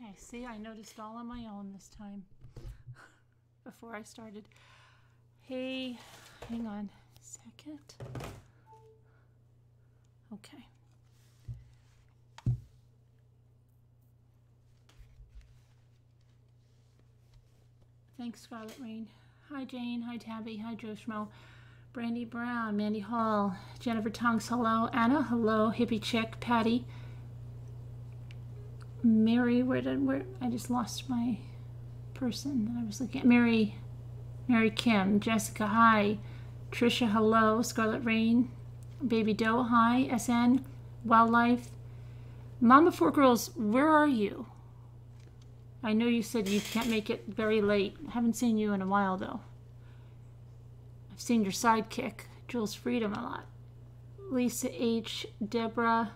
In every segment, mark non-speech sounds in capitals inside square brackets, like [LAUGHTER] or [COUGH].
Okay, see, I noticed all on my own this time [LAUGHS] before I started. Hey, hang on a second. Okay. Thanks, Scarlet Rain. Hi, Jane. Hi, Tabby. Hi, Joe Schmo. Brandy Brown, Mandy Hall, Jennifer Tonks, hello. Anna, hello. Hippie Chick, Patty. Mary, where did, where, I just lost my person that I was looking at. Mary, Mary Kim, Jessica, hi. Trisha, hello. Scarlet Rain, Baby Doe, hi. SN, Wildlife. Mama Four Girls, where are you? I know you said you can't make it very late. I haven't seen you in a while, though. I've seen your sidekick, Jules Freedom, a lot. Lisa H., Deborah,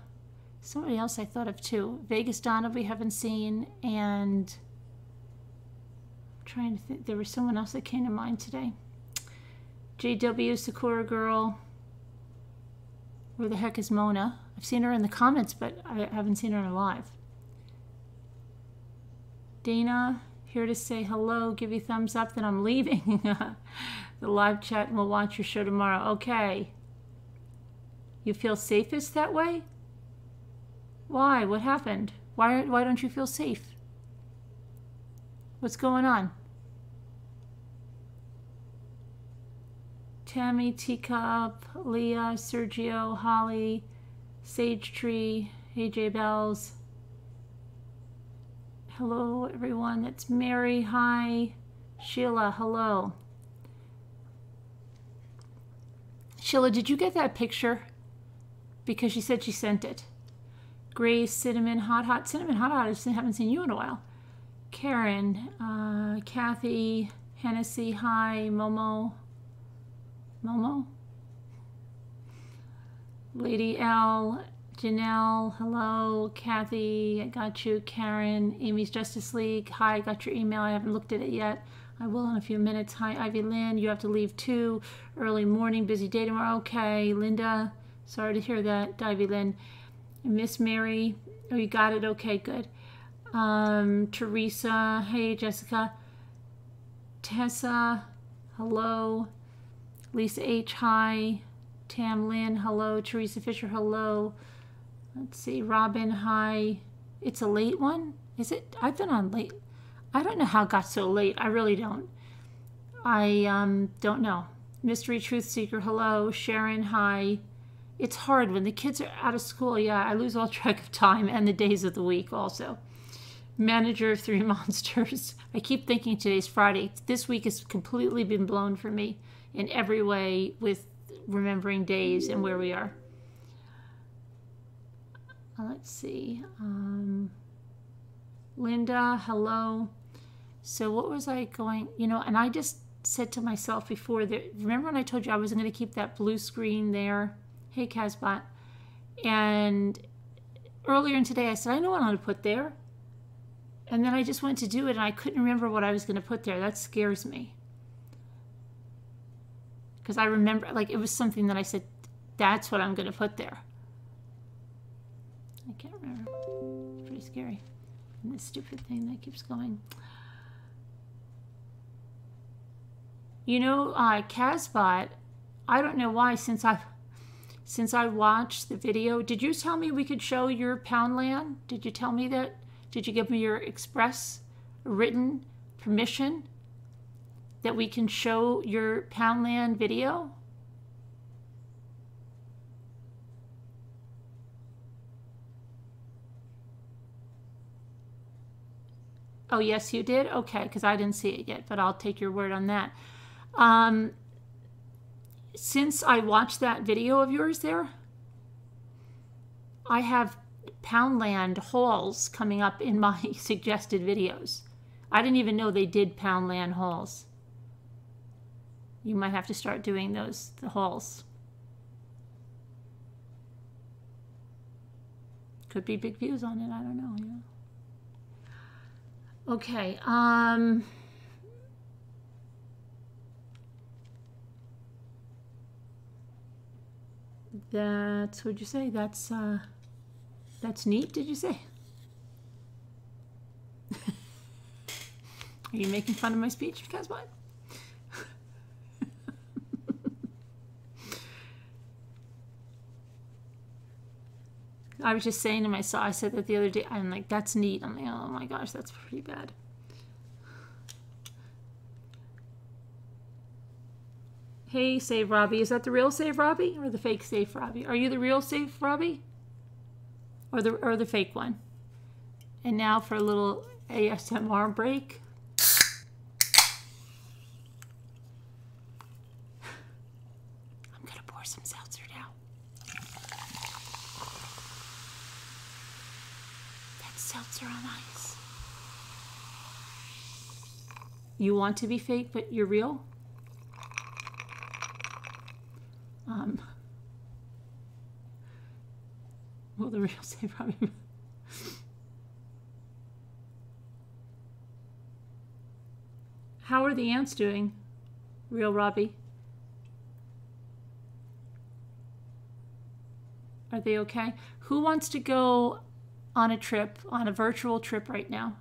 somebody else I thought of too. Vegas Donna, we haven't seen, and I'm trying to think, there was someone else that came to mind today. JW, Sakura Girl. Where the heck is Mona? I've seen her in the comments, but I haven't seen her in a live. Dana, here to say hello, give you thumbs up that I'm leaving [LAUGHS] the live chat and we'll watch your show tomorrow. Okay. You feel safest that way? Why? What happened? Why, why don't you feel safe? What's going on? Tammy, Teacup, Leah, Sergio, Holly, Sage Tree, AJ Bells. Hello, everyone. It's Mary. Hi. Sheila, hello. Sheila, did you get that picture? Because she said she sent it. Grace, Cinnamon, Hot Hot. Cinnamon, Hot Hot, I haven't seen you in a while. Karen, uh, Kathy, Hennessy, hi. Momo. Momo? Lady L, Janelle, hello. Kathy, I got you. Karen, Amy's Justice League, hi, I got your email. I haven't looked at it yet. I will in a few minutes. Hi, Ivy Lynn, you have to leave too. Early morning, busy day tomorrow. Okay, Linda, sorry to hear that. Ivy Lynn. Miss Mary, oh, you got it? Okay, good. Um, Teresa, hey, Jessica. Tessa, hello. Lisa H, hi. Tam Lynn, hello. Teresa Fisher, hello. Let's see, Robin, hi. It's a late one? Is it? I've been on late. I don't know how it got so late. I really don't. I um, don't know. Mystery Truth Seeker, hello. Sharon, hi. It's hard when the kids are out of school. Yeah, I lose all [LAUGHS] track of time and the days of the week also. Manager of Three [LAUGHS] Monsters. I keep thinking today's Friday. This week has completely been blown for me in every way with remembering days and where we are. Uh, let's see. Um, Linda, hello. So what was I going, you know, and I just said to myself before that, remember when I told you I wasn't going to keep that blue screen there? Hey, Kazbat. And earlier in today, I said, I know what I'm going to put there. And then I just went to do it and I couldn't remember what I was going to put there. That scares me. Because I remember, like, it was something that I said, that's what I'm going to put there. I can't remember. It's pretty scary. And this stupid thing that keeps going. You know, uh, Kazbat, I don't know why, since I've since I watched the video, did you tell me we could show your Poundland? Did you tell me that? Did you give me your express written permission that we can show your Poundland video? Oh, yes, you did? Okay, because I didn't see it yet, but I'll take your word on that. Um, since I watched that video of yours there, I have Poundland hauls coming up in my [LAUGHS] suggested videos. I didn't even know they did Poundland hauls. You might have to start doing those, the hauls. Could be big views on it, I don't know. Yeah. Okay, um, that's, what'd you say? That's, uh, that's neat, did you say? [LAUGHS] Are you making fun of my speech, Kazbat? [LAUGHS] I was just saying to myself, I said that the other day, I'm like, that's neat. I'm like, oh my gosh, that's pretty bad. Hey, Save Robbie. Is that the real Save Robbie or the fake Save Robbie? Are you the real Save Robbie? Or the, or the fake one? And now for a little ASMR break. [SIGHS] I'm going to pour some seltzer seltzer on ice. You want to be fake, but you're real? Um, well, the real say probably. [LAUGHS] How are the ants doing, real Robbie? Are they okay? Who wants to go on a trip, on a virtual trip right now?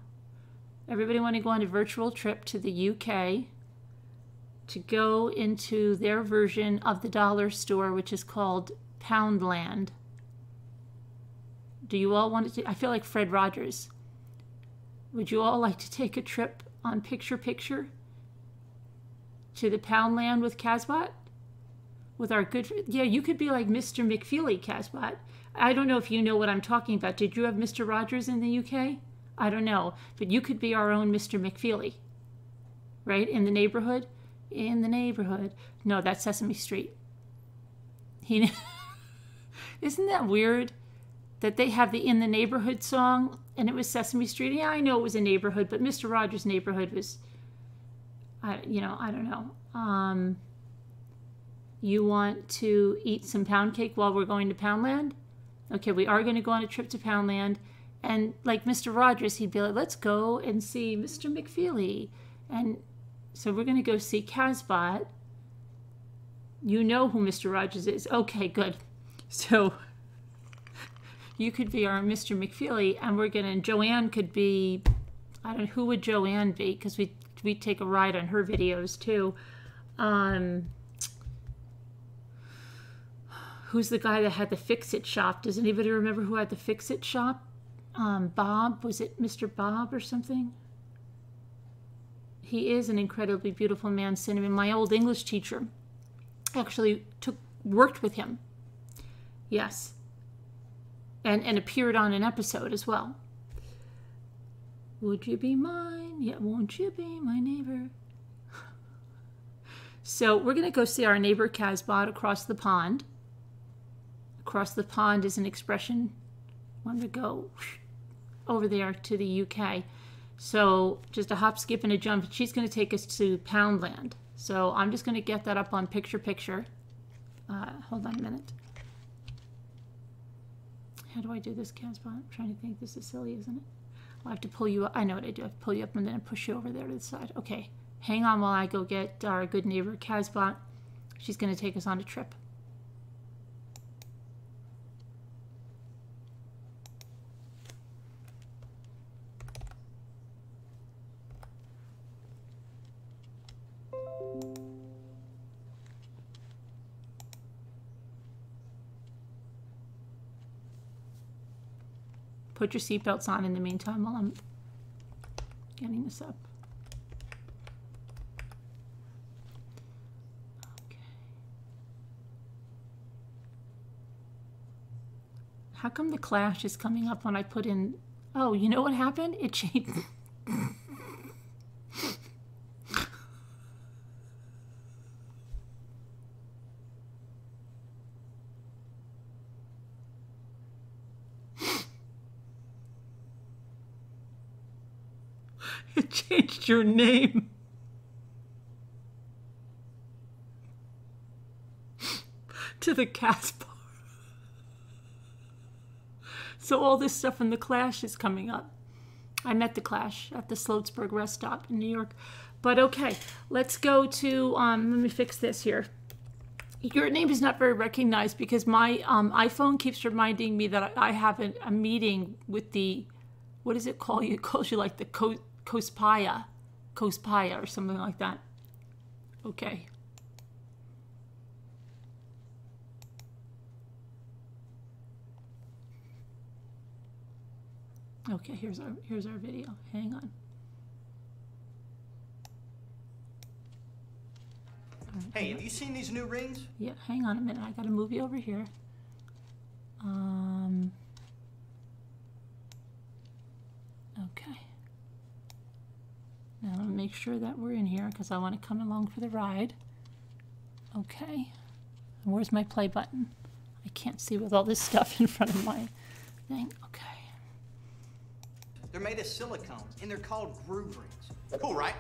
Everybody want to go on a virtual trip to the UK to go into their version of the dollar store, which is called Poundland. Do you all want to? I feel like Fred Rogers. Would you all like to take a trip on Picture Picture to the Poundland with Kazbat? With our good, yeah, you could be like Mr. McFeely, Kazbat. I don't know if you know what I'm talking about. Did you have Mr. Rogers in the UK? I don't know, but you could be our own Mr. McFeely, right? In the neighborhood in the neighborhood. No, that's Sesame Street. He [LAUGHS] Isn't that weird that they have the in the neighborhood song and it was Sesame Street? Yeah, I know it was a neighborhood, but Mr. Rogers' neighborhood was I you know, I don't know. Um you want to eat some pound cake while we're going to Poundland? Okay, we are going to go on a trip to Poundland. And like Mr. Rogers, he'd be like, let's go and see Mr. McFeely. And so we're going to go see Kazbat. You know who Mr. Rogers is. Okay, good. So [LAUGHS] you could be our Mr. McFeely, and we're going to, Joanne could be, I don't know, who would Joanne be? Because we, we take a ride on her videos too. Um, who's the guy that had the Fix It shop? Does anybody remember who had the Fix It shop? Um, Bob, was it Mr. Bob or something? He is an incredibly beautiful man, Cinnamon. My old English teacher actually took worked with him. Yes. And and appeared on an episode as well. Would you be mine? Yeah, won't you be my neighbor? [LAUGHS] So we're going to go see our neighbor Kazbat across the pond. Across the pond is an expression. I want to go over there to the UK. So just a hop, skip, and a jump. She's going to take us to Poundland. So I'm just going to get that up on picture picture. Uh, hold on a minute. How do I do this, Kazbat? I'm trying to think. This is silly, isn't it? I'll have to pull you up. I know what I do. I have to pull you up and then push you over there to the side. Okay. Hang on while I go get our good neighbor, Kazbat. She's going to take us on a trip. Put your seatbelts on in the meantime while I'm getting this up. Okay. How come the clash is coming up when I put in... Oh, you know what happened? It changed... [LAUGHS] It your name. to the Casbah. So all this stuff in the Clash is coming up. I met the Clash at the Sloatsburg rest stop in New York. But okay, let's go to, um, let me fix this here. Your name is not very recognized because my um, iPhone keeps reminding me that I have a, a meeting with the, what does it call you? [LAUGHS] It calls you like the co Cospaya. Cospaya or something like that. Okay. Okay, here's our here's our video. Hang on. Hey, have you seen these new rings? Yeah, hang on a minute. I got a movie over here. Um. Okay. Now let me make sure that we're in here because I want to come along for the ride. Okay. And where's my play button? I can't see with all this stuff in front of my thing. Okay. They're made of silicone, and they're called groove rings. Cool, right?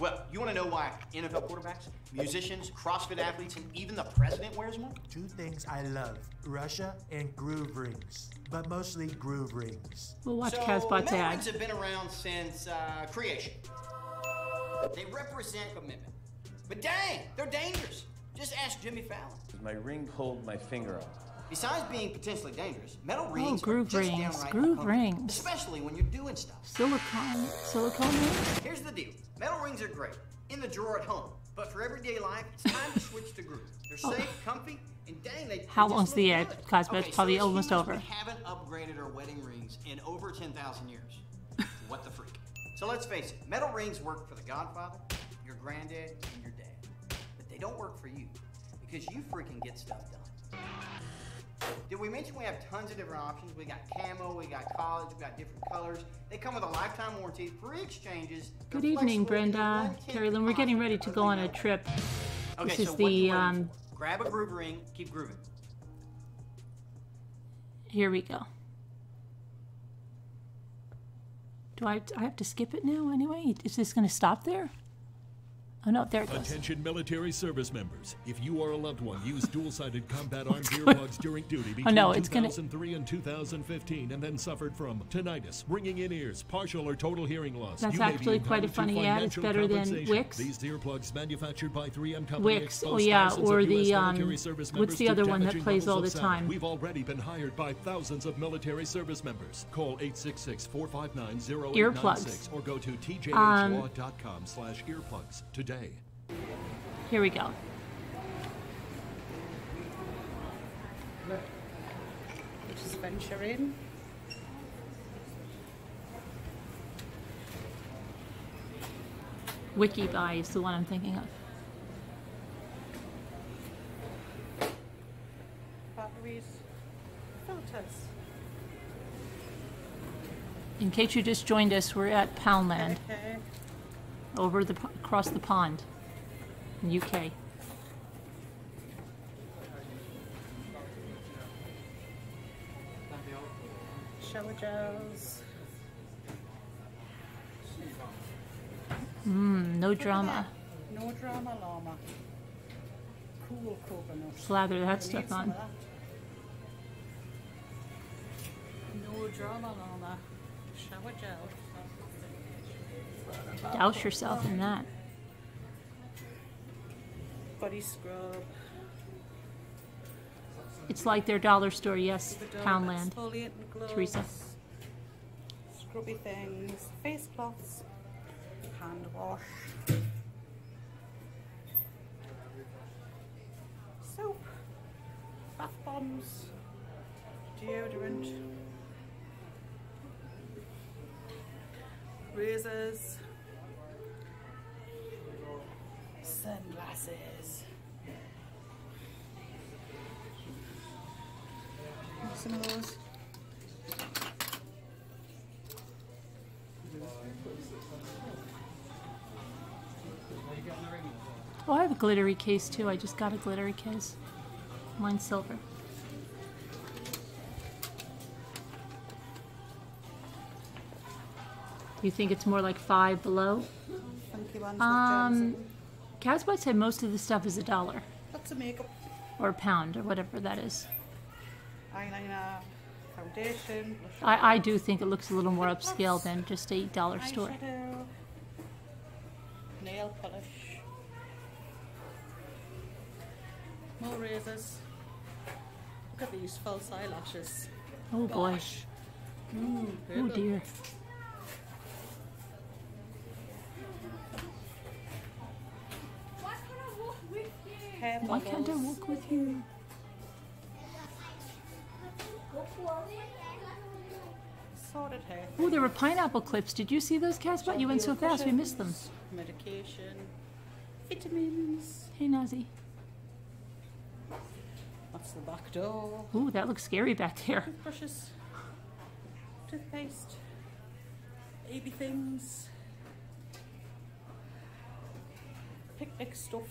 Well, you want to know why NFL quarterbacks, musicians, CrossFit athletes, and even the president wears one? Two things I love Russia and groove rings, but mostly groove rings. We'll watch so, Kazbat's metal ad. rings have been around since uh, creation. They represent commitment. But dang, they're dangerous. Just ask Jimmy Fallon. My ring pulled my finger off. Besides being potentially dangerous, metal rings Oh, groove are just rings, downright groove unpleasant, rings. especially when you're doing stuff. Silicone. Silicone rings? Here's the deal. Metal rings are great in the drawer at home, but for everyday life, it's time to switch to groove. They're oh. safe, comfy, and dang, they Oh. How long's the look ad, good. Cosmo? It's probably so almost humans, over. We haven't upgraded our wedding rings in over 10,000 years. [LAUGHS] what the freak? So let's face it, metal rings work for the Godfather, your granddad, and your dad. But they don't work for you because you freaking get stuff done. Did we mention we have tons of different options? We got camo, we got college, we got different colors. They come with a lifetime warranty, free exchanges. Good evening, Brenda. Lynn, we're getting ready to go on a trip. Okay, This so is the, um, grab a groove ring, keep grooving. Here we go. Do I, I have to skip it now anyway? Is this going to stop there? Oh no, there it goes. Attention military service members. If you or a loved one used dual-sided combat armed [LAUGHS] earplugs during duty between Oh, no, it's gonna- 2003 and 2015 and then suffered from tinnitus, ringing in ears, partial or total hearing loss, That's you actually quite a funny ad. It's better than. Wix. These earplugs manufactured by 3M Company Wix, oh yeah, or the, um, what's the other one that plays all the time? We've already been hired by thousands of military service members. Call 866-459-0896 Earplugs. or go to tjhlaw.com slash earplugs today. Here we go. Just venture in. Wiki Buy is the one I'm thinking of. Batteries. Filters. In case you just joined us, we're at Poundland, Okay. Over the across the pond, in UK. Shower gels. Mm, no drama. No drama llama. Cool coconut. Slather that stuff on. that. No drama llama. Shower gel. Douse yourself in that. Body scrub. It's like their dollar store, yes, Poundland. Gloves. Teresa. Scrubby things. Face cloths. Hand wash. Soap. Bath bombs. Deodorant. Razors. Sunglasses. Some of those. Oh, I have a glittery case too. I just got a glittery case. Mine's silver. You think it's more like five below? Funky ones with Um, in. Kazbat said most of the stuff is a dollar Lots of makeup. or a pound or whatever that is. Eyeliner. Foundation. I, I do think it looks a little more upscale than just a dollar store. nail polish, more razors. Look at these false eyelashes. Oh boy. Gosh. Mm, oh dear. Hair Why can't I walk with you? Sorted hair. Oh, there were pineapple clips. Did you see those, Kazbat? You went so fast, we missed them. Medication. Vitamins. Hey, Nazi. That's the back door. Ooh, that looks scary back there. Toothbrushes. Toothpaste. Baby things. Picnic stuff.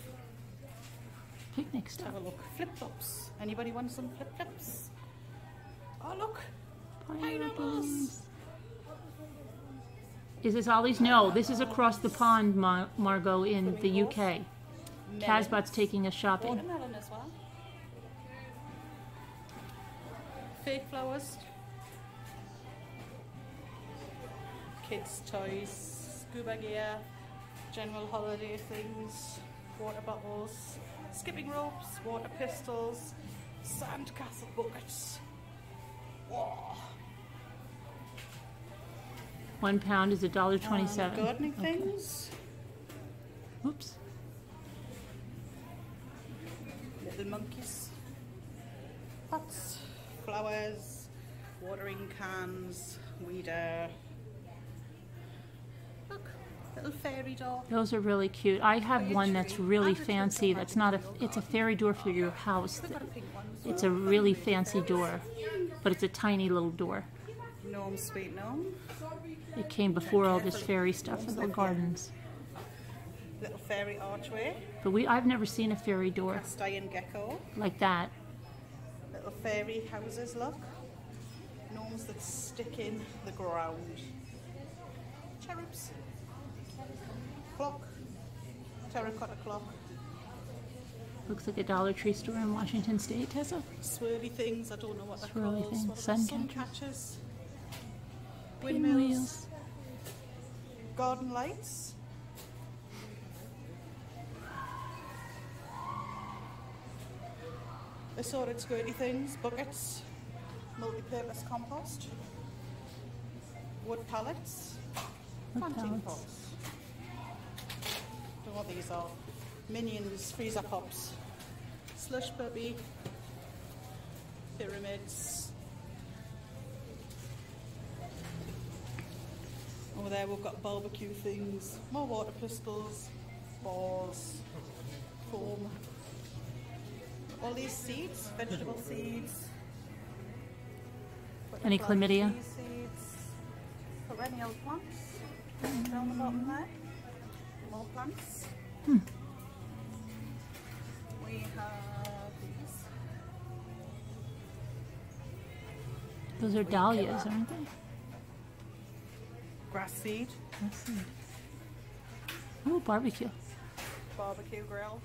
Picnic stuff. have a look. Flip flops. Anybody want some flip flops? Oh look. Pineapples. Is this Ollie's? No, this is across the pond, Mar- Margot, in the UK. Kazbat's taking us shopping. Watermelon as well. Fake flowers. Kids' toys, scuba gear, general holiday things, water bottles, skipping ropes, water pistols, sandcastle buckets. Whoa. One pound is a dollar Um, twenty-seven. gardening Okay. things, Oops. little monkeys, pots, flowers, watering cans, weeder. Little fairy doll. Those are really cute. I have one that's really fancy. That's not a. It's a fairy door for your house. We've a pink It's a really fancy door, but it's a tiny little door. Gnome, sweet gnome. It came before all this fairy stuff for the gardens. Little fairy archway. But we, I've never seen a fairy door Cast iron gecko. like that. Little fairy houses, look. Gnomes that stick in the ground. Cherubs. Clock. Terracotta clock. Looks like a Dollar Tree store in Washington State, Tessa. Swirly things, I don't know what they're Swirly called. things, sun sun catchers. Windmills. Pinwheels. Garden lights. Assorted squirty things, buckets, multi-purpose compost, wood pallets, Wood planting pots. What these are. Minions, freezer pops, slush puppy, pyramids. Over there we've got barbecue things, more water pistols, balls, foam. All these seeds, vegetable seeds. Any chlamydia? Seeds, perennial plants down the bottom there. More plants. Hmm. We have these. Those are dahlias, aren't they? Grass seed, Let's see. Ooh, barbecue. barbecue grill.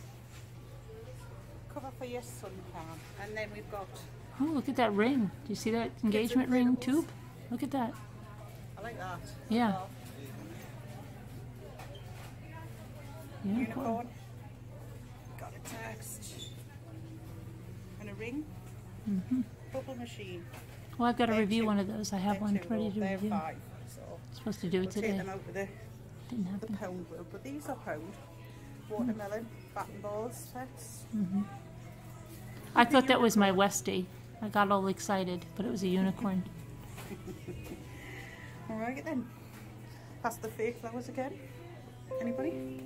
Cover for your suntan. And then we've got, Oh, look at that ring. Do you see that engagement ring tube? Look at that. I like that. Yeah. Well, Unicorn. Got a text. And a ring. Mm-hmm. Bubble machine. Well, I've got to review two. one of those. I have one ready to review. five. So Supposed to do we'll it take today. them out with the, Didn't the happen. pound wheel. But these are pound. Watermelon, baton balls, sets. I thought that was my Westie. I got all excited, but it was a unicorn. [LAUGHS] [LAUGHS] All right then. Pass the fake flowers again. Anybody?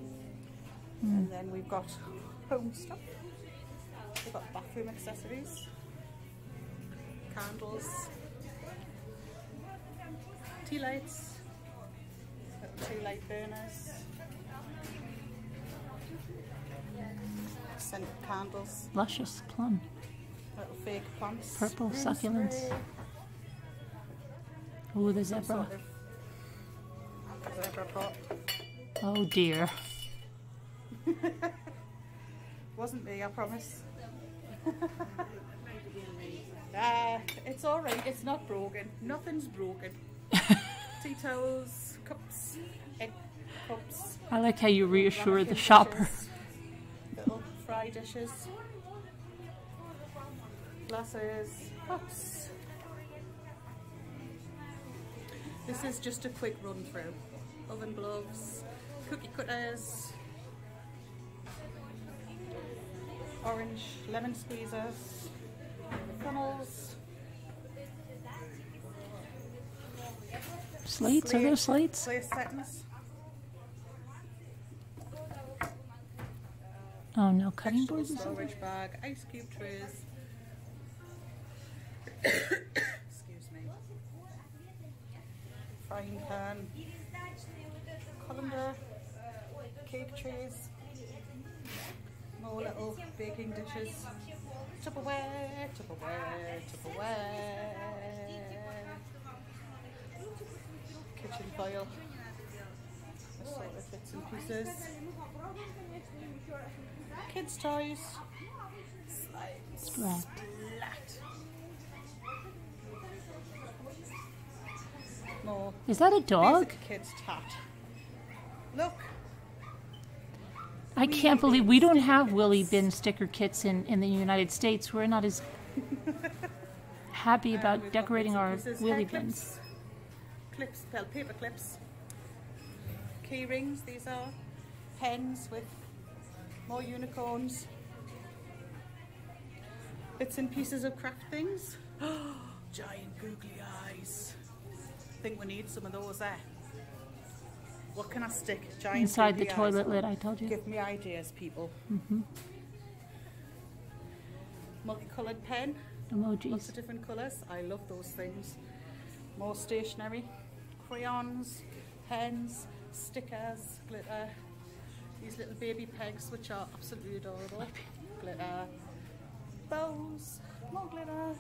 Hmm. And then we've got home stuff. We've got bathroom accessories, candles, tea lights, tea light burners, scented candles, Luscious plum. little fake plants, Purple succulents. Ooh, the zebra. sort of zebra pot. Oh dear. [LAUGHS] Wasn't me, I promise. Ah, [LAUGHS] it's all right. It's not broken. Nothing's broken. [LAUGHS] Tea towels, cups, egg cups. I like how you reassure the shopper. dishes, Little fry dishes. Glasses, cups. This is just a quick run through. Oven gloves, cookie cutters, orange lemon squeezers, funnels, Slates? Are there slates? slate Oh no, cutting boards. vegetable Is that storage bag, ice cube trays. Excuse me. Frying pan, colander, cake trays, more little baking dishes. Tupperware, Tupperware, Tupperware. Kitchen foil. Assorted bits and pieces. Kids' toys. Right. Splat. More Is that a dog? kids' tat. Look, I can't believe we don't have wheelie bin sticker kits in, in the United States. We're not as [LAUGHS] happy about decorating our Willy bins. Clips, clips, well, paper clips. Key rings, these are. Pens with more unicorns. Bits and pieces of craft things. [GASPS] Giant googly eyes. I think we need some of those there. What can I stick? Giant Inside the toilet on? lid, I told you. Give me ideas, people. Mm-hmm. Multicoloured pen. Lots of different colours. I love those things. More stationery, crayons, pens, stickers, glitter. These little baby pegs, which are absolutely adorable. Glitter, bows, more glitter,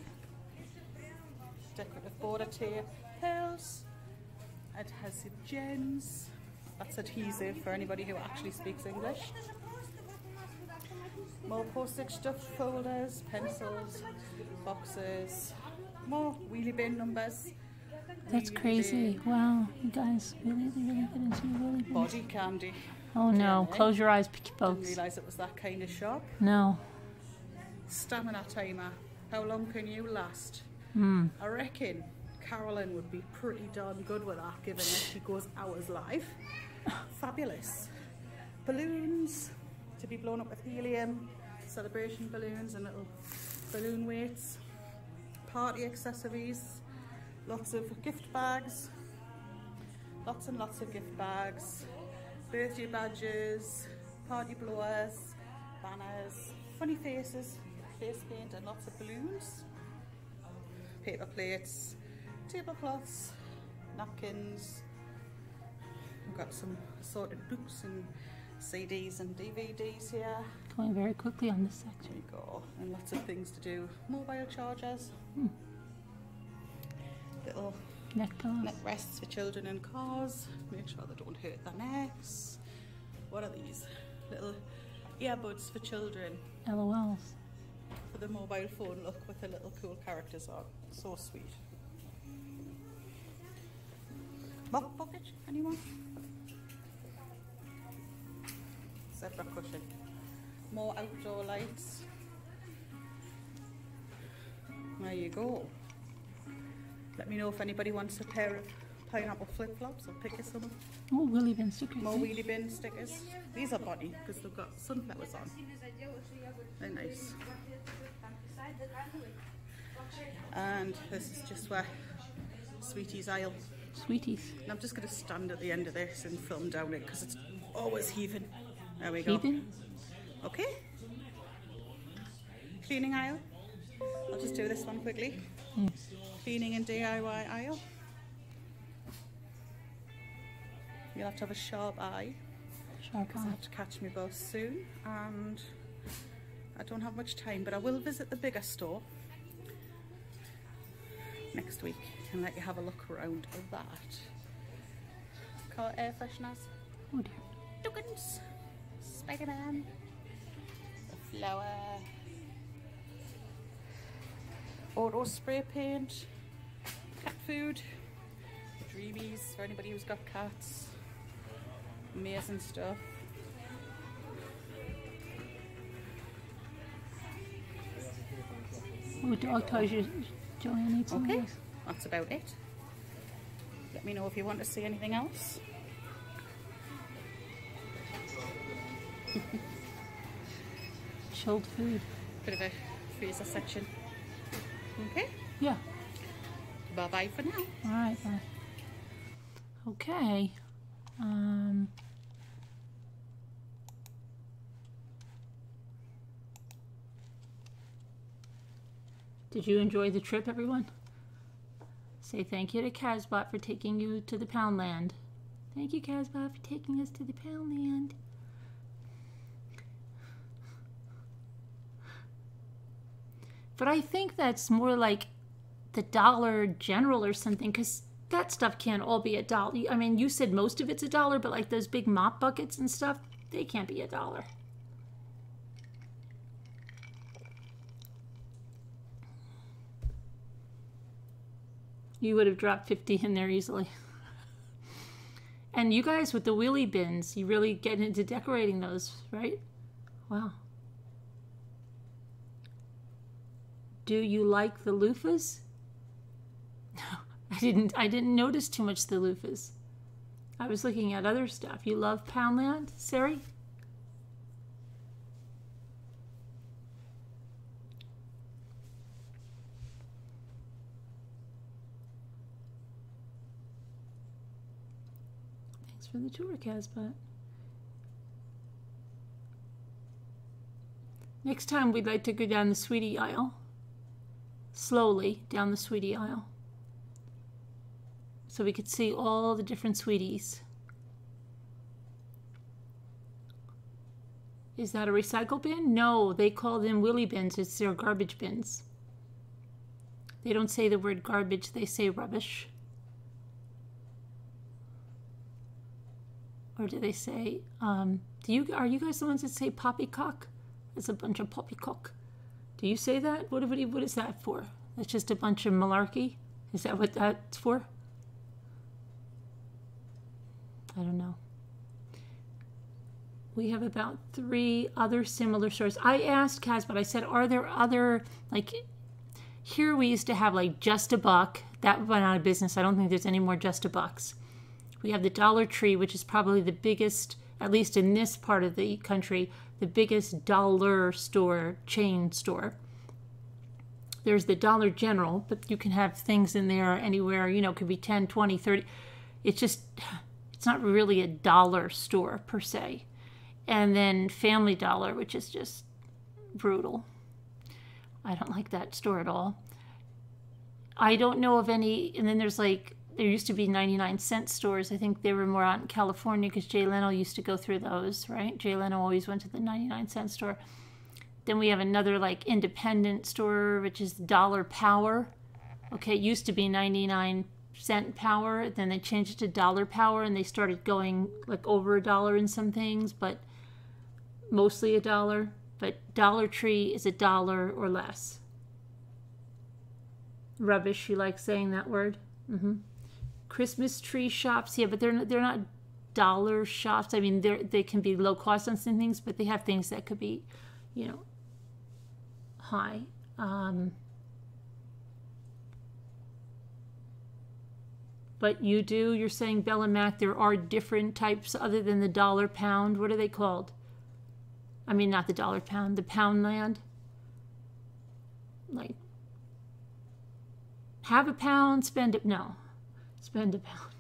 decorative border tape, pearls, adhesive gems. That's adhesive for anybody who actually speaks English. More postage stuff, folders, pencils, boxes, more wheelie bin numbers. That's crazy. bin, Wow, you guys really, really get into your Willy bins. Body candy. Oh no, close your eyes, picky Didn't folks. realise it was that kind of shop. No. Stamina timer. How long can you last? Hmm. I reckon Carolyn would be pretty darn good with that, given that she goes hours live. Fabulous. Balloons to be blown up with helium, celebration balloons and little balloon weights, party accessories, lots of gift bags, lots and lots of gift bags, birthday badges, party blowers, banners, funny faces, face paint and lots of balloons, paper plates, tablecloths, napkins. We've got some assorted books and CDs and DVDs here. Going very quickly on this There section. you go. And lots of things to do. Mobile chargers. Hmm. Little Neck neck rests for children in cars. Make sure they don't hurt their necks. What are these? Little earbuds for children. LOLs. For the mobile phone look with the little cool characters on. So sweet. Mop bucket, anyone? Zebra cushion. More outdoor lights. There you go. Let me know if anybody wants a pair of pineapple flip flops. I'll pick you some up. Oh, wheelie bin stickers. More eh? wheelie bin stickers. These are bunny because they've got sunflowers on. They're nice. And this is just where Sweetie's aisle. Sweeties. And I'm just going to stand at the end of this and film down it because it's always heaving. There we go. Okay. Cleaning aisle. I'll just do this one quickly. Mm. Cleaning and DIY aisle. You'll have to have a sharp eye. Sharp because I eye. have to catch my bus soon and I don't have much time but I will visit the bigger store next week and let you have a look around of that. Car air fresheners, Oh dear. Duggins, Spider-Man, the flower, auto spray paint, cat food, dreamies for anybody who's got cats, amazing stuff. Oh, dog toys. You, Joanne needs some Okay, that's about it. Let me know if you want to see anything else. [LAUGHS] chilled food. Bit of a freezer section. Okay. Yeah. Bye bye for now. All right. bye. Okay. Um. Did you enjoy the trip, everyone? Say thank you to Kazbat for taking you to the Poundland. Thank you, Kazbat, for taking us to the Poundland. But I think that's more like the Dollar General or something, because that stuff can't all be a dollar. I mean, you said most of it's a dollar, but like those big mop buckets and stuff, they can't be a dollar. You would have dropped 50 in there easily. And you guys with the wheelie bins, you really get into decorating those, right? Wow. Do you like the loofahs? No, [LAUGHS] I didn't. I didn't notice too much the loofahs. I was looking at other stuff. You love Poundland, Sari? Thanks for the tour, Kazbat. Next time, we'd like to go down the sweetie aisle. Slowly down the sweetie aisle. So we could see all the different sweeties. Is that a recycle bin? No, they call them wheelie bins. It's their garbage bins. They don't say the word garbage, they say rubbish. Or do they say, um, do you, are you guys the ones that say poppycock? It's a bunch of poppycock. Do you say that? What, what, what is that for? That's just a bunch of malarkey? Is that what that's for? I don't know. We have about three other similar stores. I asked Kaz, but I said, are there other, like, here we used to have like just a buck. That went out of business. I don't think there's any more just a bucks. We have the Dollar Tree, which is probably the biggest, at least in this part of the country, the biggest dollar store, chain store. There's the Dollar General, but you can have things in there anywhere, you know, could be 10, 20, 30. It's just, it's not really a dollar store per se. And then Family Dollar, which is just brutal. I don't like that store at all. I don't know of any, and then there's like, there used to be 99 cent stores. I think they were more out in California because Jay Leno used to go through those, right? Jay Leno always went to the 99 cent store. Then we have another like independent store, which is Dollar Power. Okay, it used to be 99 cent power. Then they changed it to dollar power and they started going like over a dollar in some things, but mostly a dollar. But Dollar Tree is a dollar or less. Rubbish, you like saying that word? Mm-hmm. Christmas tree shops, yeah, but they're not, they're not dollar shops. I mean, they they can be low cost on some things, but they have things that could be, you know, high. Um, but you do, you're saying B&M, there are different types other than the dollar pound. What are they called? I mean, not the dollar pound, the pound land. Like, have a pound, spend it. No, spend a pound.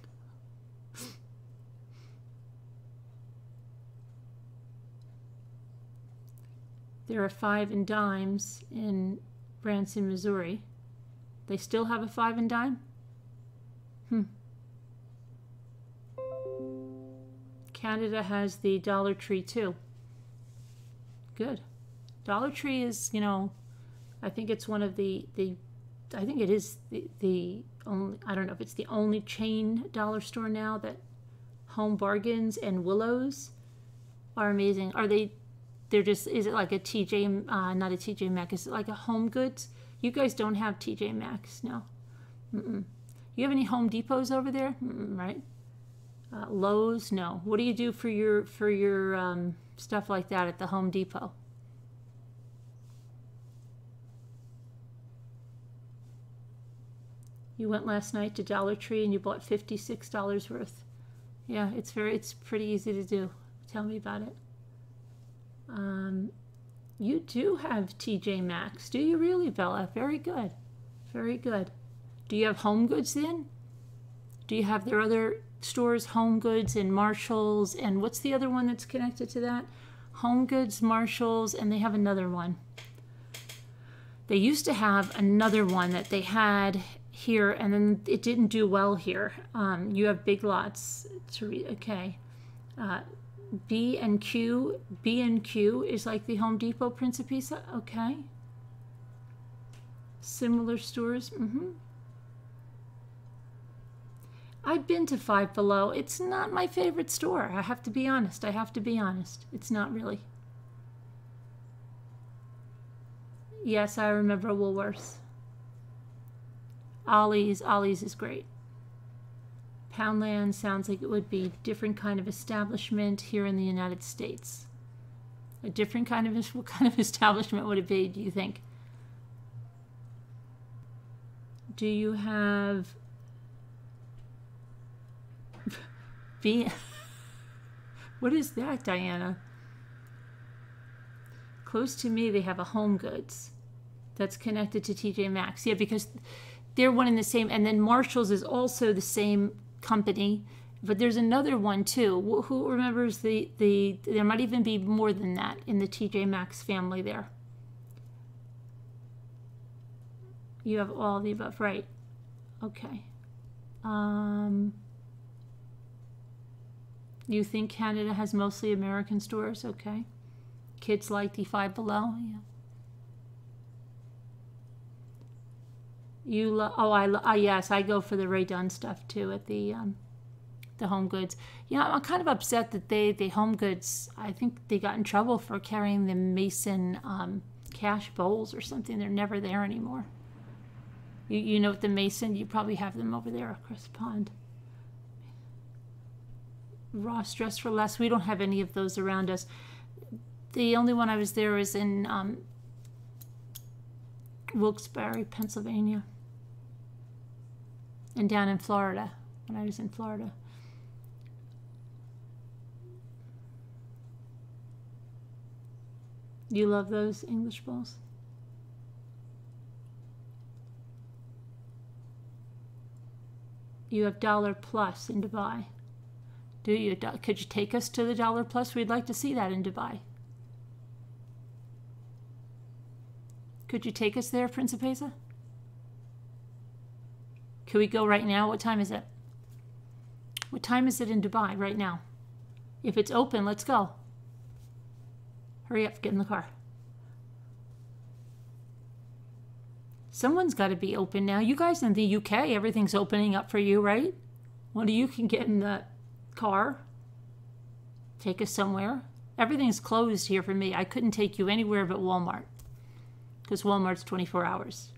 There are five and dimes in Branson, Missouri. They still have a five and dime? Hmm. Canada has the Dollar Tree too. Good. Dollar Tree is, you know, I think it's one of the, the I think it is the, the only, I don't know if it's the only chain dollar store now that Home Bargains and Willows are amazing. Are they, they're just, is it like a TJ, uh, not a TJ Maxx, is it like a Home Goods? You guys don't have TJ Maxx, no. Mm-mm. You have any Home Depots over there? Mm-mm, right? Uh, Lowe's, no. What do you do for your for your um, stuff like that at the Home Depot? You went last night to Dollar Tree and you bought fifty-six dollars worth. Yeah, it's very it's pretty easy to do. Tell me about it. Um, You do have TJ Maxx. Do you really, Bella? Very good. Very good. Do you have Home Goods then? Do you have their other stores, Home Goods and Marshalls? And what's the other one that's connected to that? Home Goods, Marshalls, and they have another one. They used to have another one that they had here, and then it didn't do well here. Um, you have Big Lots. To read. okay. Uh, B and Q. B and Q is like the Home Depot Principessa. Okay. Similar stores. Mm-hmm. I've been to Five Below. It's not my favorite store. I have to be honest. I have to be honest. It's not really. Yes, I remember Woolworths. Ollie's. Ollie's is great. Poundland sounds like it would be different kind of establishment here in the United States. A different kind of [LAUGHS] what kind of establishment would it be? Do you think? Do you have [LAUGHS] be what is that, Diana? Close to me, they have a Home Goods that's connected to TJ Maxx. Yeah, because they're one and the same. And then Marshalls is also the same company. But there's another one too. Who remembers the, the there might even be more than that in the TJ Maxx family there. You have all the above, right? Okay. Um, you think Canada has mostly American stores? Okay. Kids like the Five Below? Yeah. You lo- oh I lo- oh, yes I go for the Rae Dunn stuff too at the um, the Home Goods. Yeah, I'm kind of upset that they the Home Goods. I think they got in trouble for carrying the Mason um, cash bowls or something. They're never there anymore. You you know the Mason. You probably have them over there across the pond. Ross Dress for Less. We don't have any of those around us. The only one I was there was in um, Wilkes-Barre, Pennsylvania and down in Florida when I was in Florida. You love those English bowls? You have Dollar Plus in Dubai. Do you? Could you take us to the Dollar Plus? We'd like to see that in Dubai. Could you take us there, Principessa? Can we go right now? What time is it? What time is it in Dubai right now? If it's open, let's go. Hurry up, get in the car. Someone's got to be open now. You guys in the UK, everything's opening up for you, right? One of you can get in the car, take us somewhere. Everything's closed here for me. I couldn't take you anywhere but Walmart because Walmart's 24 hours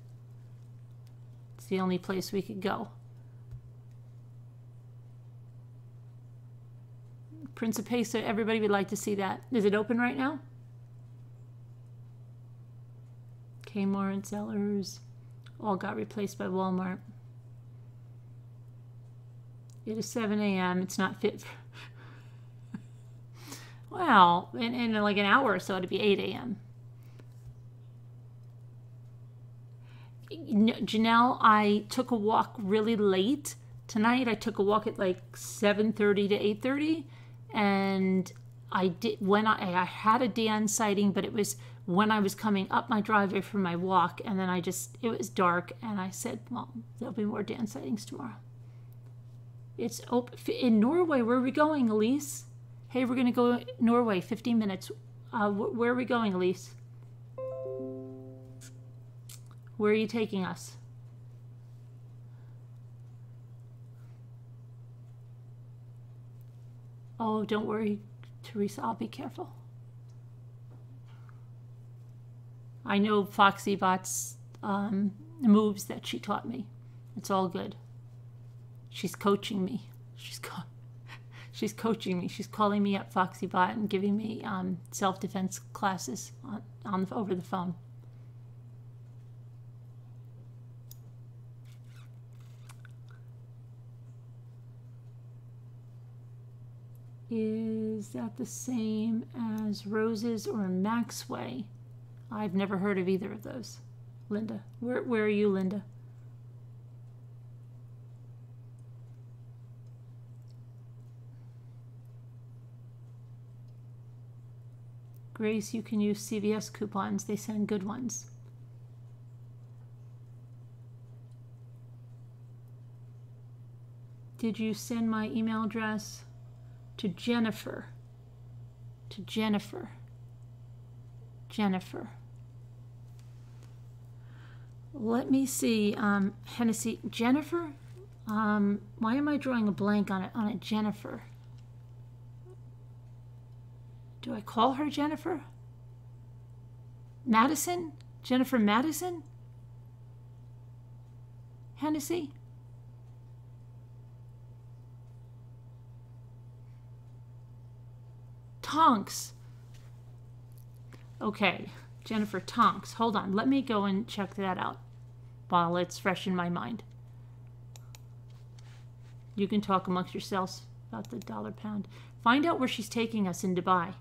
the only place we could go. Principessa, everybody would like to see that. Is it open right now? Kmart and Zellers all got replaced by Walmart. It is 7 a.m. It's not fit for... [LAUGHS] well, in, in like an hour or so, it'd be 8 a.m. Janelle, I took a walk really late tonight. I took a walk at like 7:30 to 8:30 and I did when I, I had a Dan sighting, but it was when I was coming up my driveway from my walk, and then I just it was dark, and I said, "Well, there'll be more Dan sightings tomorrow." It's in Norway. Where are we going, Elise? Hey, we're gonna go Norway. 15 minutes. Uh, wh- where are we going, Elise? Where are you taking us? Oh, don't worry, Teresa, I'll be careful. I know Foxy Bot's um, moves that she taught me. It's all good. She's coaching me. She's co- [LAUGHS] she's coaching me. She's calling me up Foxy Bot and giving me um, self-defense classes on, on over the phone. Is that the same as Roses or Maxway? I've never heard of either of those. Linda, where where are you, Linda? Grace, you can use CVS coupons. They send good ones. Did you send my email address to Jennifer? To Jennifer. Jennifer. Let me see. Um, Hennessy. Jennifer? Um, why am I drawing a blank on it? On it, Jennifer. Do I call her Jennifer? Madison? Jennifer Madison? Hennessy? Tonks. Okay, Jennifer Tonks. Hold on, let me go and check that out while it's fresh in my mind. You can talk amongst yourselves about the dollar pound. Find out where she's taking us in Dubai.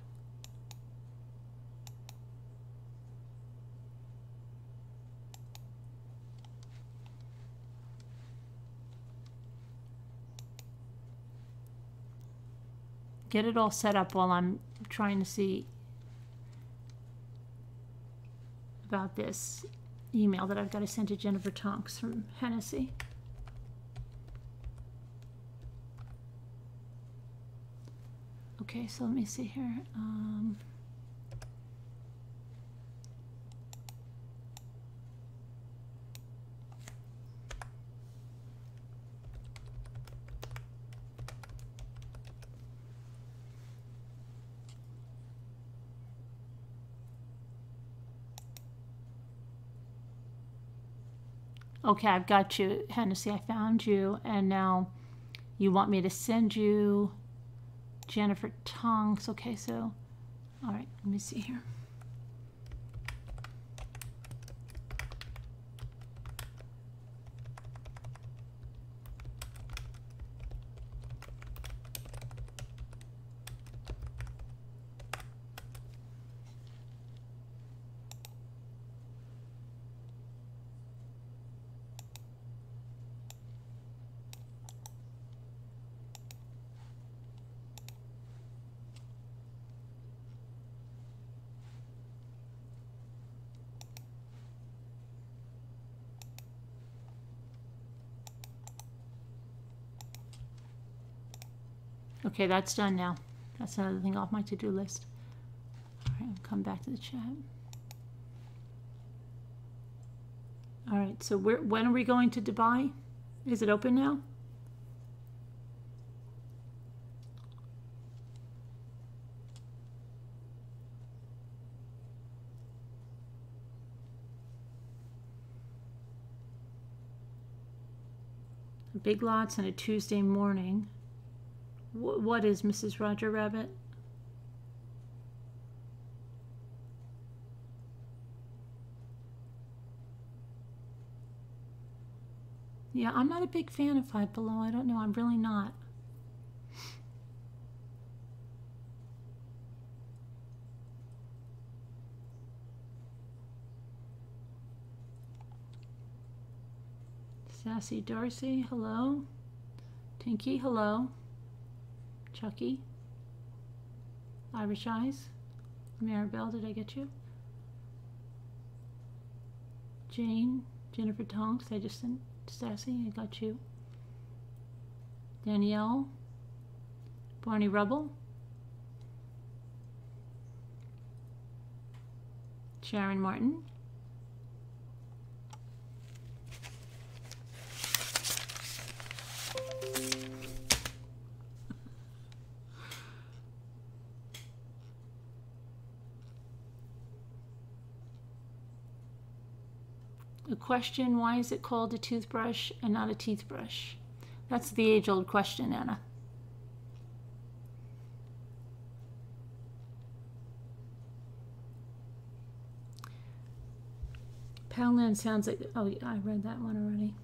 Get it all set up while I'm trying to see about this email that I've got to send to Jennifer Tonks from Hennessy. Okay, so let me see here. Um, okay, I've got you, Hennessy, I found you, and now you want me to send you Jennifer Tonks. Okay, so, all right, let me see here. Okay, that's done now. That's another thing off my to-do list. All right, I'll come back to the chat. All right, so where, when are we going to Dubai? Is it open now? Big lots and a Tuesday morning. Wh- what is Mrs. Roger Rabbit? Yeah, I'm not a big fan of Five Below. I don't know. I'm really not. Sassy Darcy, hello. Tinky, hello. Chucky. Irish Eyes. Maribel, did I get you? Jane. Jennifer Tonks, I just sent Sassy, I got you. Danielle. Barney Rubble. Sharon Martin. Question, why is it called a toothbrush and not a teeth brush? That's the age-old question, Anna. Poundland sounds like, oh, I read that one already.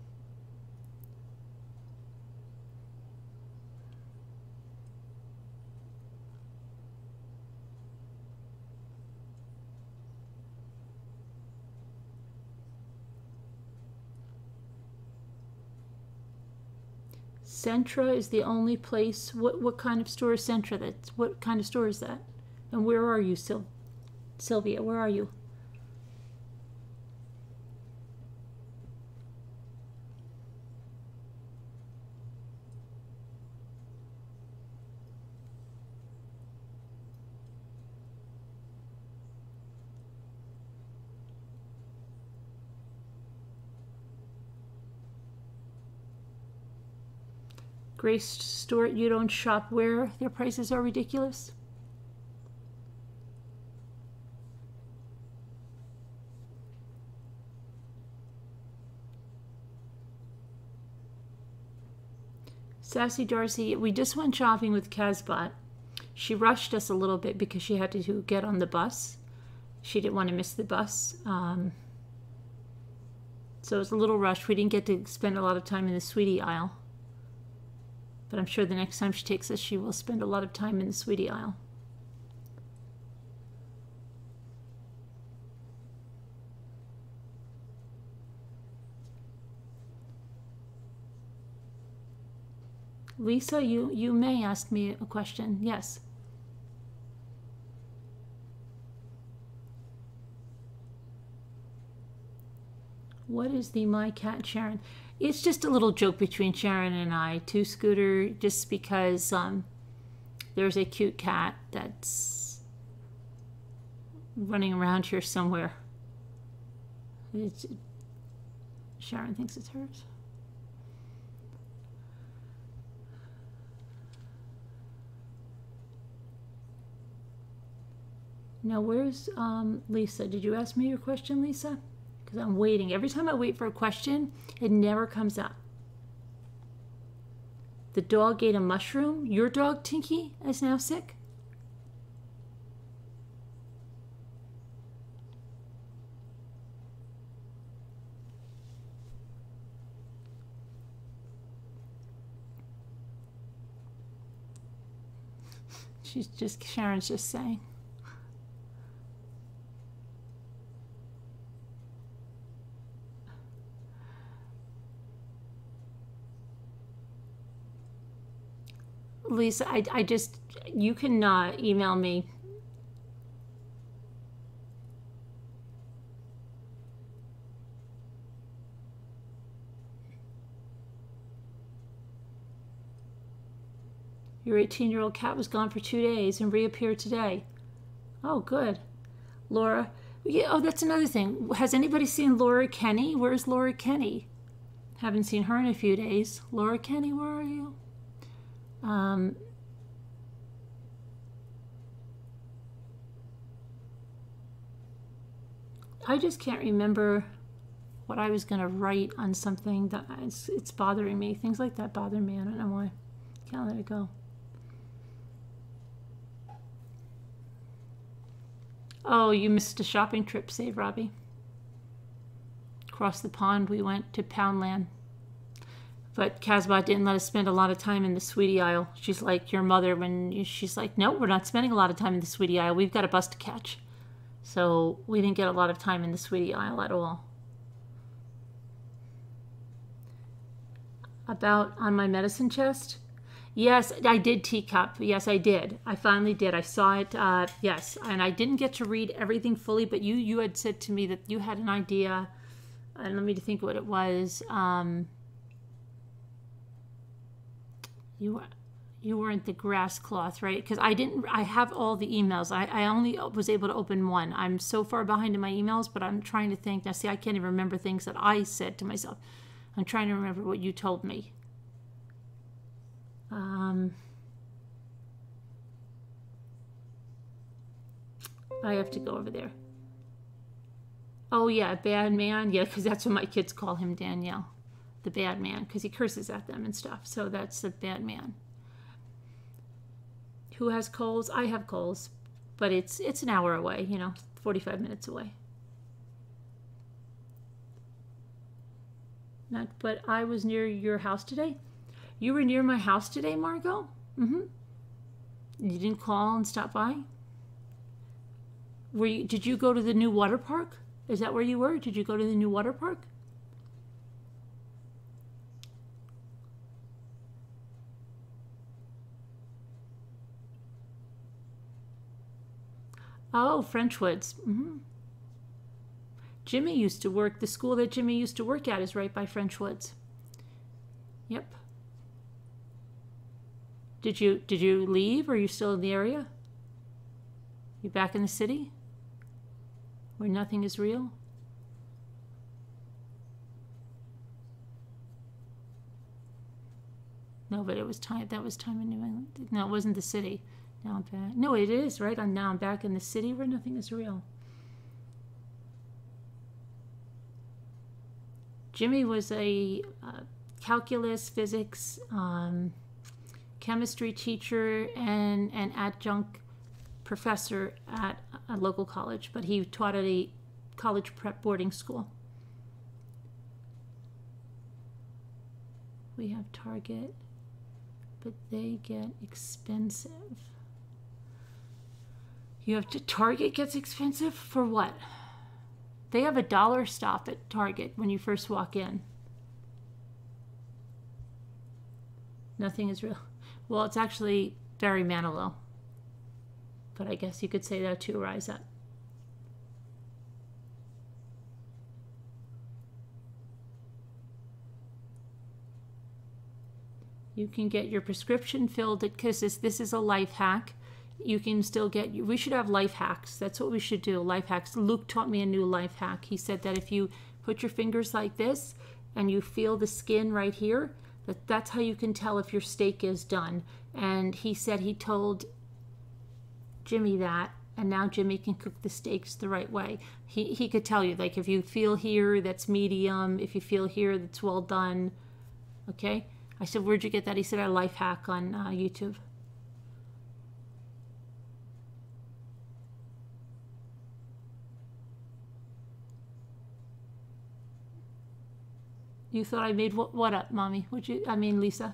Centra is the only place. What what kind of store is Centra? That's what kind of store is that? And where are you, Sil- Sylvia? Where are you? Grace Stewart, you don't shop where their prices are ridiculous? Sassy Darcy, we just went shopping with Kazbat. She rushed us a little bit because she had to get on the bus. She didn't want to miss the bus. Um, so it was a little rushed. We didn't get to spend a lot of time in the sweetie aisle. But I'm sure the next time she takes us, she will spend a lot of time in the sweetie aisle. Lisa, you, you may ask me a question. Yes. What is the My Cat Sharon? It's just a little joke between Sharon and I, too, Scooter, just because um, there's a cute cat that's running around here somewhere. It's, Sharon thinks it's hers. Now, where's um, Lisa? Did you ask me your question, Lisa? Because I'm waiting. Every time I wait for a question, it never comes up. The dog ate a mushroom. Your dog, Tinky, is now sick? She's just, Sharon's just saying. Lisa, I, I just, you can email me. Your 18 year old cat was gone for two days and reappeared today. Oh, good. Laura, yeah, oh, that's another thing. Has anybody seen Laura Kenny? Where's Laura Kenny? Haven't seen her in a few days. Laura Kenny, where are you? Um, I just can't remember what I was going to write on something that it's, it's bothering me. Things like that bother me. I don't know why. Can't let it go. Oh, you missed a shopping trip, save Robbie. Across the pond, we went to Poundland. But Kazbat didn't let us spend a lot of time in the sweetie aisle. She's like your mother when she's like, no, we're not spending a lot of time in the sweetie aisle. We've got a bus to catch. So we didn't get a lot of time in the sweetie aisle at all. About on my medicine chest? Yes, I did teacup. Yes, I did. I finally did. I saw it. Uh, yes, and I didn't get to read everything fully, but you you had said to me that you had an idea. And let me think what it was. Um, you you weren't the grass cloth, right? Because I didn't. I have all the emails. I, I only was able to open one. I'm so far behind in my emails, but I'm trying to think. Now, see, I can't even remember things that I said to myself. I'm trying to remember what you told me. Um, I have to go over there. Oh yeah, bad man. Yeah, because that's what my kids call him, Danielle, the bad man, because he curses at them and stuff. So that's the bad man. Who has Kohl's? I have Kohl's, but it's it's an hour away. You know, forty-five minutes away. Not, but I was near your house today. You were near my house today, Margot? Mm-hmm. You didn't call and stop by? Were you, did you go to the new water park? Is that where you were? Did you go to the new water park? Oh, Frenchwoods. hmm Jimmy used to work, the school that Jimmy used to work at is right by Frenchwoods. Yep. Did you did you leave or are you still in the area? You back in the city? Where nothing is real? No, but it was time that was time in New England. No, it wasn't the city. Now I'm back. No, it is, right? I'm now I'm back in the city where nothing is real. Jimmy was a uh, calculus, physics, um, chemistry teacher, and an adjunct professor at a local college, but he taught at a college prep boarding school. We have Target, but they get expensive. You have to Target gets expensive for what? They have a dollar stop at Target when you first walk in. Nothing is real. Well, it's actually Barry Manilow. But I guess you could say that too, Rise Up. You can get your prescription filled at Kisses. This is a life hack. You can still get, we should have life hacks. That's what we should do, life hacks. Luke taught me a new life hack. He said that if you put your fingers like this and you feel the skin right here, that that's how you can tell if your steak is done. And he said he told Jimmy that, and now Jimmy can cook the steaks the right way. He, he could tell you, like, if you feel here, that's medium. If you feel here, that's well done. Okay? I said, Where'd you get that? He said, A life hack on uh, YouTube. You thought I made what, what up, mommy? Would you? I mean, Lisa.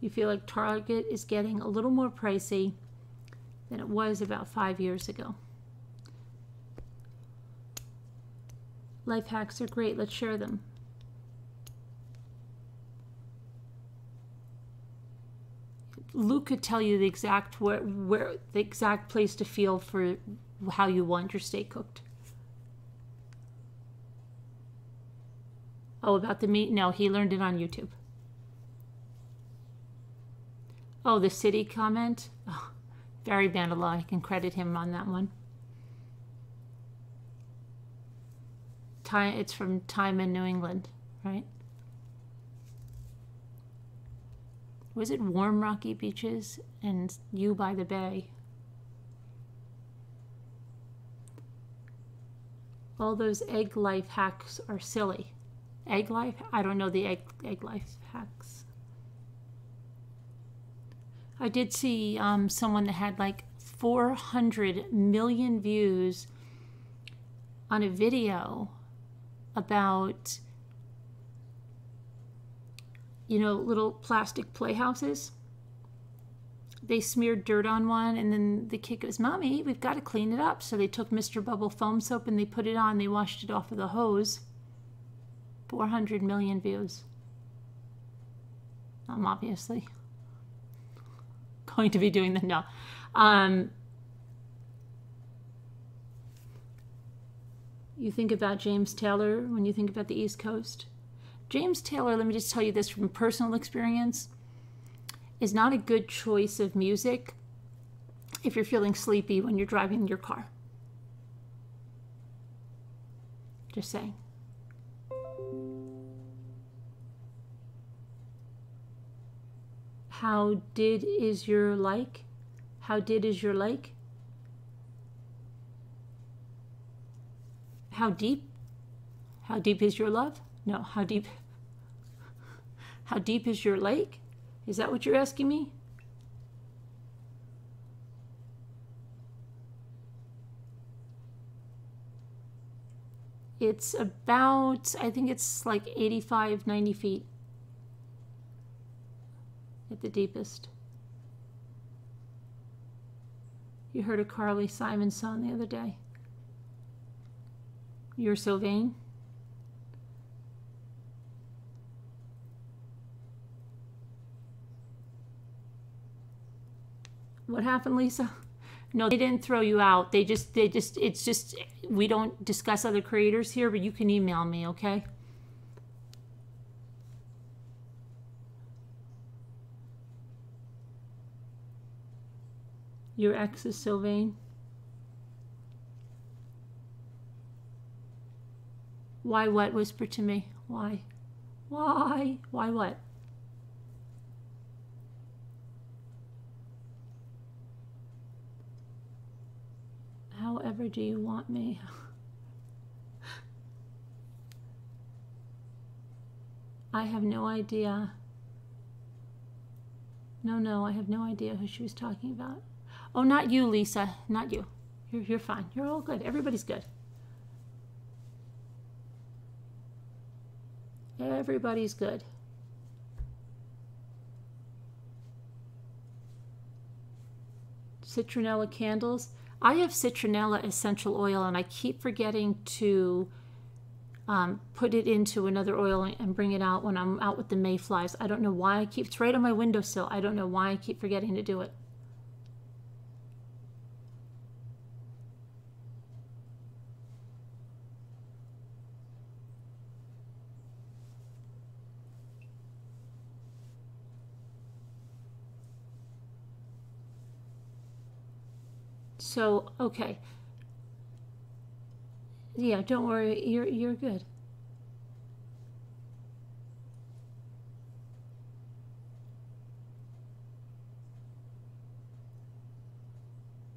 You feel like Target is getting a little more pricey than it was about five years ago. Life hacks are great. Let's share them. Luke could tell you the exact where, where the exact place to feel for how you want your steak cooked. Oh, about the meat? No, he learned it on YouTube. Oh, the city comment? Oh, Barry Manilow. I can credit him on that one. Time, it's from Time in New England, right? Was it warm rocky beaches and you by the bay? All those egg life hacks are silly. Egg life? I don't know the egg, egg life hacks. I did see um, someone that had like 400 million views on a video about, you know, little plastic playhouses. They smeared dirt on one, and then the kid goes, Mommy, we've got to clean it up. So they took Mr. Bubble foam soap and they put it on. They washed it off of the hose. 400 million views. I'm obviously [LAUGHS] going to be doing that. No. Um, you think about James Taylor when you think about the East Coast. James Taylor, let me just tell you this from personal experience, is not a good choice of music if you're feeling sleepy when you're driving your car. Just saying. How did is your like? How did is your like? How deep? How deep is your love? No, how deep? How deep is your lake? Is that what you're asking me? It's about, I think it's like 85, 90 feet at the deepest. You heard a Carly Simon song the other day. You're so vain. What happened, Lisa? No, they didn't throw you out. They just, they just, it's just, we don't discuss other creators here, but you can email me, okay? Your ex is so Why what? Whisper to me. Why? Why? Why what? However do you want me? I have no idea. No, no, I have no idea who she was talking about. Oh, not you, Lisa. Not you. You're, you're fine. You're all good. Everybody's good. Everybody's good. Citronella candles. I have citronella essential oil and I keep forgetting to um, put it into another oil and bring it out when I'm out with the mayflies. I don't know why I keep, it's right on my windowsill. I don't know why I keep forgetting to do it. So, okay. Yeah, don't worry. You're you're good.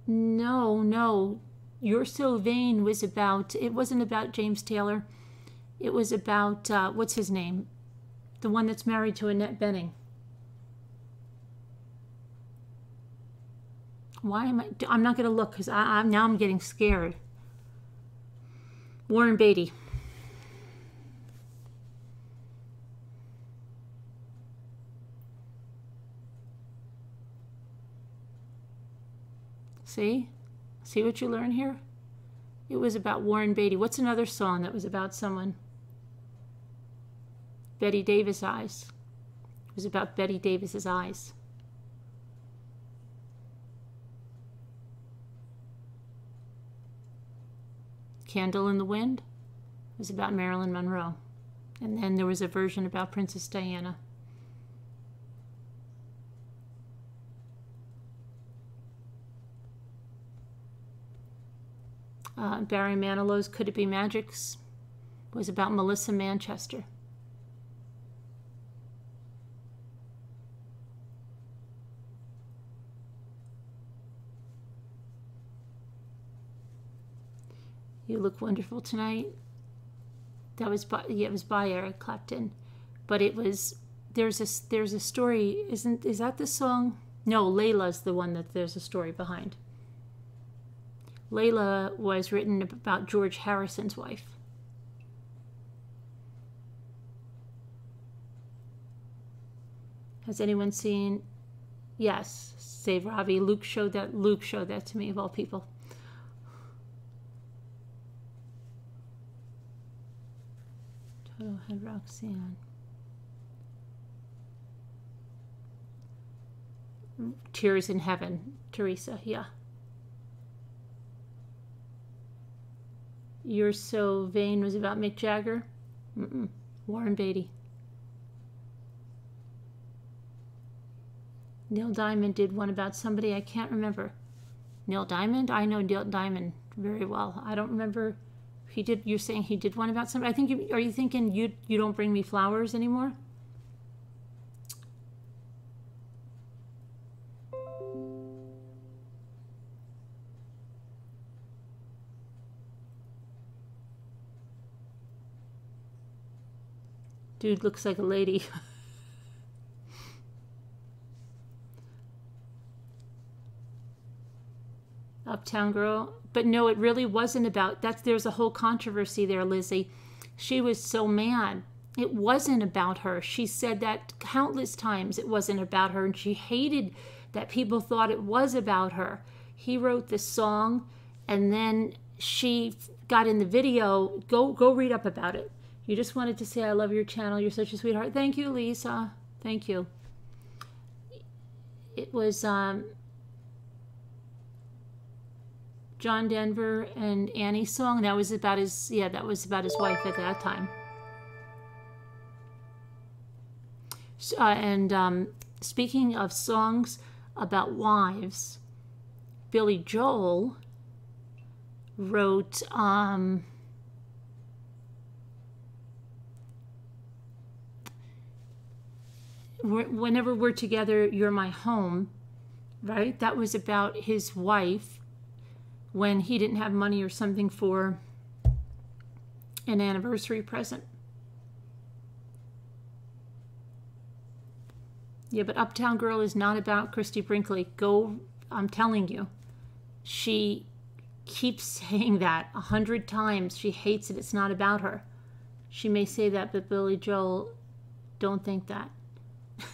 No, no. You're So Vain was about, it wasn't about James Taylor. It was about, uh, what's his name? The one that's married to Annette Bening. Why am I? I'm not going to look because I'm now I'm getting scared. Warren Beatty. See? See what you learn here? It was about Warren Beatty. What's another song that was about someone? Bette Davis eyes. It was about Bette Davis's eyes. Candle in the Wind was about Marilyn Monroe. And then there was a version about Princess Diana. Uh, Barry Manilow's Could It Be Magics was about Melissa Manchester. You look wonderful tonight. That was by yeah, it was by Eric Clapton, but it was there's a there's a story. Isn't is that the song? No, Layla's the one that there's a story behind. Layla was written about George Harrison's wife. Has anyone seen? Yes, Save Robbie. Luke showed that. Luke showed that to me of all people. Roxanne. Tears in Heaven, Teresa, yeah. You're So Vain was about Mick Jagger. Mm -mm. Warren Beatty. Neil Diamond did one about somebody I can't remember. Neil Diamond? I know Neil Diamond very well. I don't remember he did. You're saying he did one about somebody. I think. You, are you thinking you you don't bring me flowers anymore? Dude looks like a lady. [LAUGHS] Uptown Girl. But no, it really wasn't about that. There's a whole controversy there, Lizzie. She was so mad. It wasn't about her. She said that countless times it wasn't about her, and she hated that people thought it was about her. he wrote this song, and then she got in the video. Go go read up about it. You just wanted to say I love your channel. You're such a sweetheart. Thank you, Lisa. Thank you. It was um, John Denver and Annie's song. That was about his yeah, that was about his wife at that time. Uh, and um, speaking of songs about wives, Billy Joel wrote um, whenever we're together you're my home right that was about his wife when he didn't have money or something for an anniversary present. Yeah but uptown girl is not about christy brinkley. Go i'm telling you she keeps saying that a hundred times. She hates it. It's not about her. She may say that but billy joel don't think that. [LAUGHS]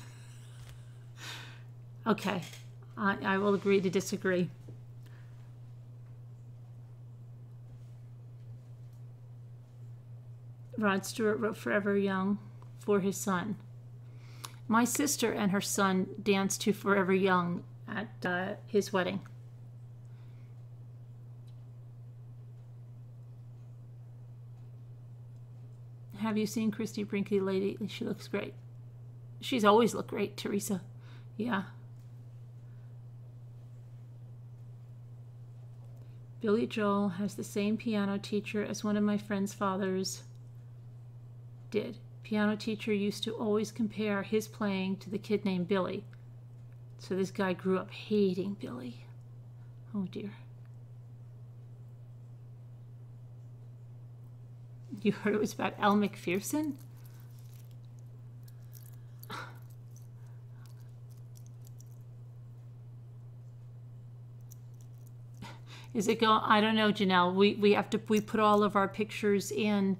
Okay, I, I will agree to disagree. Rod Stewart wrote Forever Young for his son. My sister and her son danced to Forever Young at uh, his wedding. Have you seen Christy Brinkley lately? She looks great. She's always looked great, Teresa. Yeah. Billy Joel has the same piano teacher as one of my friend's fathers did. Piano teacher used to always compare his playing to the kid named Billy. So this guy grew up hating Billy. Oh dear. You heard it was about Elle Macpherson? Is it going? I don't know, Janelle. We we have to we put all of our pictures in,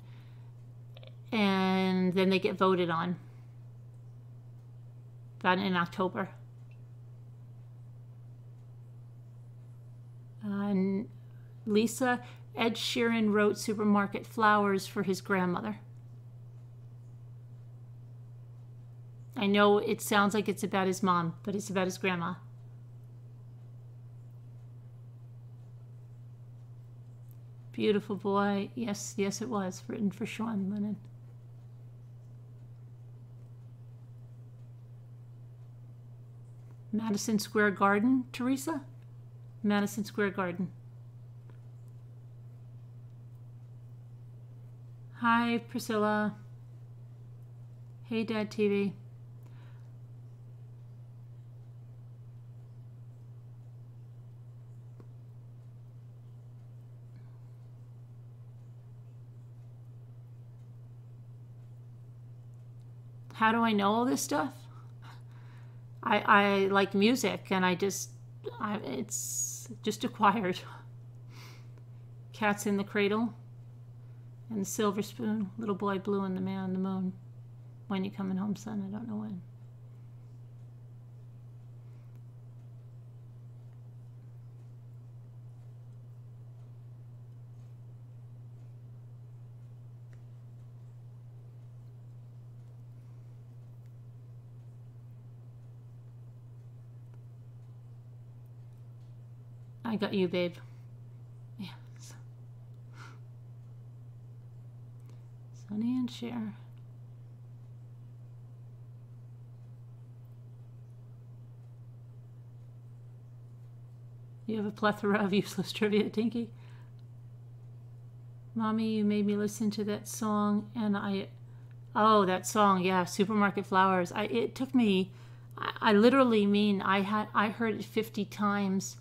and then they get voted on. About in October. And Lisa, Ed Sheeran wrote Supermarket Flowers for his grandmother. I know it sounds like it's about his mom, but it's about his grandma. Beautiful boy. Yes, yes, it was written for Sean Lennon. Madison Square Garden, Teresa? Madison Square Garden. Hi, Priscilla. Hey, Dad TV. how do I know all this stuff? I, I like music and I just, I, it's just acquired. [LAUGHS] Cats in the Cradle and Silver Spoon, Little Boy Blue and the Man on the Moon. When you coming home, son? I don't know when. I got you, babe. Yeah. Sonny and Cher. You have a plethora of useless trivia, Tinky. Mommy, you made me listen to that song, and I, oh, that song, yeah, Supermarket Flowers. I it took me, I, I literally mean I had I heard it fifty times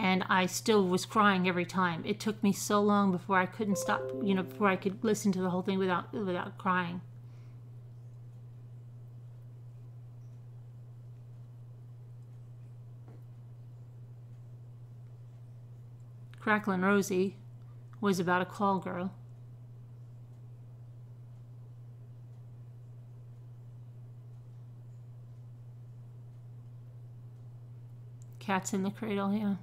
and I still was crying every time. It took me so long before I couldn't stop, you know, before I could listen to the whole thing without without crying. Cracklin' Rosie was about a call girl. Cats in the Cradle, yeah.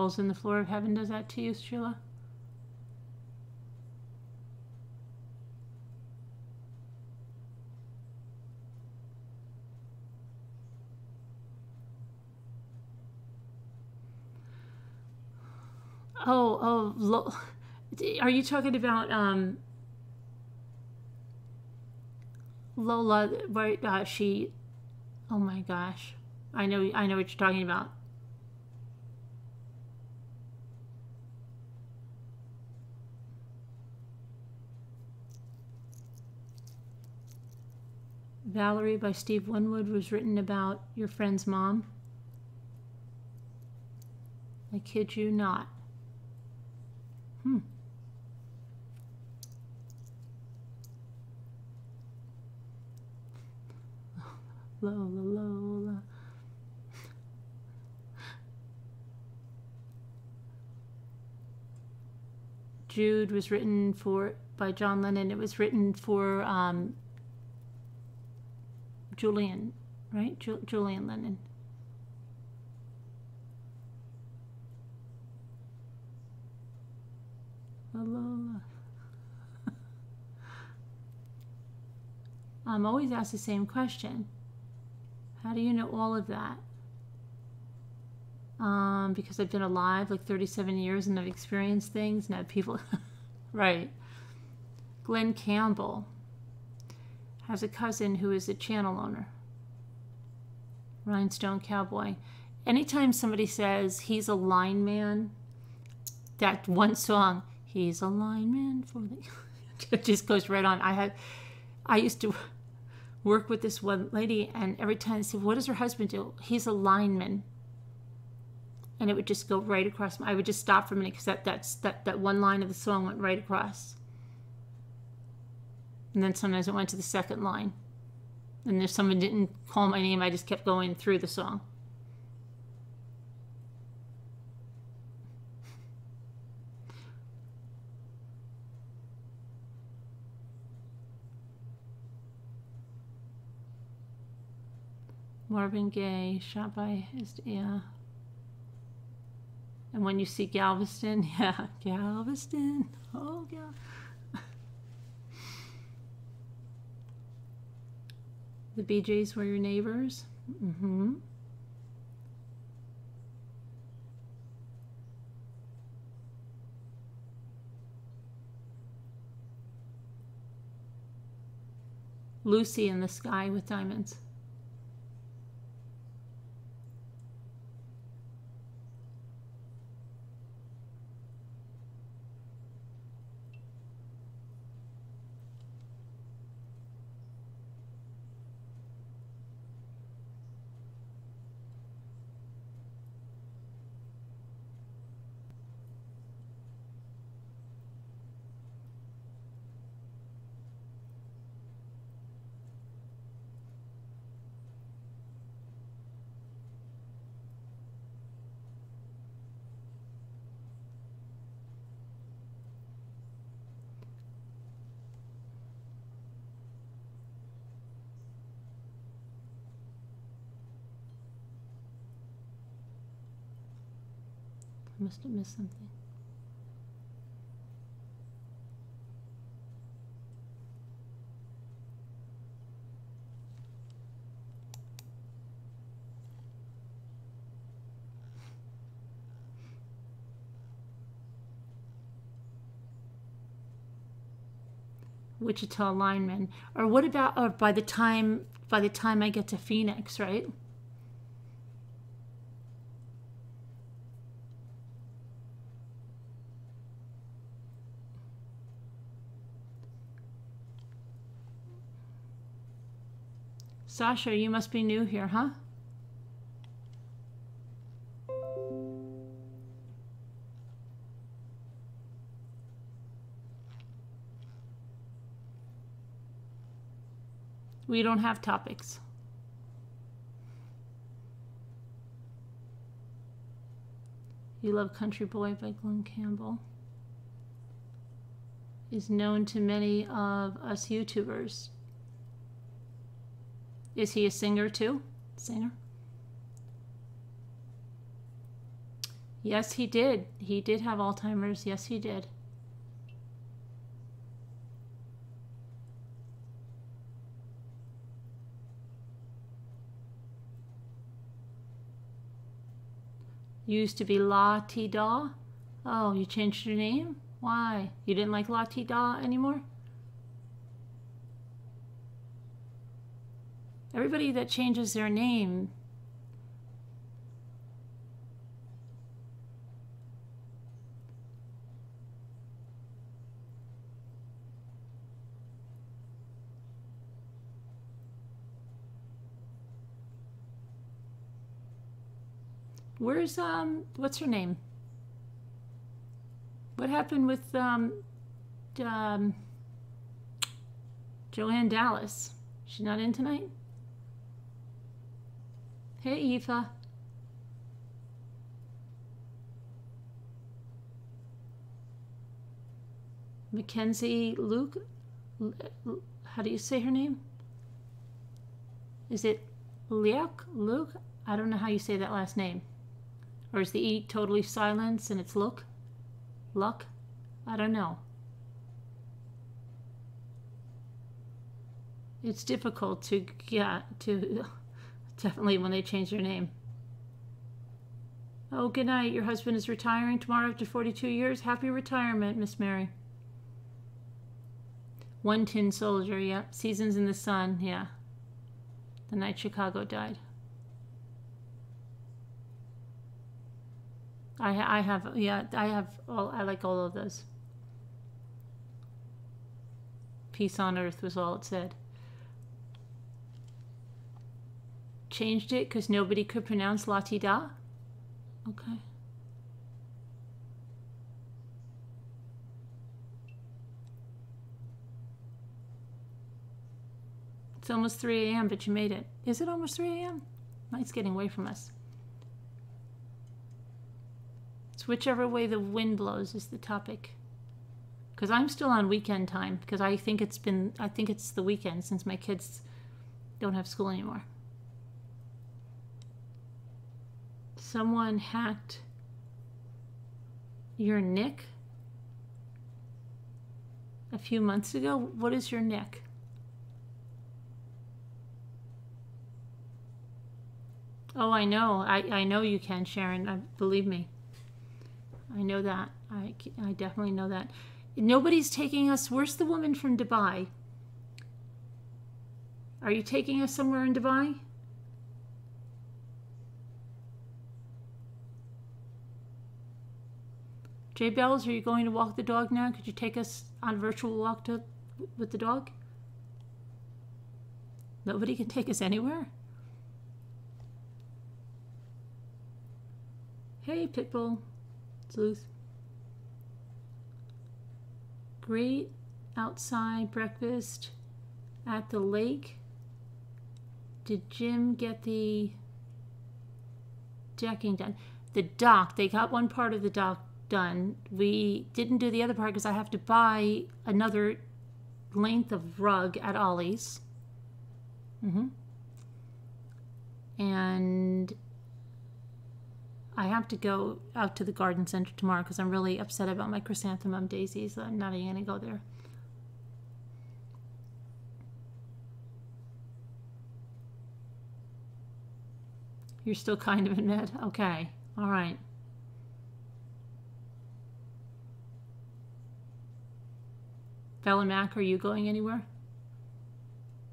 Holes in the Floor of Heaven does that to you, Sheila? Oh, oh, lo- are you talking about um, Lola? Right? Uh, she. Oh my gosh, I know. I know what you're talking about. Valerie by Steve Winwood was written about your friend's mom. I kid you not. Hmm. [LAUGHS] Lola, Lola. Jude was written for by John Lennon. It was written for um, Julian, right? Ju- Julian Lennon. Lola. [LAUGHS] I'm always asked the same question. How do you know all of that? Um, because I've been alive like 37 years and I've experienced things and I've people. [LAUGHS] right. Glen Campbell has a cousin who is a channel owner. Rhinestone Cowboy. Anytime somebody says he's a lineman, that one song, he's a lineman for the it [LAUGHS] just goes right on i had i used to work with this one lady and every time i said what does her husband do he's a lineman and it would just go right across i would just stop for a minute because that, that's, that, that one line of the song went right across and then sometimes it went to the second line and if someone didn't call my name i just kept going through the song Marvin Gaye, shot by his, yeah. And when you see Galveston, [LAUGHS] yeah, Galveston, oh, yeah. The BJs were your neighbors. Mm-hmm. Lucy in the Sky with Diamonds. Must have missed something. Wichita lineman. Or what about or by the time by the time I get to Phoenix, right? Sasha, you must be new here, huh? We don't have topics. You love Country Boy by Glen Campbell. is known to many of us YouTubers. Is he a singer too? Singer? Yes, he did. He did have Alzheimer's. Yes, he did. Used to be La Ti Da. Oh, you changed your name? Why? You didn't like La Ti Da anymore? Everybody that changes their name Where's um what's her name? What happened with um um Joanne Dallas? She not in tonight? Hey Eva. Mackenzie Luke how do you say her name? Is it Luke? Luke? I don't know how you say that last name. Or is the E totally silence and it's look? Luck? I don't know. It's difficult to get to definitely when they change their name. Oh, good night. Your husband is retiring tomorrow after 42 years. Happy retirement, Miss Mary. One Tin Soldier, yeah. Seasons in the Sun, yeah. The night Chicago died. I I have yeah I have all I like all of those. Peace on earth was all it said. Changed it because nobody could pronounce La Ti Da. Okay. It's almost 3 a.m., but you made it. Is it almost 3 a.m.? Night's getting away from us. It's whichever way the wind blows is the topic. Because I'm still on weekend time because I think it's been I think it's the weekend since my kids don't have school anymore. Someone hacked your nick a few months ago. What is your nick? Oh, I know. I, I know you can, Sharon. I, believe me. I know that. I, I definitely know that. Nobody's taking us. Where's the woman from Dubai? Are you taking us somewhere in Dubai? Jay Bells, are you going to walk the dog now? Could you take us on a virtual walk to, with the dog? Nobody can take us anywhere? Hey, Pitbull. Sleuth. Great outside breakfast at the lake. Did Jim get the decking done? The dock, they got one part of the dock done. We didn't do the other part because I have to buy another length of rug at Ollie's. Mm-hmm. And I have to go out to the garden center tomorrow because I'm really upset about my chrysanthemum daisies. I'm not even going to go there. You're still kind of in bed? Okay. All right. Val and Mac, are you going anywhere?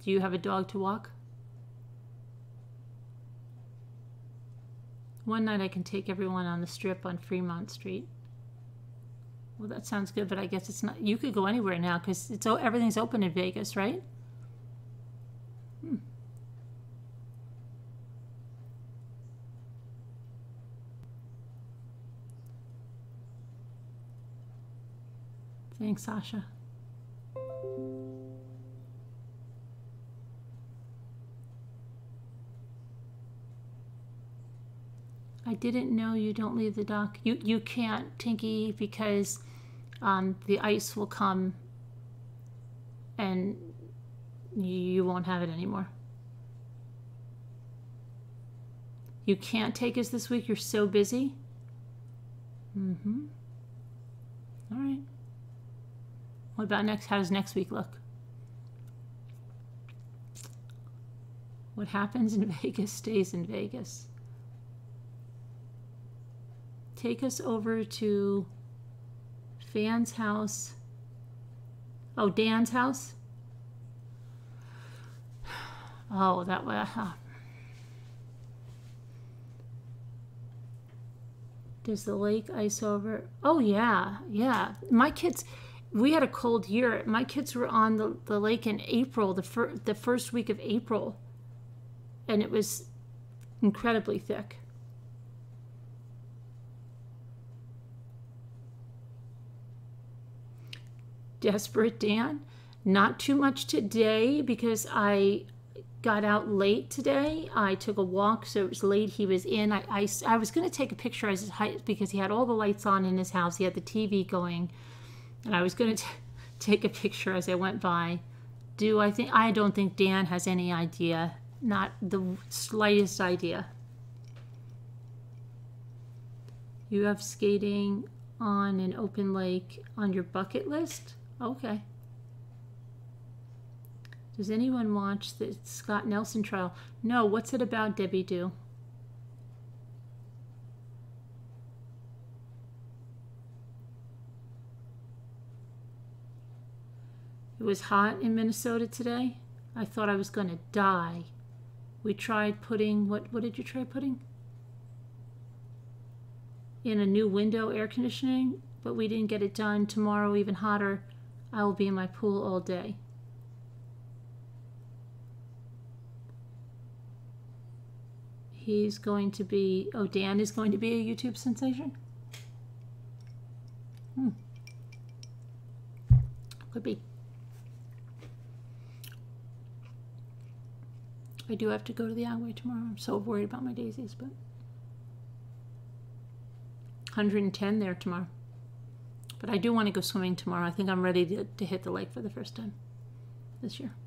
Do you have a dog to walk? One night I can take everyone on the strip on Fremont Street. Well, that sounds good, but I guess it's not. You could go anywhere now because it's everything's open in Vegas, right? Hmm. Thanks, Sasha. I didn't know you don't leave the dock. You you can't, Tinky, because um, the ice will come and you won't have it anymore. You can't take us this week. You're so busy. Mm-hmm. All right. What about next? How does next week look? What happens in [LAUGHS] Vegas stays in Vegas. Take us over to Fan's house. Oh, Dan's house? Oh, that was. Uh, does the lake ice over? Oh, yeah, yeah. My kids, we had a cold year. My kids were on the, the lake in April, the, fir- the first week of April, and it was incredibly thick. Desperate Dan. Not too much today because I got out late today. I took a walk, so it was late. He was in. I, I, I was going to take a picture as his, because he had all the lights on in his house. He had the TV going, and I was going [LAUGHS] to take a picture as I went by. Do I think? I don't think Dan has any idea. Not the slightest idea. You have skating on an open lake on your bucket list? Okay. Does anyone watch the Scott Nelson trial? No, what's it about, Debbie Do? It was hot in Minnesota today. I thought I was going to die. We tried putting, what, what did you try putting? In a new window air conditioning, but we didn't get it done. Tomorrow, even hotter. I will be in my pool all day. He's going to be, oh, Dan is going to be a YouTube sensation? Hmm. Could be. I do have to go to the Agway tomorrow. I'm so worried about my daisies, but 110 there tomorrow. But I do want to go swimming tomorrow. I think I'm ready to, to hit the lake for the first time this year. [LAUGHS]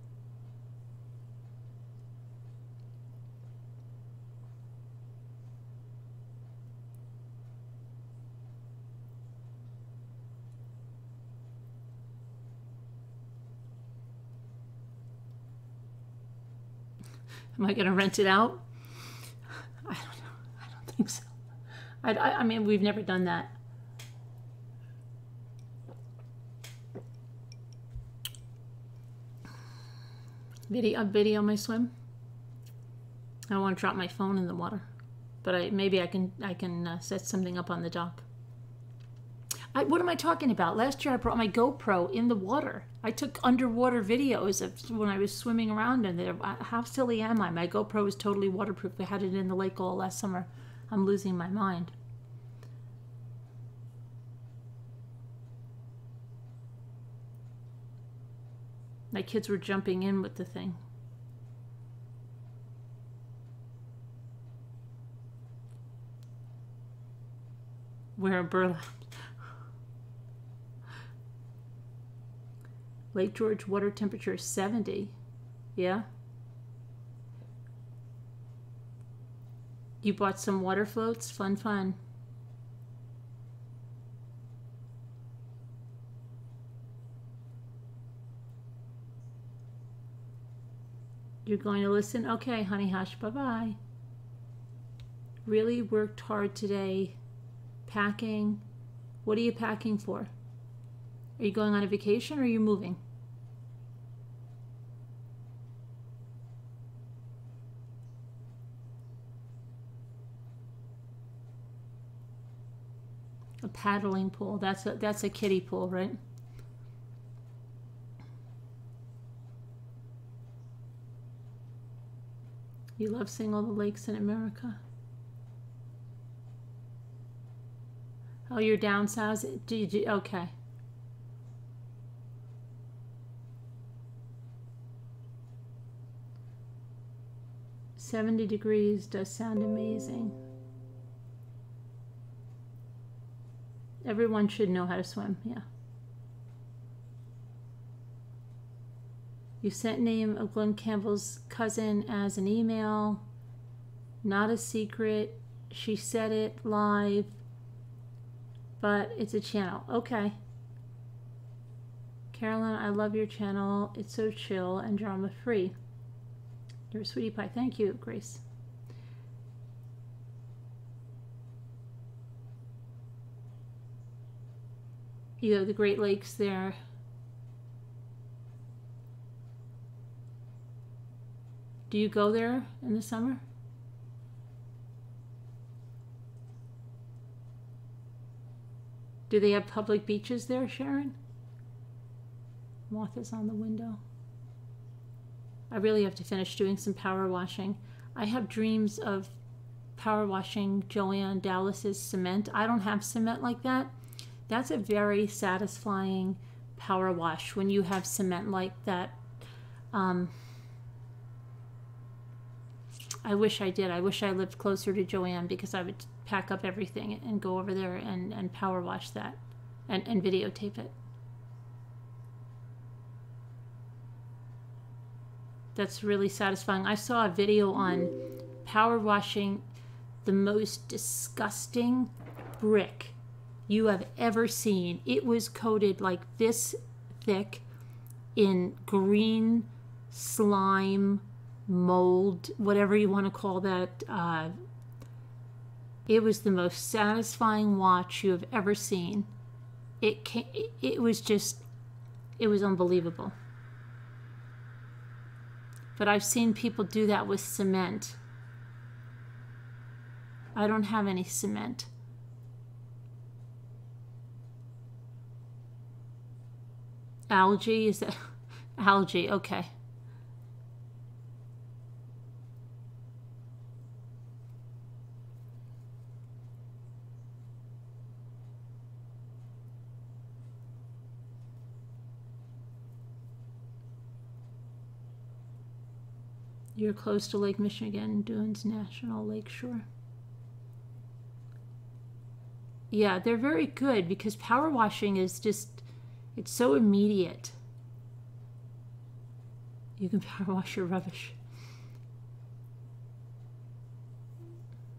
Am I going to rent it out? I don't know. I don't think so. I, I, I mean, we've never done that. Video, video my swim. I don't want to drop my phone in the water, but I maybe I can I can uh, set something up on the dock. I, what am I talking about? Last year I brought my GoPro in the water. I took underwater videos of when I was swimming around in there. How silly am I? My GoPro is totally waterproof. I had it in the lake all last summer. I'm losing my mind. My kids were jumping in with the thing. Wear a burlap. Lake George water temperature is 70. Yeah? You bought some water floats? Fun, fun. You're going to listen? Okay, honey hush. Bye bye. Really worked hard today. Packing. What are you packing for? Are you going on a vacation or are you moving? A paddling pool. That's a that's a kiddie pool, right? You love seeing all the lakes in America. Oh, you're downsizing? Did you, okay. Seventy degrees does sound amazing. Everyone should know how to swim, yeah. You sent name of Glen Campbell's cousin as an email. Not a secret. She said it live, but it's a channel. Okay. Carolyn, I love your channel. It's so chill and drama free. You're a sweetie pie. Thank you, Grace. You have the Great Lakes there. Do you go there in the summer? Do they have public beaches there, Sharon? Moth is on the window. I really have to finish doing some power washing. I have dreams of power washing Joanne Dallas's cement. I don't have cement like that. That's a very satisfying power wash when you have cement like that. Um, I wish I did. I wish I lived closer to Joanne because I would pack up everything and go over there and, and power wash that and, and videotape it. That's really satisfying. I saw a video on power washing the most disgusting brick you have ever seen. It was coated like this thick in green slime mold, whatever you want to call that. Uh, it was the most satisfying watch you have ever seen. It came, it was just, it was unbelievable. But I've seen people do that with cement. I don't have any cement. Algae, is that [LAUGHS] algae? Okay. You're close to Lake Michigan, Dunes National Lakeshore. Yeah, they're very good because power washing is just, it's so immediate. You can [LAUGHS] power wash your rubbish.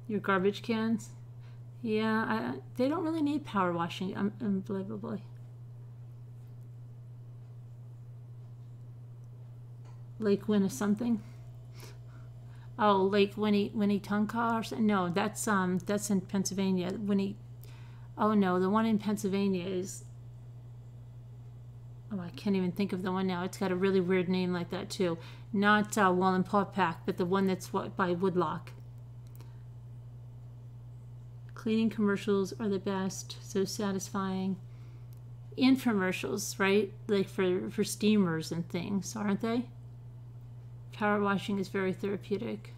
Your garbage cans. Yeah, I, they don't really need power washing, unbelievably. Lake Winna something. Oh, Lake Winnie Winnetonka or something? No, that's um that's in Pennsylvania. Winnie. Oh no, the one in Pennsylvania is. Oh, I can't even think of the one now. It's got a really weird name like that too. Not uh, Wallenpaupack, but the one that's what by Woodloch. Cleaning commercials are the best, so satisfying. Infomercials, right? Like for for steamers and things, aren't they? Power washing is very therapeutic.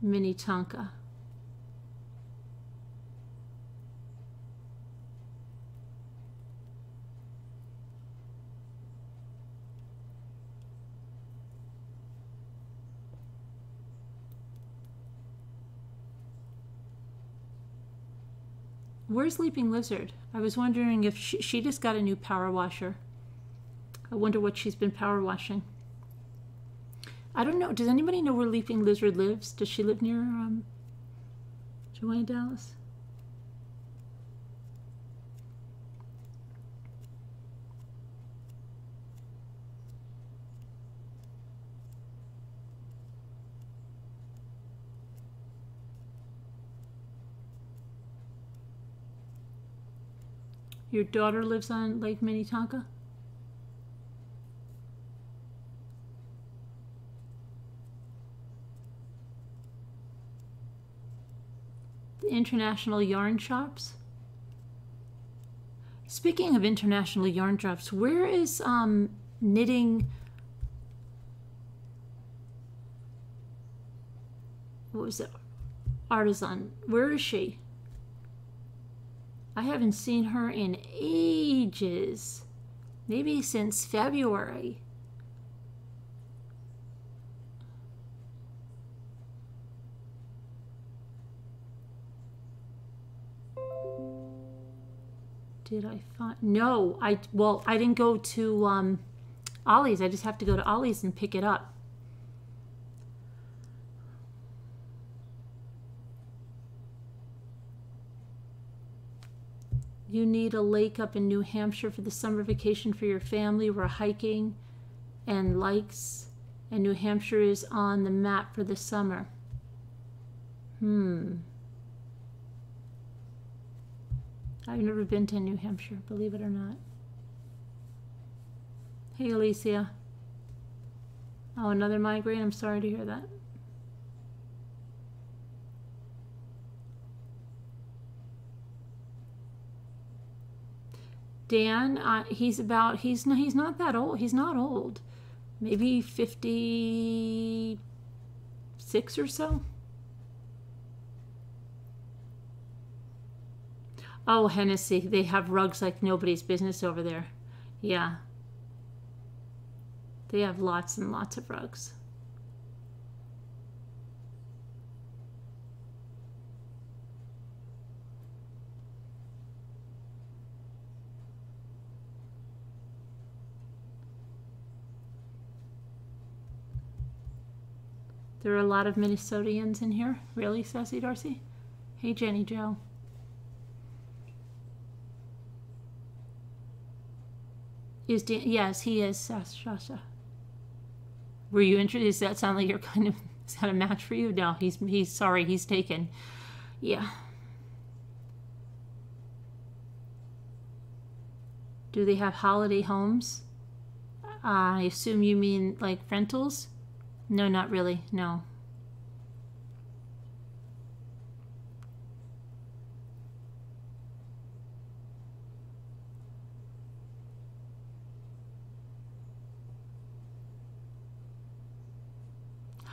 Minnetonka. Where's Leaping Lizard? I was wondering if she, she just got a new power washer. I wonder what she's been power washing. I don't know. Does anybody know where Leaping Lizard lives? Does she live near um, Joanne Dallas? Your daughter lives on Lake Minnetonka? International yarn shops. Speaking of international yarn shops, where is um, knitting? What was it? Artisan. Where is she? I haven't seen her in ages. Maybe since February. Did I find? No, I well, I didn't go to um, Ollie's. I just have to go to Ollie's and pick it up. You need a lake up in New Hampshire for the summer vacation for your family. We're hiking and likes, and New Hampshire is on the map for the summer. Hmm. I've never been to New Hampshire, believe it or not. Hey, Alicia. Oh, another migraine? I'm sorry to hear that. Dan, uh, he's about, he's, no, he's not that old. He's not old. Maybe 56 or so. Oh, Hennessy. They have rugs like nobody's business over there. Yeah. They have lots and lots of rugs. There are a lot of Minnesotians in here. Really, Sassy Darcy? Hey, Jenny Joe. Is Dan, yes, he is Sasha. Were you interested? Does that sound like you're kind of [LAUGHS] is that a match for you? No, he's he's sorry, he's taken. Yeah. Do they have holiday homes? I assume you mean like rentals? No, not really. No.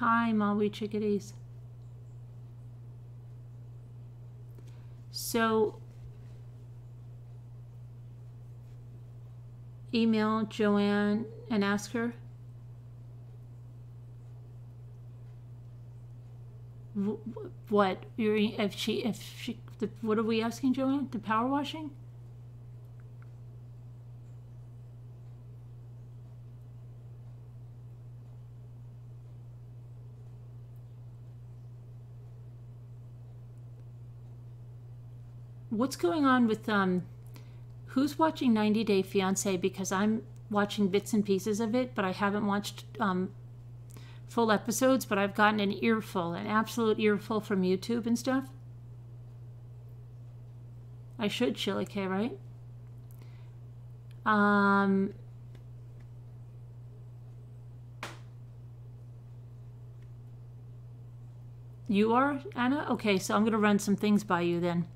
Hi, Maui chickadees. So, email Joanne and ask her. What if she if she what are we asking Joanne? The power washing? What's going on with um who's watching 90 Day Fiance because I'm watching bits and pieces of it, but I haven't watched um, full episodes, but I've gotten an earful, an absolute earful from YouTube and stuff. I should, Chili K, right? Um, you are, Anna? Okay, so I'm going to run some things by you then.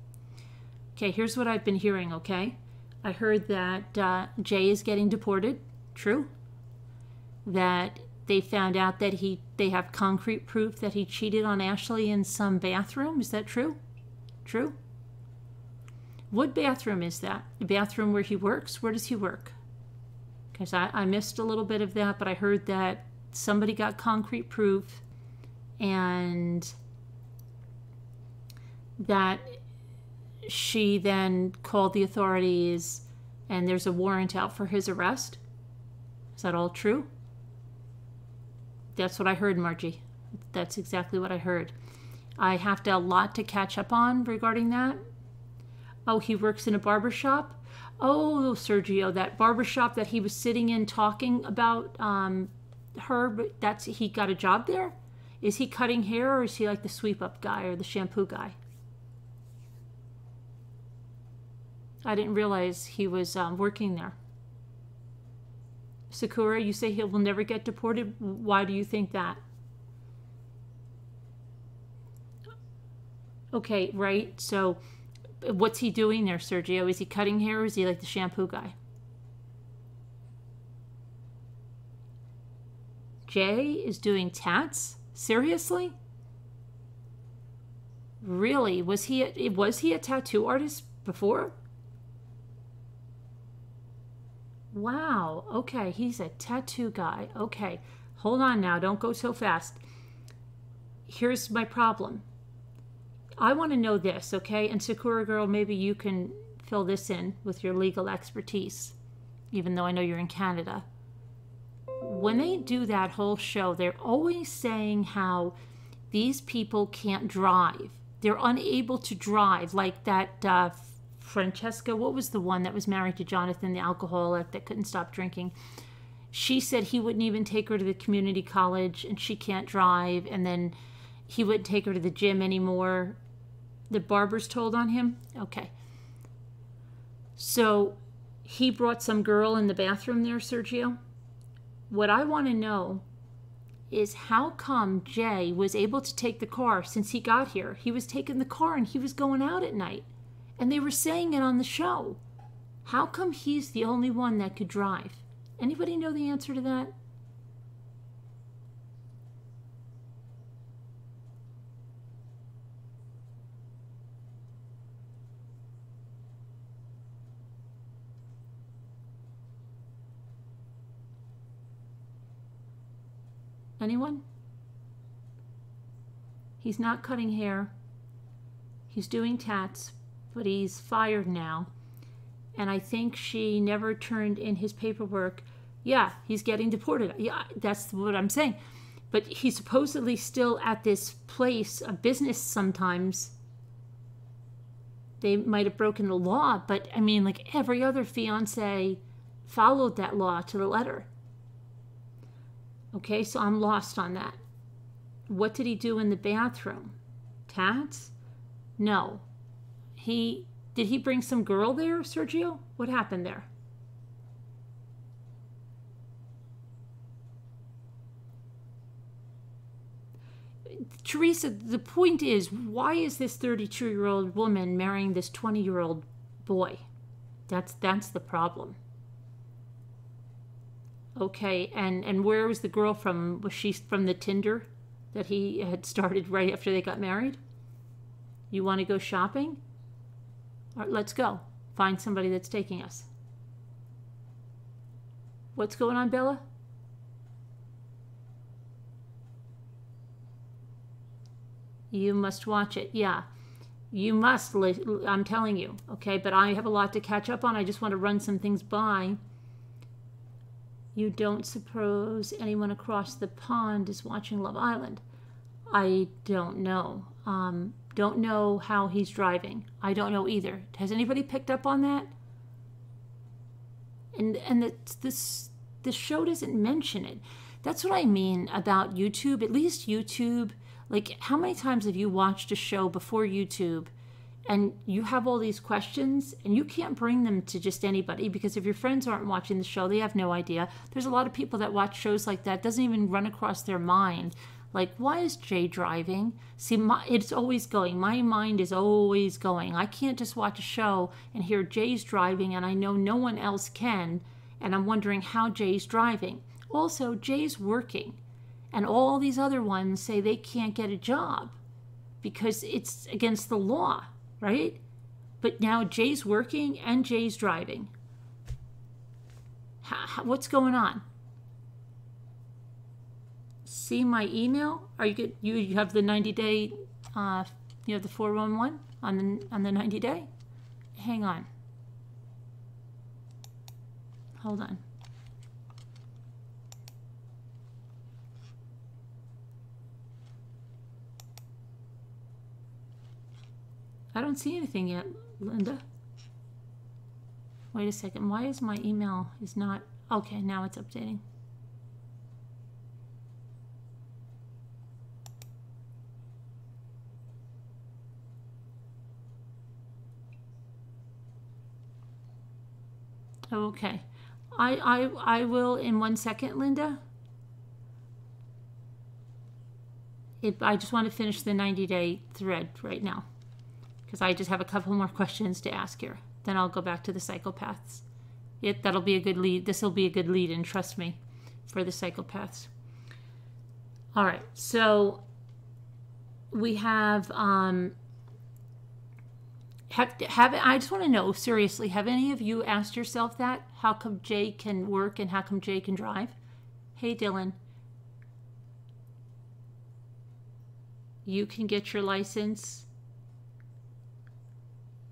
Okay, here's what I've been hearing, okay? I heard that uh, Jay is getting deported. True. That they found out that he they have concrete proof that he cheated on Ashley in some bathroom. Is that true? True. What bathroom is that? The bathroom where he works? Where does he work? Because I, I missed a little bit of that, but I heard that somebody got concrete proof and that she then called the authorities and there's a warrant out for his arrest. Is that all true? That's what I heard, Margie. That's exactly what I heard. I have to a lot to catch up on regarding that. Oh, he works in a barber shop. Oh, Sergio, that barber shop that he was sitting in talking about um, her, that's he got a job there. Is he cutting hair or is he like the sweep up guy or the shampoo guy? I didn't realize he was um, working there. Sakura, you say he will never get deported. Why do you think that? Okay, right. So, what's he doing there, Sergio? Is he cutting hair or is he like the shampoo guy? Jay is doing tats? Seriously? Really? Was he a, was he a tattoo artist before? Wow. Okay. He's a tattoo guy. Okay. Hold on now. Don't go so fast. Here's my problem. I want to know this, okay? And Sakura Girl, maybe you can fill this in with your legal expertise, even though I know you're in Canada. When they do that whole show, they're always saying how these people can't drive. They're unable to drive, like that uh, Francesca, what was the one that was married to Jonathan, the alcoholic that couldn't stop drinking? She said he wouldn't even take her to the community college and she can't drive. And then he wouldn't take her to the gym anymore. The barber's told on him? Okay. So he brought some girl in the bathroom there, Sergio. What I want to know is how come Jay was able to take the car since he got here? He was taking the car and he was going out at night. And they were saying it on the show. How come he's the only one that could drive? Anybody know the answer to that? Anyone? He's not cutting hair. He's doing tats, but he's fired now. And I think she never turned in his paperwork. Yeah, he's getting deported. Yeah, that's what I'm saying. But he's supposedly still at this place of business sometimes. They might have broken the law, but I mean, like every other fiance followed that law to the letter. Okay, so I'm lost on that. What did he do in the bathroom? Tats? No. He did he bring some girl there, Sergio? What happened there? Teresa, the point is, why is this 32 year old woman marrying this 20 year old boy? That's that's the problem. Okay, and and where was the girl from? Was she from the Tinder that he had started right after they got married? You want to go shopping? Let's go. Find somebody that's taking us. What's going on, Bella? You must watch it. Yeah. You must. I'm telling you. Okay. But I have a lot to catch up on. I just want to run some things by. You don't suppose anyone across the pond is watching Love Island? I don't know. Um, don't know how he's driving. I don't know either. Has anybody picked up on that? And and this this show doesn't mention it. That's what I mean about YouTube. At least YouTube. Like, how many times have you watched a show before YouTube and you have all these questions and you can't bring them to just anybody because if your friends aren't watching the show they have no idea there's a lot of people that watch shows like that doesn't even run across their mind like why is jay driving see my, it's always going my mind is always going i can't just watch a show and hear jay's driving and i know no one else can and i'm wondering how jay's driving also jay's working and all these other ones say they can't get a job because it's against the law right? But now Jay's working and Jay's driving. How, what's going on? See my email? Are you? You, you have the 90 day, uh, you have the 411 on the, on the 90 day? Hang on. Hold on. I don't see anything yet, Linda. Wait a second. Why is my email is not... Okay, now it's updating. Okay. I, I, I will in one second, Linda. If I just want to finish the 90 day thread right now because I just have a couple more questions to ask here. Then I'll go back to the psychopaths. It, that'll be a good lead. This will be a good lead, and trust me, for the psychopaths. All right, so we have um, have have I just want to know seriously, have any of you asked yourself that? How come Jay can work and how come Jay can drive? Hey, Dylan. You can get your license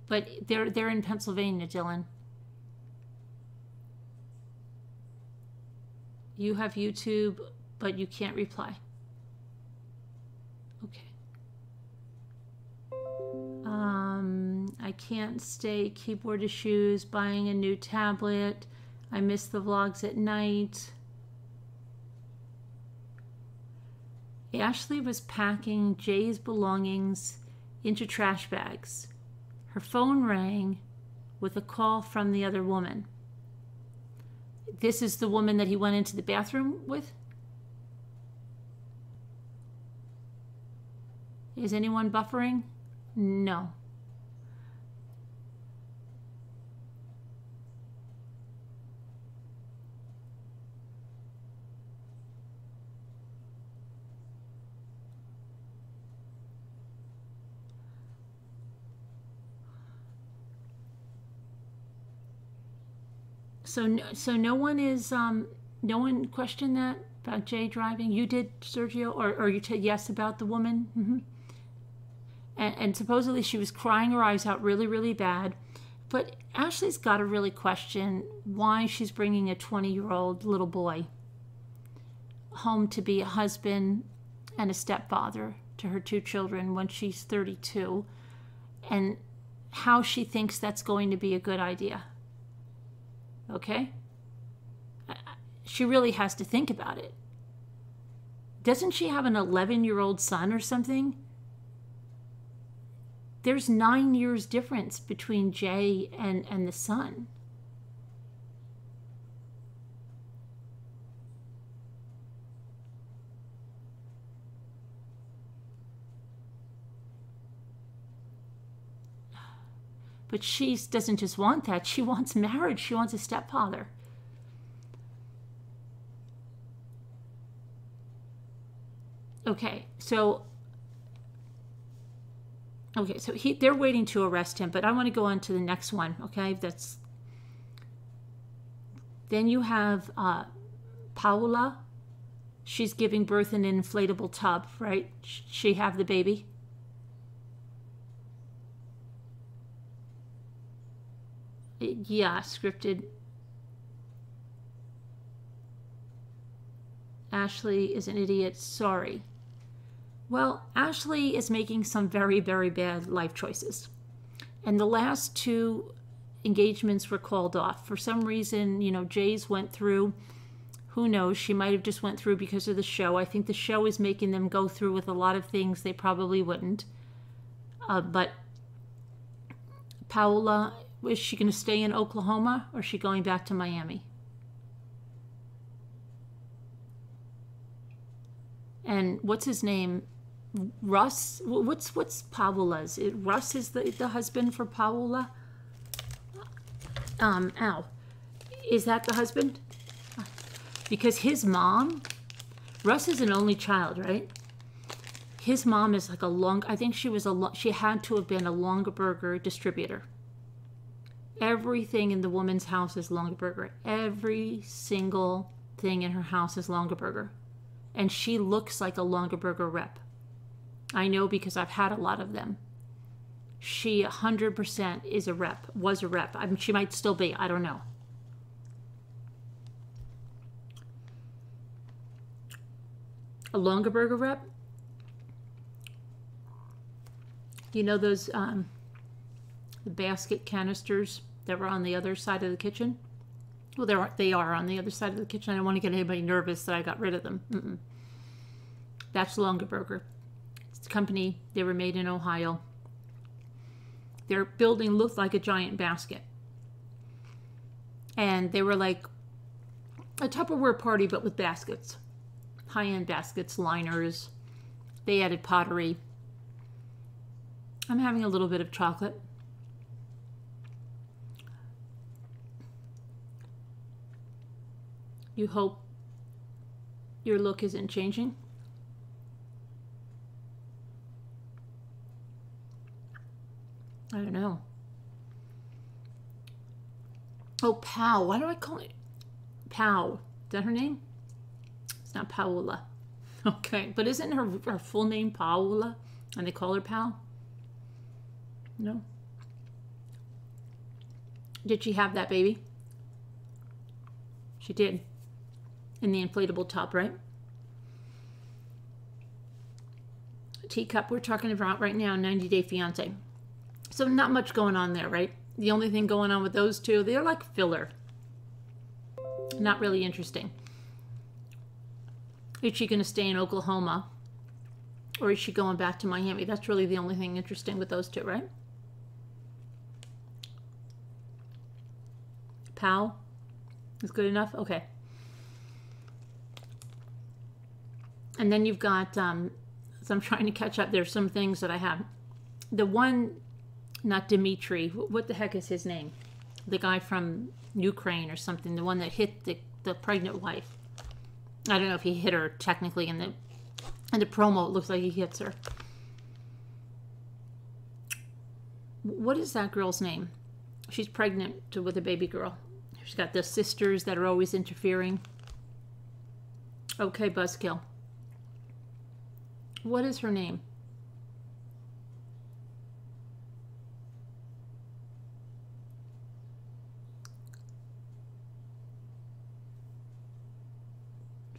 But they're they're in Pennsylvania, Dylan. You have YouTube, but you can't reply. I can't stay keyboard issues, buying a new tablet. I miss the vlogs at night. Ashley was packing Jay's belongings into trash bags. Her phone rang with a call from the other woman. This is the woman that he went into the bathroom with? Is anyone buffering? No. So, no, so no one is, um, no one questioned that about Jay driving. You did, Sergio, or, or you said yes about the woman. Mm-hmm. And, and supposedly she was crying her eyes out really, really bad. But Ashley's got to really question why she's bringing a 20 year old little boy home to be a husband and a stepfather to her two children when she's 32 and how she thinks that's going to be a good idea. Okay? She really has to think about it. Doesn't she have an 11 year old son or something? There's nine years difference between Jay and, and the son. But she doesn't just want that. She wants marriage. She wants a stepfather. Okay, so okay, so he they're waiting to arrest him, but I want to go on to the next one. Okay, that's then you have uh, Paula. She's giving birth in an inflatable tub, right? She have the baby. Yeah, scripted. Ashley is an idiot. Sorry. Well, Ashley is making some very, very bad life choices. And the last two engagements were called off. For some reason, you know, Jay's went through. Who knows? She might have just went through because of the show. I think the show is making them go through with a lot of things they probably wouldn't. Uh, but Paola is she going to stay in Oklahoma or is she going back to Miami? And what's his name? Russ? What's what's Paola's? It, Russ is the the husband for Paola. Um, ow, is that the husband? Because his mom, Russ is an only child, right? His mom is like a long. I think she was a. She had to have been a Longaberger distributor. Everything in the woman's house is Longaberger. Every single thing in her house is Longaberger. And she looks like a Longaberger rep. I know because I've had a lot of them. She 100% is a rep, was a rep. I mean, she might still be, I don't know. A Longaberger rep? You know those um, the basket canisters that were on the other side of the kitchen. Well, they're, they are on the other side of the kitchen. I don't want to get anybody nervous that I got rid of them. Mm -mm. That's Longaberger. It's a company. They were made in Ohio. Their building looked like a giant basket. And they were like a Tupperware party, but with baskets. High-end baskets, liners. They added pottery. I'm having a little bit of chocolate. You hope your look isn't changing. I don't know. Oh, Pow. Why do I call it Pow? Is that her name? It's not Paola. [LAUGHS] Okay, but isn't her, her full name Paola? And they call her Pow? No. Did she have that baby? She did. In the inflatable tub, right? Teacup, we're talking about right now 90 Day Fiance. So, not much going on there, right? The only thing going on with those two, they're like filler. Not really interesting. Is she going to stay in Oklahoma? Or is she going back to Miami? That's really the only thing interesting with those two, right? Pal is good enough? Okay. And then you've got, um, so I'm trying to catch up. There's some things that I have. The one, not Dimitri, what the heck is his name? The guy from Ukraine or something, the one that hit the, the pregnant wife. I don't know if he hit her technically in the in the promo. It looks like he hits her. What is that girl's name? She's pregnant to, with a baby girl. She's got the sisters that are always interfering. Okay, Buzzkill. What is her name?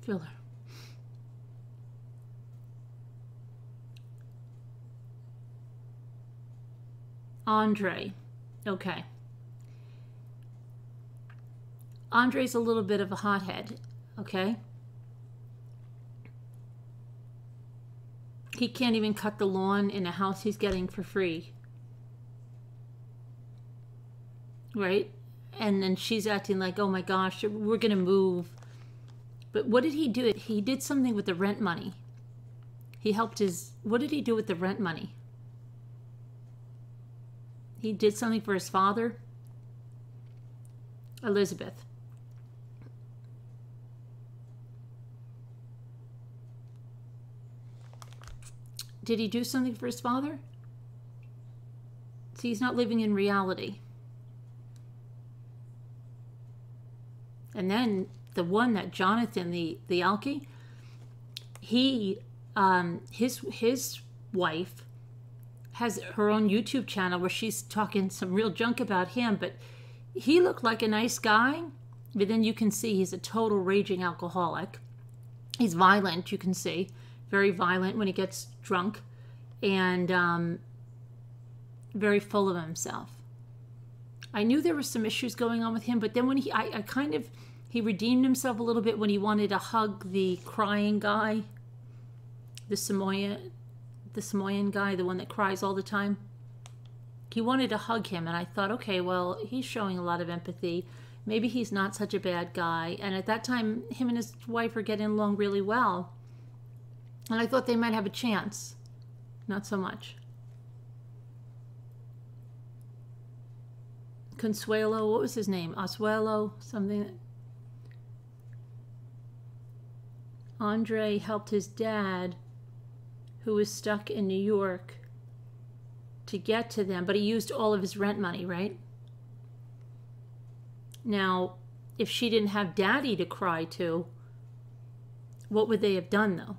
Filler. Andre. Okay. Andre's a little bit of a hothead, okay? He can't even cut the lawn in a house he's getting for free. Right? And then she's acting like, oh my gosh, we're going to move. But what did he do? He did something with the rent money. He helped his. What did he do with the rent money? He did something for his father. Elizabeth. Did he do something for his father? See, he's not living in reality. And then the one that Jonathan, the the Alki, he, um, his his wife has her own YouTube channel where she's talking some real junk about him, but he looked like a nice guy. But then you can see he's a total raging alcoholic. He's violent, you can see very violent when he gets drunk, and um, very full of himself. I knew there were some issues going on with him, but then when he, I, I kind of, he redeemed himself a little bit when he wanted to hug the crying guy, the Samoan, the Samoan guy, the one that cries all the time. He wanted to hug him, and I thought, okay, well, he's showing a lot of empathy. Maybe he's not such a bad guy. And at that time, him and his wife are getting along really well. And I thought they might have a chance. Not so much. Consuelo, what was his name? Oswello, something. Andre helped his dad, who was stuck in New York, to get to them, but he used all of his rent money, right? Now, if she didn't have daddy to cry to, what would they have done though?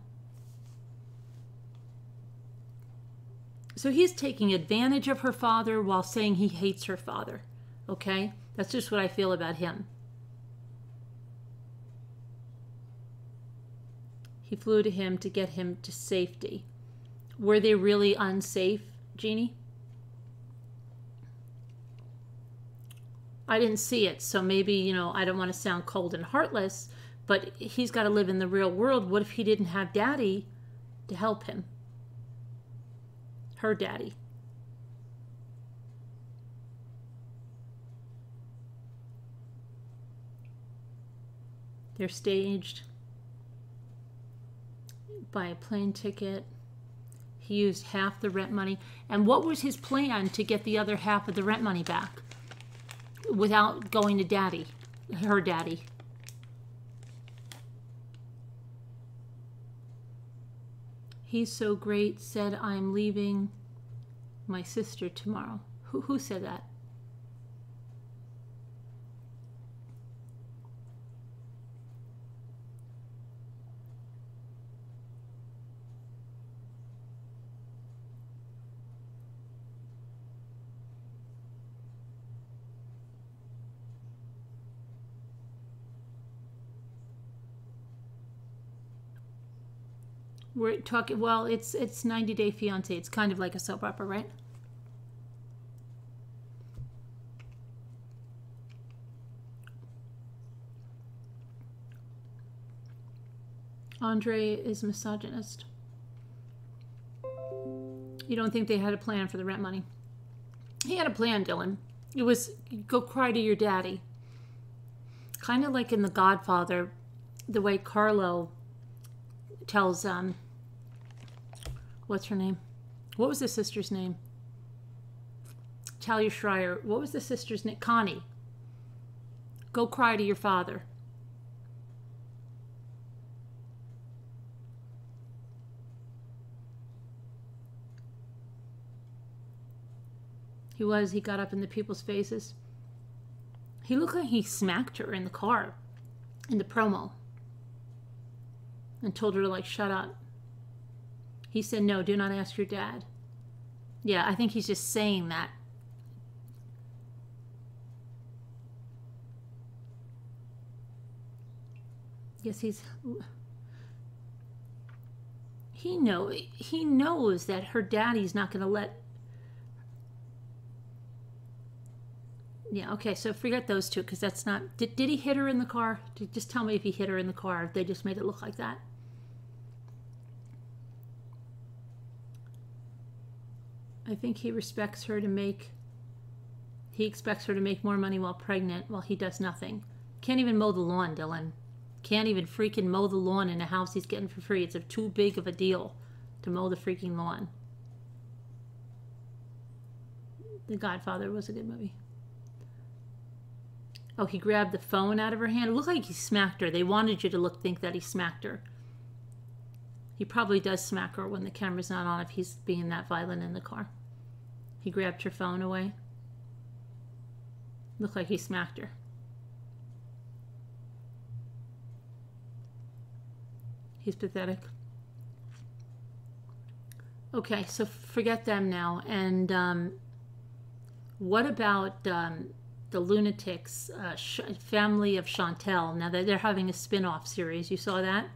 So he's taking advantage of her father while saying he hates her father. Okay? That's just what I feel about him. He flew to him to get him to safety. Were they really unsafe, Jeannie? I didn't see it, so maybe, you know, I don't want to sound cold and heartless, but he's got to live in the real world. What if he didn't have daddy to help him? Her daddy. They're staged buy a plane ticket. He used half the rent money. And what was his plan to get the other half of the rent money back without going to daddy, her daddy? He's so great, said I'm leaving my sister tomorrow. Who, who said that? We're talking. Well, it's it's 90 Day Fiance. It's kind of like a soap opera, right? Andre is misogynist. You don't think they had a plan for the rent money? He had a plan, Dylan. It was go cry to your daddy. Kind of like in The Godfather, the way Carlo tells um what's her name? What was the sister's name? Talia Shire. What was the sister's name? Connie. Go cry to your father. He was. He got up in the people's faces. He looked like he smacked her in the car in the promo and told her to, like, shut up. He said, No, do not ask your dad. Yeah, I think he's just saying that. Yes, he's. He know he knows that her daddy's not going to let Yeah, okay, so forget those two because that's not. Did, did he hit her in the car? Just tell me if he hit her in the car. They just made it look like that. I think he respects her to make. He expects her to make more money while pregnant while he does nothing. Can't even mow the lawn, Dylan. Can't even freaking mow the lawn in a house he's getting for free. It's a too big of a deal to mow the freaking lawn. The Godfather was a good movie. Oh, he grabbed the phone out of her hand. It looked like he smacked her. They wanted you to look think that he smacked her. He probably does smack her when the camera's not on if he's being that violent in the car. He grabbed her phone away. Looked like he smacked her. He's pathetic. Okay, so forget them now. And um, what about um, the Lunatics uh, family of Chantel. Now that they're having a spin-off series, you saw that?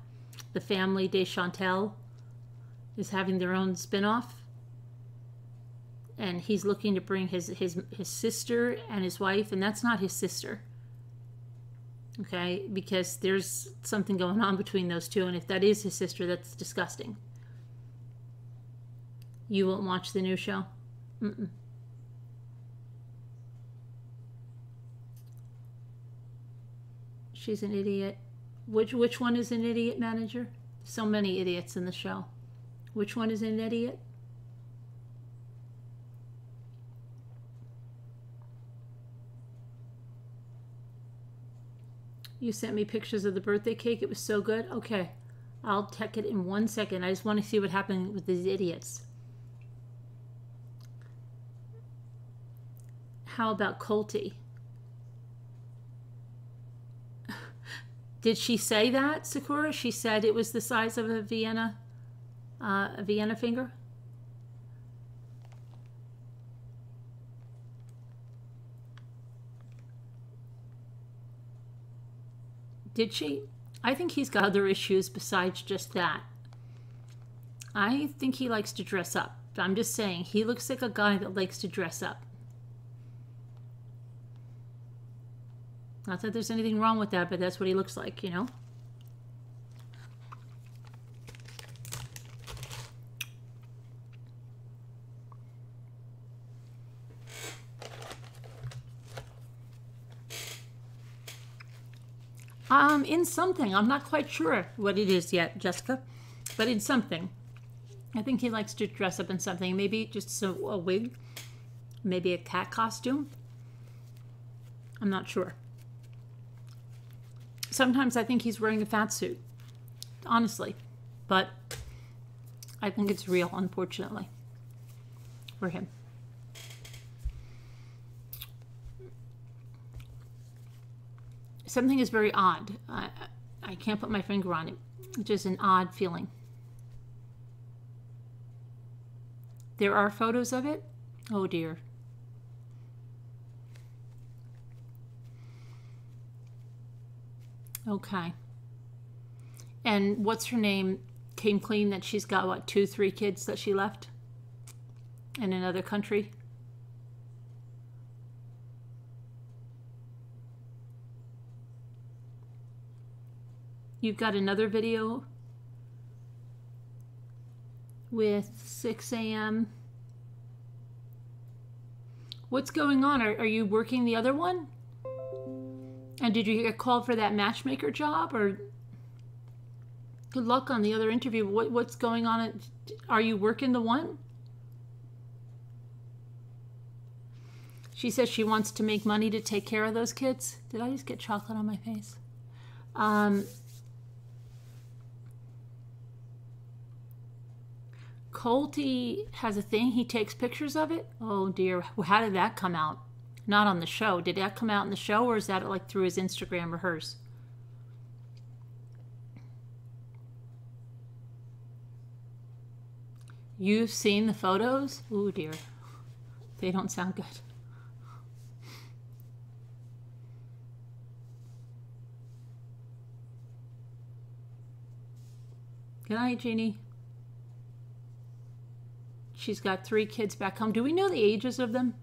The family de Chantel is having their own spin-off. And he's looking to bring his, his, his sister and his wife, and that's not his sister. Okay, because there's something going on between those two, and if that is his sister, that's disgusting. You won't watch the new show? Mm-mm. She's an idiot. Which which one is an idiot manager? So many idiots in the show. Which one is an idiot? You sent me pictures of the birthday cake. It was so good. Okay. I'll check it in one second. I just want to see what happened with these idiots. How about Colty? Did she say that, Sakura? She said it was the size of a Vienna, uh, a Vienna finger? Did she? I think he's got other issues besides just that. I think he likes to dress up. I'm just saying, he looks like a guy that likes to dress up. Not that there's anything wrong with that, but that's what he looks like, you know? Um, in something. I'm not quite sure what it is yet, Jessica, but in something. I think he likes to dress up in something. Maybe just a, a wig, maybe a cat costume. I'm not sure. Sometimes I think he's wearing a fat suit, honestly. But I think it's real, unfortunately, for him. Something is very odd. I, I can't put my finger on it. It's just an odd feeling. There are photos of it. Oh dear. Okay. And what's her name? came clean that she's got what two, three kids that she left in another country. You've got another video with 6 a.m. What's going on? Are, are you working the other one? And did you get called for that matchmaker job or good luck on the other interview. What, what's going on? Are you working the one? She says she wants to make money to take care of those kids. Did I just get chocolate on my face? Um, Colty has a thing. He takes pictures of it. Oh dear. How did that come out? Not on the show. Did that come out in the show or is that like through his Instagram or hers? You've seen the photos? Oh dear. They don't sound good. Good night, Jeannie. She's got three kids back home. Do we know the ages of them?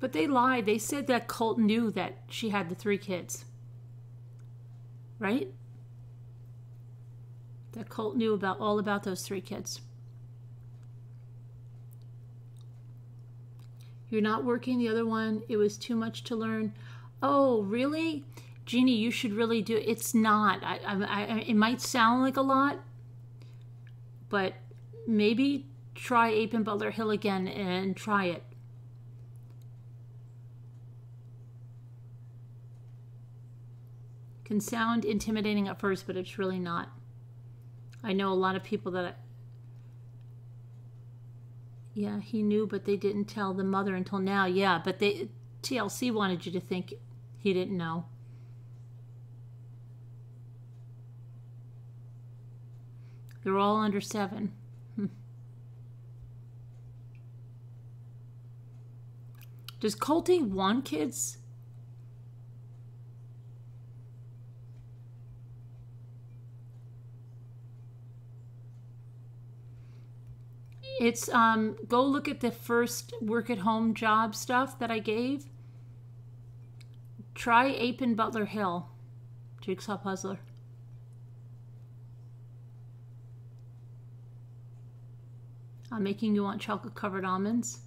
But they lied. They said that Colt knew that she had the three kids. Right? That Colt knew about all about those three kids. You're not working the other one. It was too much to learn. Oh, really? Jeannie, you should really do it. It's not. I, I, I, it might sound like a lot, but maybe try Appen and Butler Hill again and try it. Can sound intimidating at first, but it's really not. I know a lot of people that yeah, he knew, but they didn't tell the mother until now. Yeah, but they TLC wanted you to think he didn't know. They're all under seven. [LAUGHS] Does Colty want kids? It's um go look at the first work at home job stuff that I gave. Try Appen Butler Hill. Jigsaw Puzzler. I'm making you want chocolate covered almonds.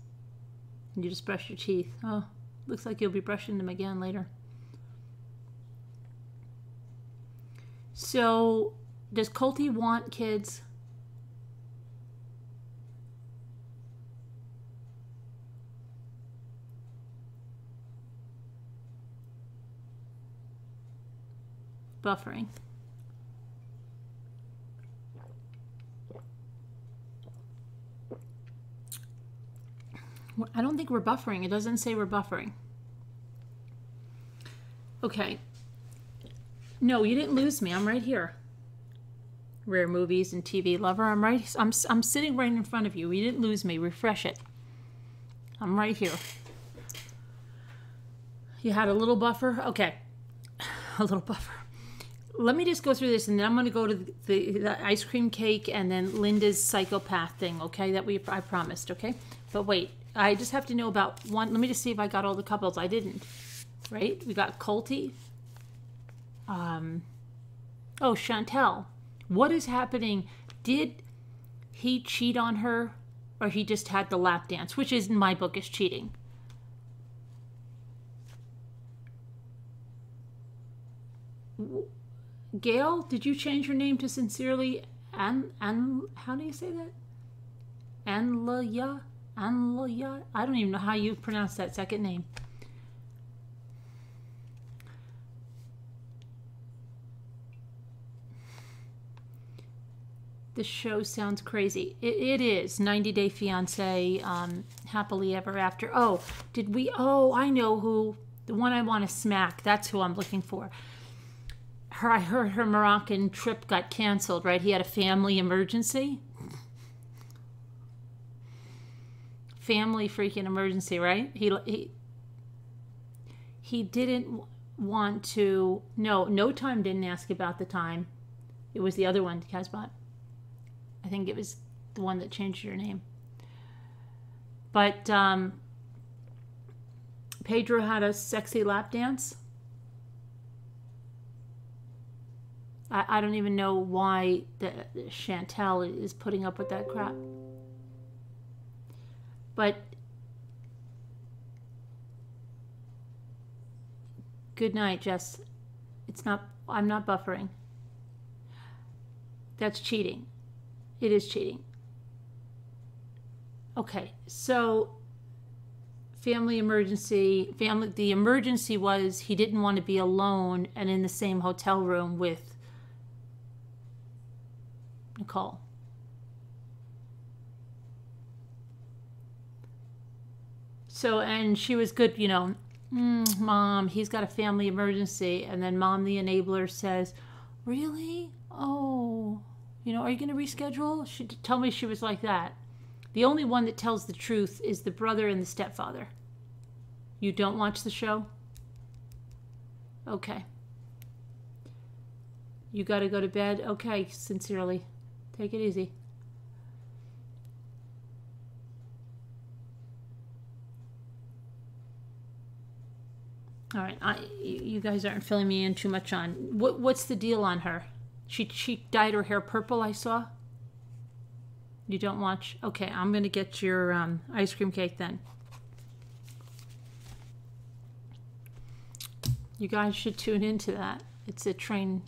And you just brush your teeth. Oh, looks like you'll be brushing them again later. So, does Colty want kids? Buffering. I don't think we're buffering. It doesn't say we're buffering. Okay. No, you didn't lose me. I'm right here. Rare movies and TV lover. I'm right. I'm, I'm sitting right in front of you. You didn't lose me. Refresh it. I'm right here. You had a little buffer? Okay. [SIGHS] A little buffer let me just go through this and then I'm going to go to the, the, the, ice cream cake and then Linda's psychopath thing, okay? That we I promised, okay? But wait, I just have to know about one. Let me just see if I got all the couples. I didn't, right? We got Colty. Um, oh, Chantel. What is happening? Did he cheat on her or he just had the lap dance, which is in my book is cheating? Gail, did you change your name to sincerely An An how do you say that? Anlaya? Anlaya? I don't even know how you pronounce that second name. The show sounds crazy. It, it is 90 Day Fiance, um, Happily Ever After. Oh, did we? Oh, I know who. The one I want to smack. That's who I'm looking for her I heard her Moroccan trip got canceled, right? He had a family emergency. Family freaking emergency, right? He he he didn't want to no, no time didn't ask about the time. It was the other one, Kazbat. I think it was the one that changed your name. But um Pedro had a sexy lap dance. I, I don't even know why the, the Chantel is putting up with that crap. But good night, Jess. It's not. I'm not buffering. That's cheating. It is cheating. Okay, so family emergency. Family. The emergency was he didn't want to be alone and in the same hotel room with Nicole. So, and she was good, you know, mm, mom, he's got a family emergency. And then mom, the enabler, says, really? Oh, you know, are you going to reschedule? She tell me she was like that. The only one that tells the truth is the brother and the stepfather. You don't watch the show? Okay. You got to go to bed? Okay, sincerely. Take it easy. All right, I, you guys aren't filling me in too much on what. What's the deal on her? She she dyed her hair purple. I saw. You don't watch? Okay, I'm gonna get your um, ice cream cake then. You guys should tune into that. It's a train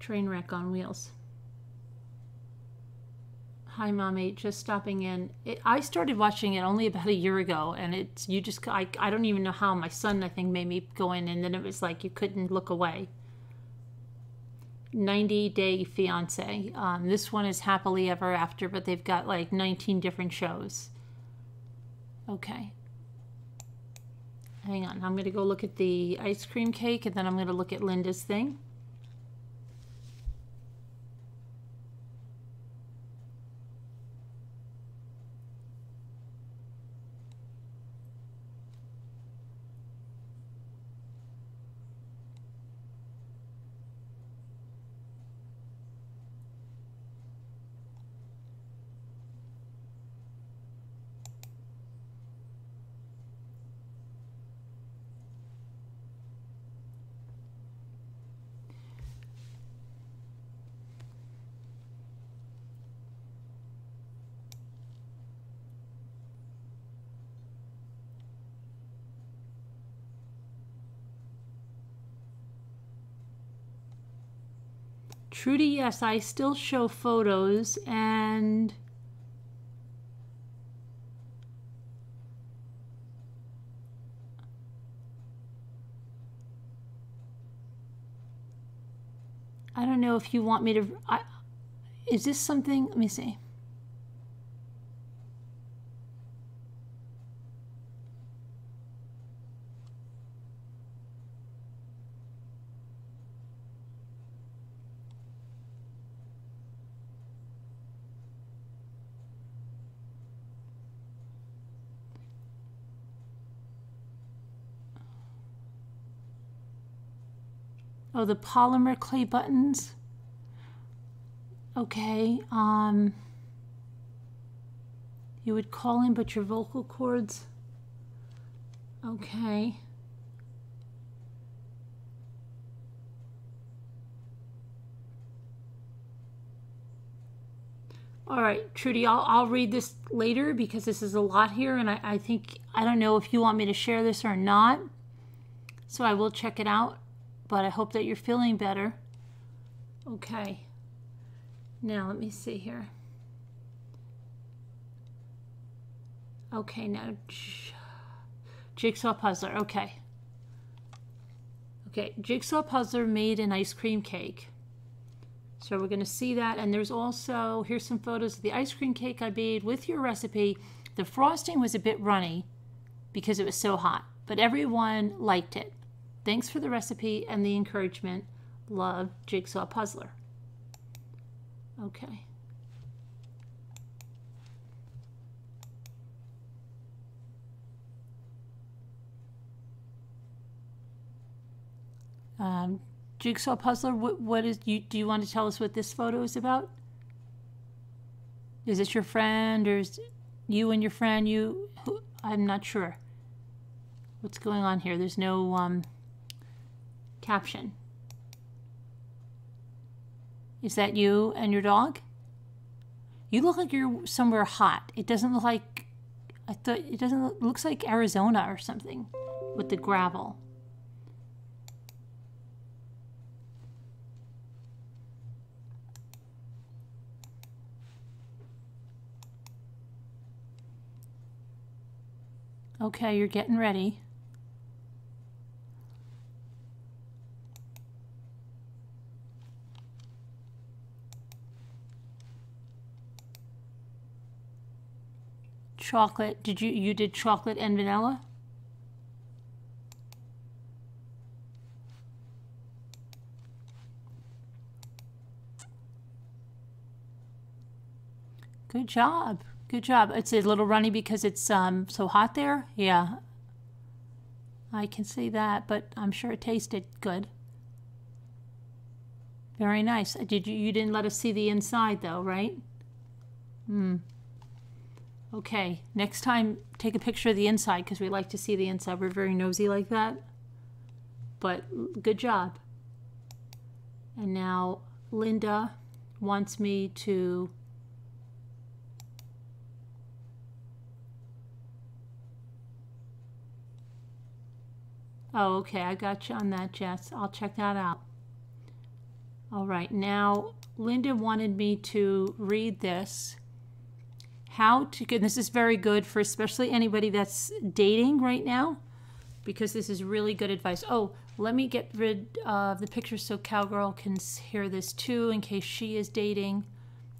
train wreck on wheels. Hi, mommy. Just stopping in. It, I started watching it only about a year ago, and it's you just I I don't even know how my son I think made me go in, and then it was like you couldn't look away. 90 Day Fiance. Um, this one is Happily Ever After, but they've got like 19 different shows. Okay. Hang on. I'm going to go look at the ice cream cake, and then I'm going to look at Linda's thing. Trudy, yes, I still show photos and I don't know if you want me to I, is this something let me see the polymer clay buttons. Okay. Um, you would call in, but your vocal cords. Okay. All right, Trudy, I'll, I'll read this later because this is a lot here, and I, I think, I don't know if you want me to share this or not. So I will check it out but I hope that you're feeling better. Okay. Now, let me see here. Okay, now, Jigsaw Puzzler. Okay. Okay, Jigsaw Puzzler made an ice cream cake. So we're going to see that. And there's also, here's some photos of the ice cream cake I made with your recipe. The frosting was a bit runny because it was so hot, but everyone liked it. Thanks for the recipe and the encouragement. Love, Jigsaw Puzzler. Okay. Um, Jigsaw Puzzler, what, what is, you, do you want to tell us what this photo is about? Is it your friend or is you and your friend, you, who, I'm not sure. What's going on here? There's no, um, caption. Is that you and your dog? You look like you're somewhere hot. It doesn't look like I thought it doesn't look, looks like Arizona or something with the gravel. Okay, you're getting ready. Chocolate. Did you you did chocolate and vanilla? Good job. Good job. It's a little runny because it's um, so hot there. Yeah. I can see that, but I'm sure it tasted good. Very nice. Did you you didn't let us see the inside though, right? Hmm. Okay, next time take a picture of the inside because we like to see the inside. We're very nosy like that. But good job. And now Linda wants me to Oh, okay, I got you on that, Jess. I'll check that out. All right, now Linda wanted me to read this. How to, and this is very good for especially anybody that's dating right now, because this is really good advice. Oh, let me get rid of the picture so Cowgirl can hear this too in case she is dating.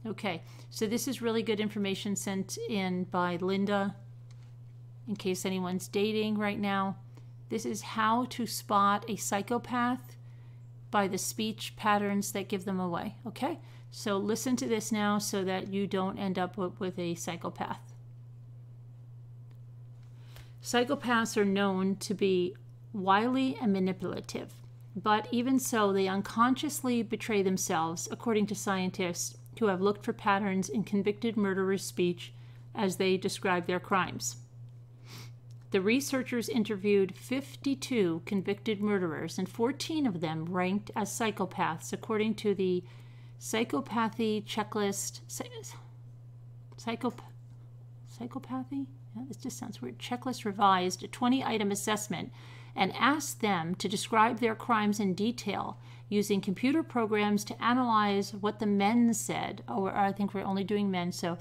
Okay, so this is really good information sent in by Linda in case anyone's dating right now. This is how to spot a psychopath by the speech patterns that give them away. Okay? So listen to this now so that you don't end up with a psychopath. Psychopaths are known to be wily and manipulative, but even so, they unconsciously betray themselves, according to scientists who have looked for patterns in convicted murderers' speech as they describe their crimes. The researchers interviewed 52 convicted murderers, and 14 of them ranked as psychopaths according to the psychopathy checklist. Psychop, psychopathy? Yeah, this just sounds weird. Checklist revised, a 20 item assessment, and asked them to describe their crimes in detail using computer programs to analyze what the men said. Oh, I think we're only doing men, so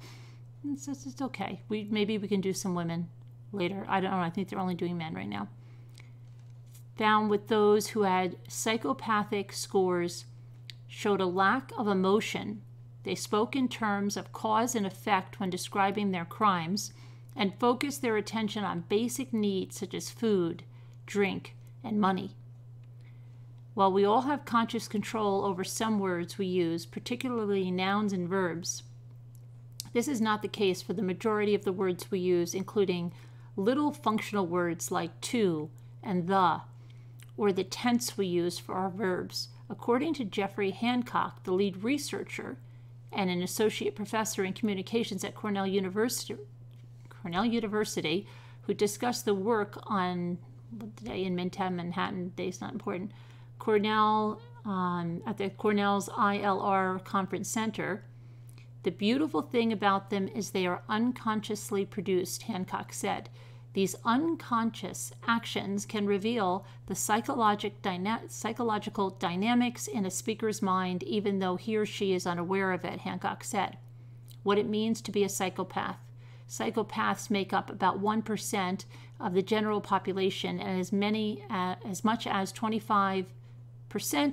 it's, it's okay. We maybe we can do some women later. I don't know. I think they're only doing men right now. Found with those who had psychopathic scores showed a lack of emotion. They spoke in terms of cause and effect when describing their crimes and focused their attention on basic needs such as food, drink, and money. While we all have conscious control over some words we use, particularly nouns and verbs, this is not the case for the majority of the words we use, including little functional words like to and the, or the tense we use for our verbs. According to Jeffrey Hancock, the lead researcher and an associate professor in communications at Cornell University, Cornell University, who discussed the work on day in Midtown Manhattan. Day's not important. Cornell um, at the Cornell's ILR Conference Center. The beautiful thing about them is they are unconsciously produced, Hancock said. These unconscious actions can reveal the psychologic dyna psychological dynamics in a speaker's mind, even though he or she is unaware of it, Hancock said. What it means to be a psychopath. Psychopaths make up about 1% of the general population, and as many uh, as much as 25%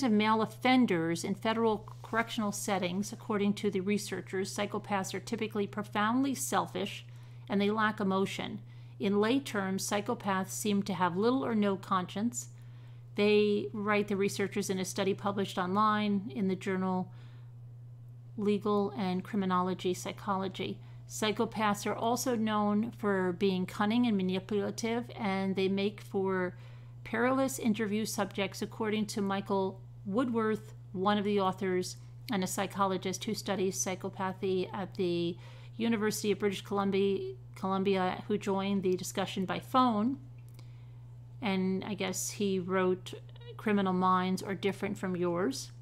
of male offenders in federal correctional settings, according to the researchers, psychopaths are typically profoundly selfish and they lack emotion. In lay terms, psychopaths seem to have little or no conscience. They write the researchers in a study published online in the journal Legal and Criminology Psychology. Psychopaths are also known for being cunning and manipulative, and they make for perilous interview subjects, according to Michael Woodworth, one of the authors and a psychologist who studies psychopathy at the University of British Columbia, Columbia, who joined the discussion by phone. And I guess he wrote, Criminal minds are different from yours.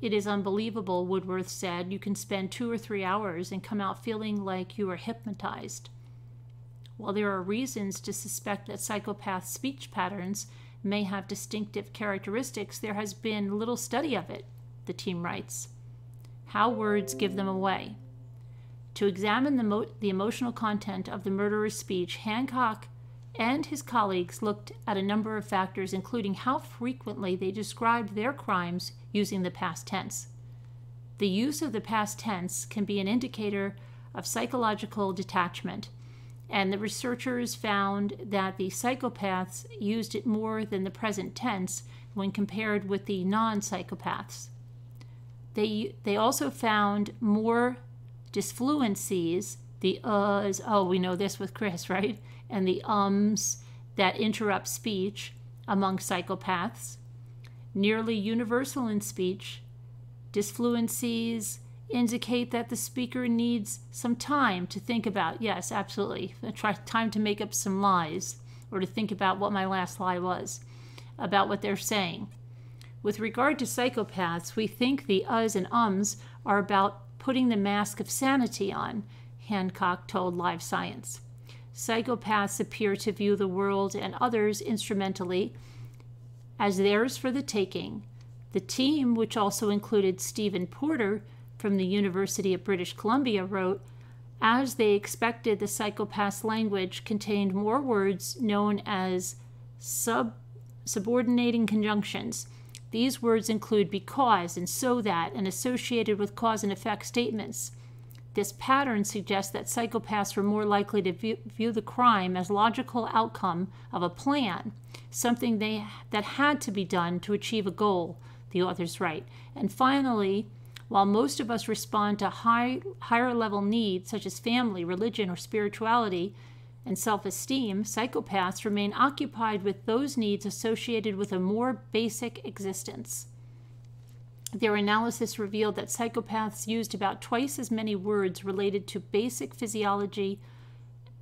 It is unbelievable, Woodworth said. You can spend two or three hours and come out feeling like you are hypnotized. While there are reasons to suspect that psychopath speech patterns may have distinctive characteristics, there has been little study of it, the team writes. How words give them away. To examine the, mo- the emotional content of the murderer's speech, Hancock and his colleagues looked at a number of factors, including how frequently they described their crimes using the past tense. The use of the past tense can be an indicator of psychological detachment, and the researchers found that the psychopaths used it more than the present tense when compared with the non psychopaths. They, they also found more disfluencies, the uhs, oh, we know this with Chris, [LAUGHS] right? And the ums that interrupt speech among psychopaths. Nearly universal in speech, disfluencies indicate that the speaker needs some time to think about. Yes, absolutely. [LAUGHS] Try time to make up some lies or to think about what my last lie was, about what they're saying. With regard to psychopaths, we think the uhs and ums are about putting the mask of sanity on, Hancock told Live Science. Psychopaths appear to view the world and others instrumentally as theirs for the taking. The team, which also included Stephen Porter from the University of British Columbia, wrote As they expected, the psychopath's language contained more words known as sub- subordinating conjunctions these words include because and so that and associated with cause and effect statements. This pattern suggests that psychopaths were more likely to view, view, the crime as logical outcome of a plan, something they, that had to be done to achieve a goal, the authors write. And finally, while most of us respond to high, higher level needs such as family, religion, or spirituality, and self esteem, psychopaths remain occupied with those needs associated with a more basic existence. Their analysis revealed that psychopaths used about twice as many words related to basic physiology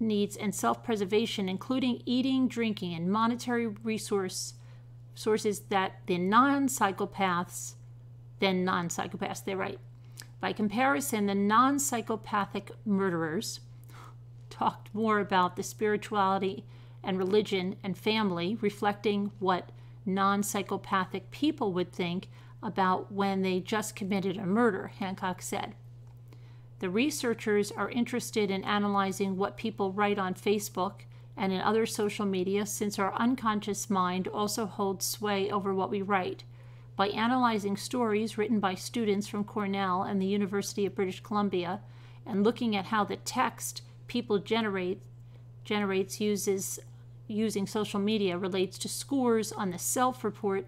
needs and self preservation, including eating, drinking, and monetary resource sources that the non psychopaths than non psychopaths. They're right. By comparison, the non psychopathic murderers talked more about the spirituality and religion and family, reflecting what non psychopathic people would think about when they just committed a murder, Hancock said. The researchers are interested in analyzing what people write on Facebook and in other social media since our unconscious mind also holds sway over what we write. By analyzing stories written by students from Cornell and the University of British Columbia and looking at how the text people generate generates uses using social media relates to scores on the self-report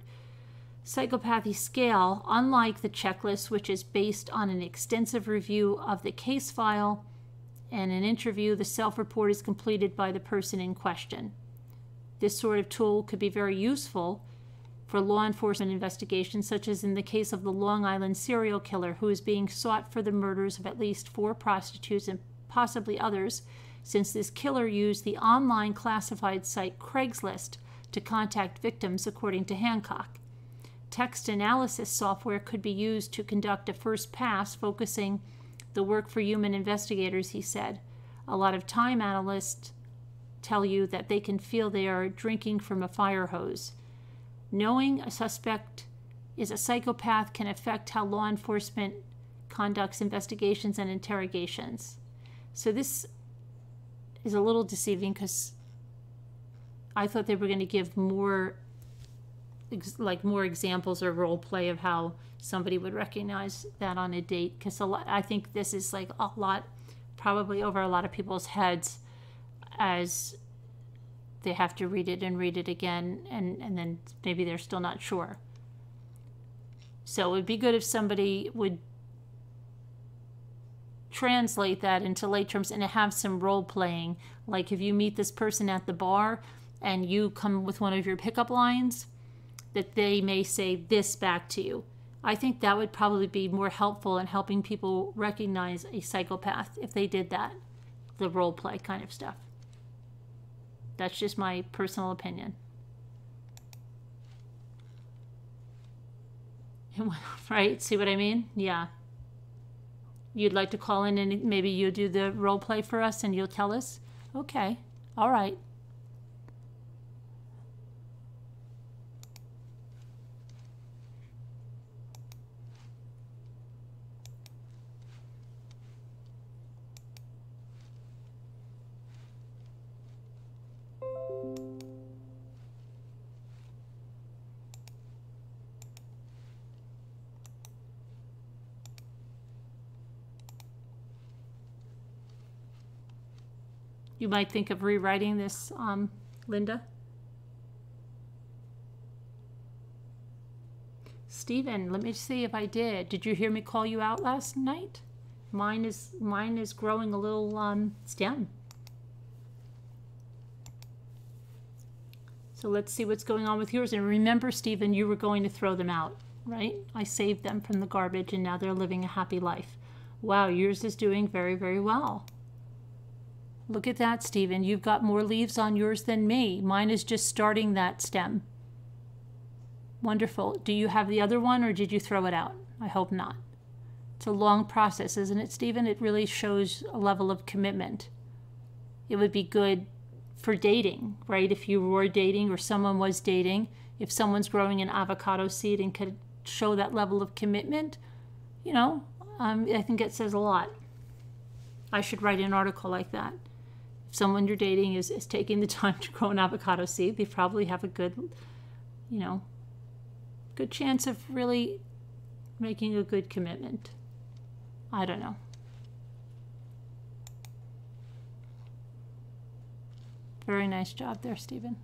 psychopathy scale, unlike the checklist, which is based on an extensive review of the case file and an interview, the self report is completed by the person in question. This sort of tool could be very useful for law enforcement investigations, such as in the case of the Long Island serial killer who is being sought for the murders of at least four prostitutes and possibly others, since this killer used the online classified site Craigslist to contact victims, according to Hancock. Text analysis software could be used to conduct a first pass, focusing the work for human investigators, he said. A lot of time analysts tell you that they can feel they are drinking from a fire hose. Knowing a suspect is a psychopath can affect how law enforcement conducts investigations and interrogations. So this is a little deceiving because I thought they were going to give more, like more examples or role play of how somebody would recognize that on a date. Because a lot I think this is like a lot, probably over a lot of people's heads, as they have to read it and read it again, and and then maybe they're still not sure. So it would be good if somebody would translate that into lay terms and have some role playing. Like if you meet this person at the bar and you come with one of your pickup lines, that they may say this back to you. I think that would probably be more helpful in helping people recognize a psychopath if they did that, the role play kind of stuff. That's just my personal opinion. [LAUGHS] right? See what I mean? Yeah. You'd like to call in and maybe you do the role play for us and you'll tell us? Okay. All right. You might think of rewriting this, um, Linda. Stephen, let me see if I did. Did you hear me call you out last night? Mine is mine is growing a little um, stem. So let's see what's going on with yours. And remember, Stephen, you were going to throw them out, right? I saved them from the garbage and now they're living a happy life. Wow, yours is doing very, very well. Look at that, Stephen. You've got more leaves on yours than me. Mine is just starting that stem. Wonderful. Do you have the other one or did you throw it out? I hope not. It's a long process, isn't it, Stephen? It really shows a level of commitment. It would be good for dating, right? If you were dating or someone was dating, if someone's growing an avocado seed and could show that level of commitment, you know, um, I think it says a lot. I should write an article like that someone you're dating is, is taking the [LAUGHS] time to grow an avocado seed, they probably have a good, you know, good chance of really making a good commitment. I don't know. Very nice job there, Stephen.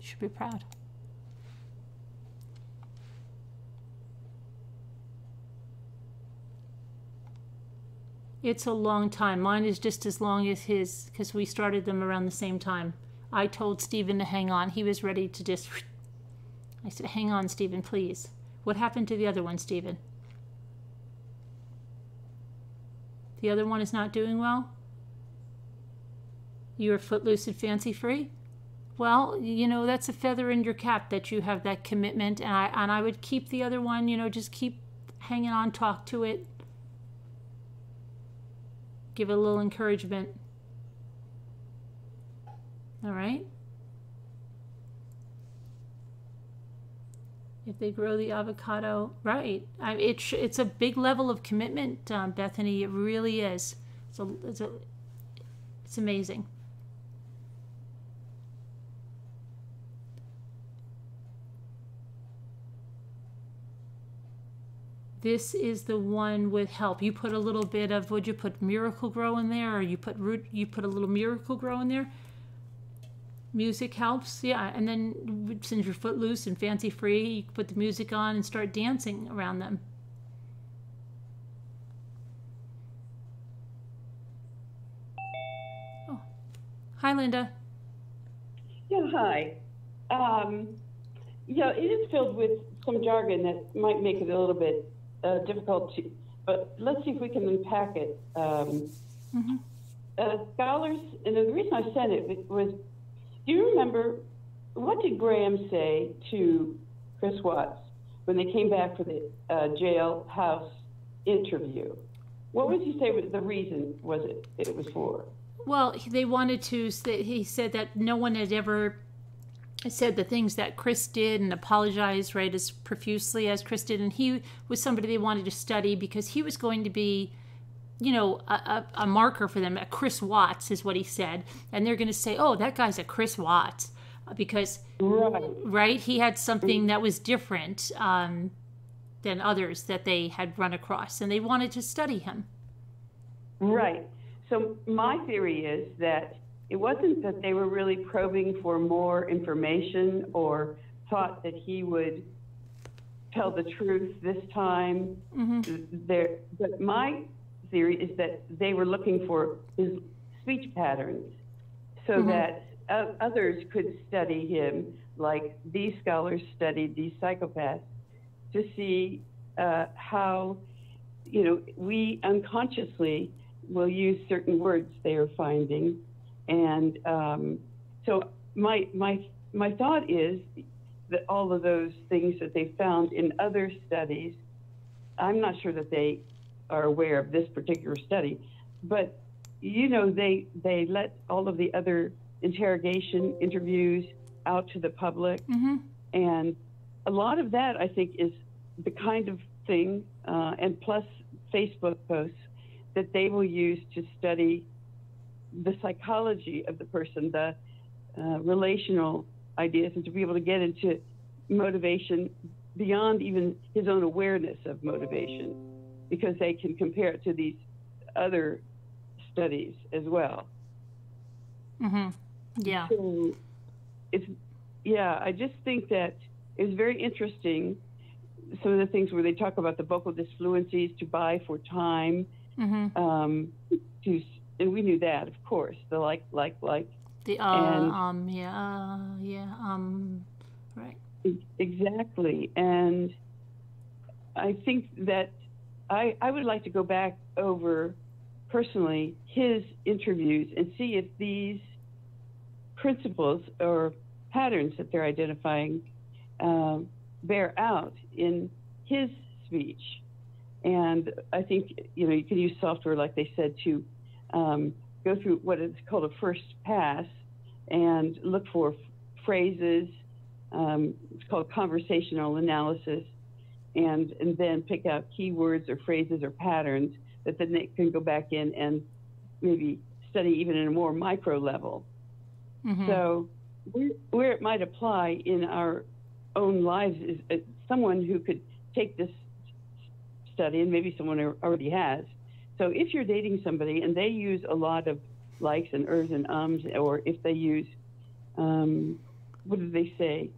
You should be proud. It's a long time. Mine is just as long as his because we started them around the same time. I told Stephen to hang on. He was ready to just. [SNIFFS] I said, Hang on, Stephen, please. What happened to the other one, Stephen? The other one is not doing well? You're footloose and fancy free? Well, you know, that's a feather in your cap that you have that commitment. And I, and I would keep the other one, you know, just keep hanging on, talk to it give it a little encouragement. All right? If they grow the avocado, right. I, it it's a big level of commitment, um, Bethany. It really is. It's, a, it's, a, it's amazing. This is the one with help. You put a little bit of, would you put Miracle-Gro in there or you put root, you put a little Miracle-Gro in there? Music helps, yeah. And then since you're footloose and fancy free, you put the music on and start dancing around them. Oh, hi, Linda. Yeah, hi. Um, yeah, it is filled with some jargon that might make it a little bit uh, difficult to, but let's see if we can unpack it. Um, mm-hmm. uh, scholars, and the reason I sent it was, do you remember what did Graham say to Chris Watts when they came back for the uh, jailhouse interview? What would you say was the reason was it it was for? Well, they wanted to. Say he said that no one had ever said the things that Chris did and apologized right as profusely as Chris did. And he was somebody they wanted to study because he was going to be, you know, a, a, a marker for them. A Chris Watts is what he said. And they're going to say, oh, that guy's a Chris Watts because, right, right he had something that was different um, than others that they had run across. And they wanted to study him. Right. So my theory is that it wasn't that they were really probing for more information or thought that he would tell the truth this time. Mm-hmm. There, but my theory is that they were looking for his speech patterns, so mm-hmm. that o- others could study him, like these scholars studied these psychopaths, to see uh, how, you know, we unconsciously will use certain words they are finding, and um, so my my my thought is that all of those things that they found in other studies, I'm not sure that they are aware of this particular study, but you know they they let all of the other interrogation interviews out to the public, and a lot of that I think is the kind of thing, uh, and plus Facebook posts that they will use to study the psychology of the person, the uh, relational ideas, and to be able to get into motivation beyond even his own awareness of motivation, because they can compare it to these other studies as well. Mm-hmm. Yeah. So it's yeah, I just think that it's very interesting. Some of the things where they talk about the vocal disfluencies to buy for time, Mm-hmm. um, to and we knew that, of course, the like, like, like. The uh, And- um, yeah, uh, yeah, um, right. Exactly. And I think that I, I would like to go back over personally his interviews and see if these principles or patterns that they're identifying um, bear out in his speech. And I think, you know, you can use software, like they said, to um, go through what is called a first pass and look for phrases, um, it's called conversational analysis, and, and then pick out keywords or phrases or patterns that then they can go back in and maybe study even in a more micro level. Mm-hmm. So, where, where it might apply in our own lives is uh, someone who could take this study, and maybe someone already has. So, if you're dating somebody and they use a lot of likes and ers and ums, or if they use, um, what do they say?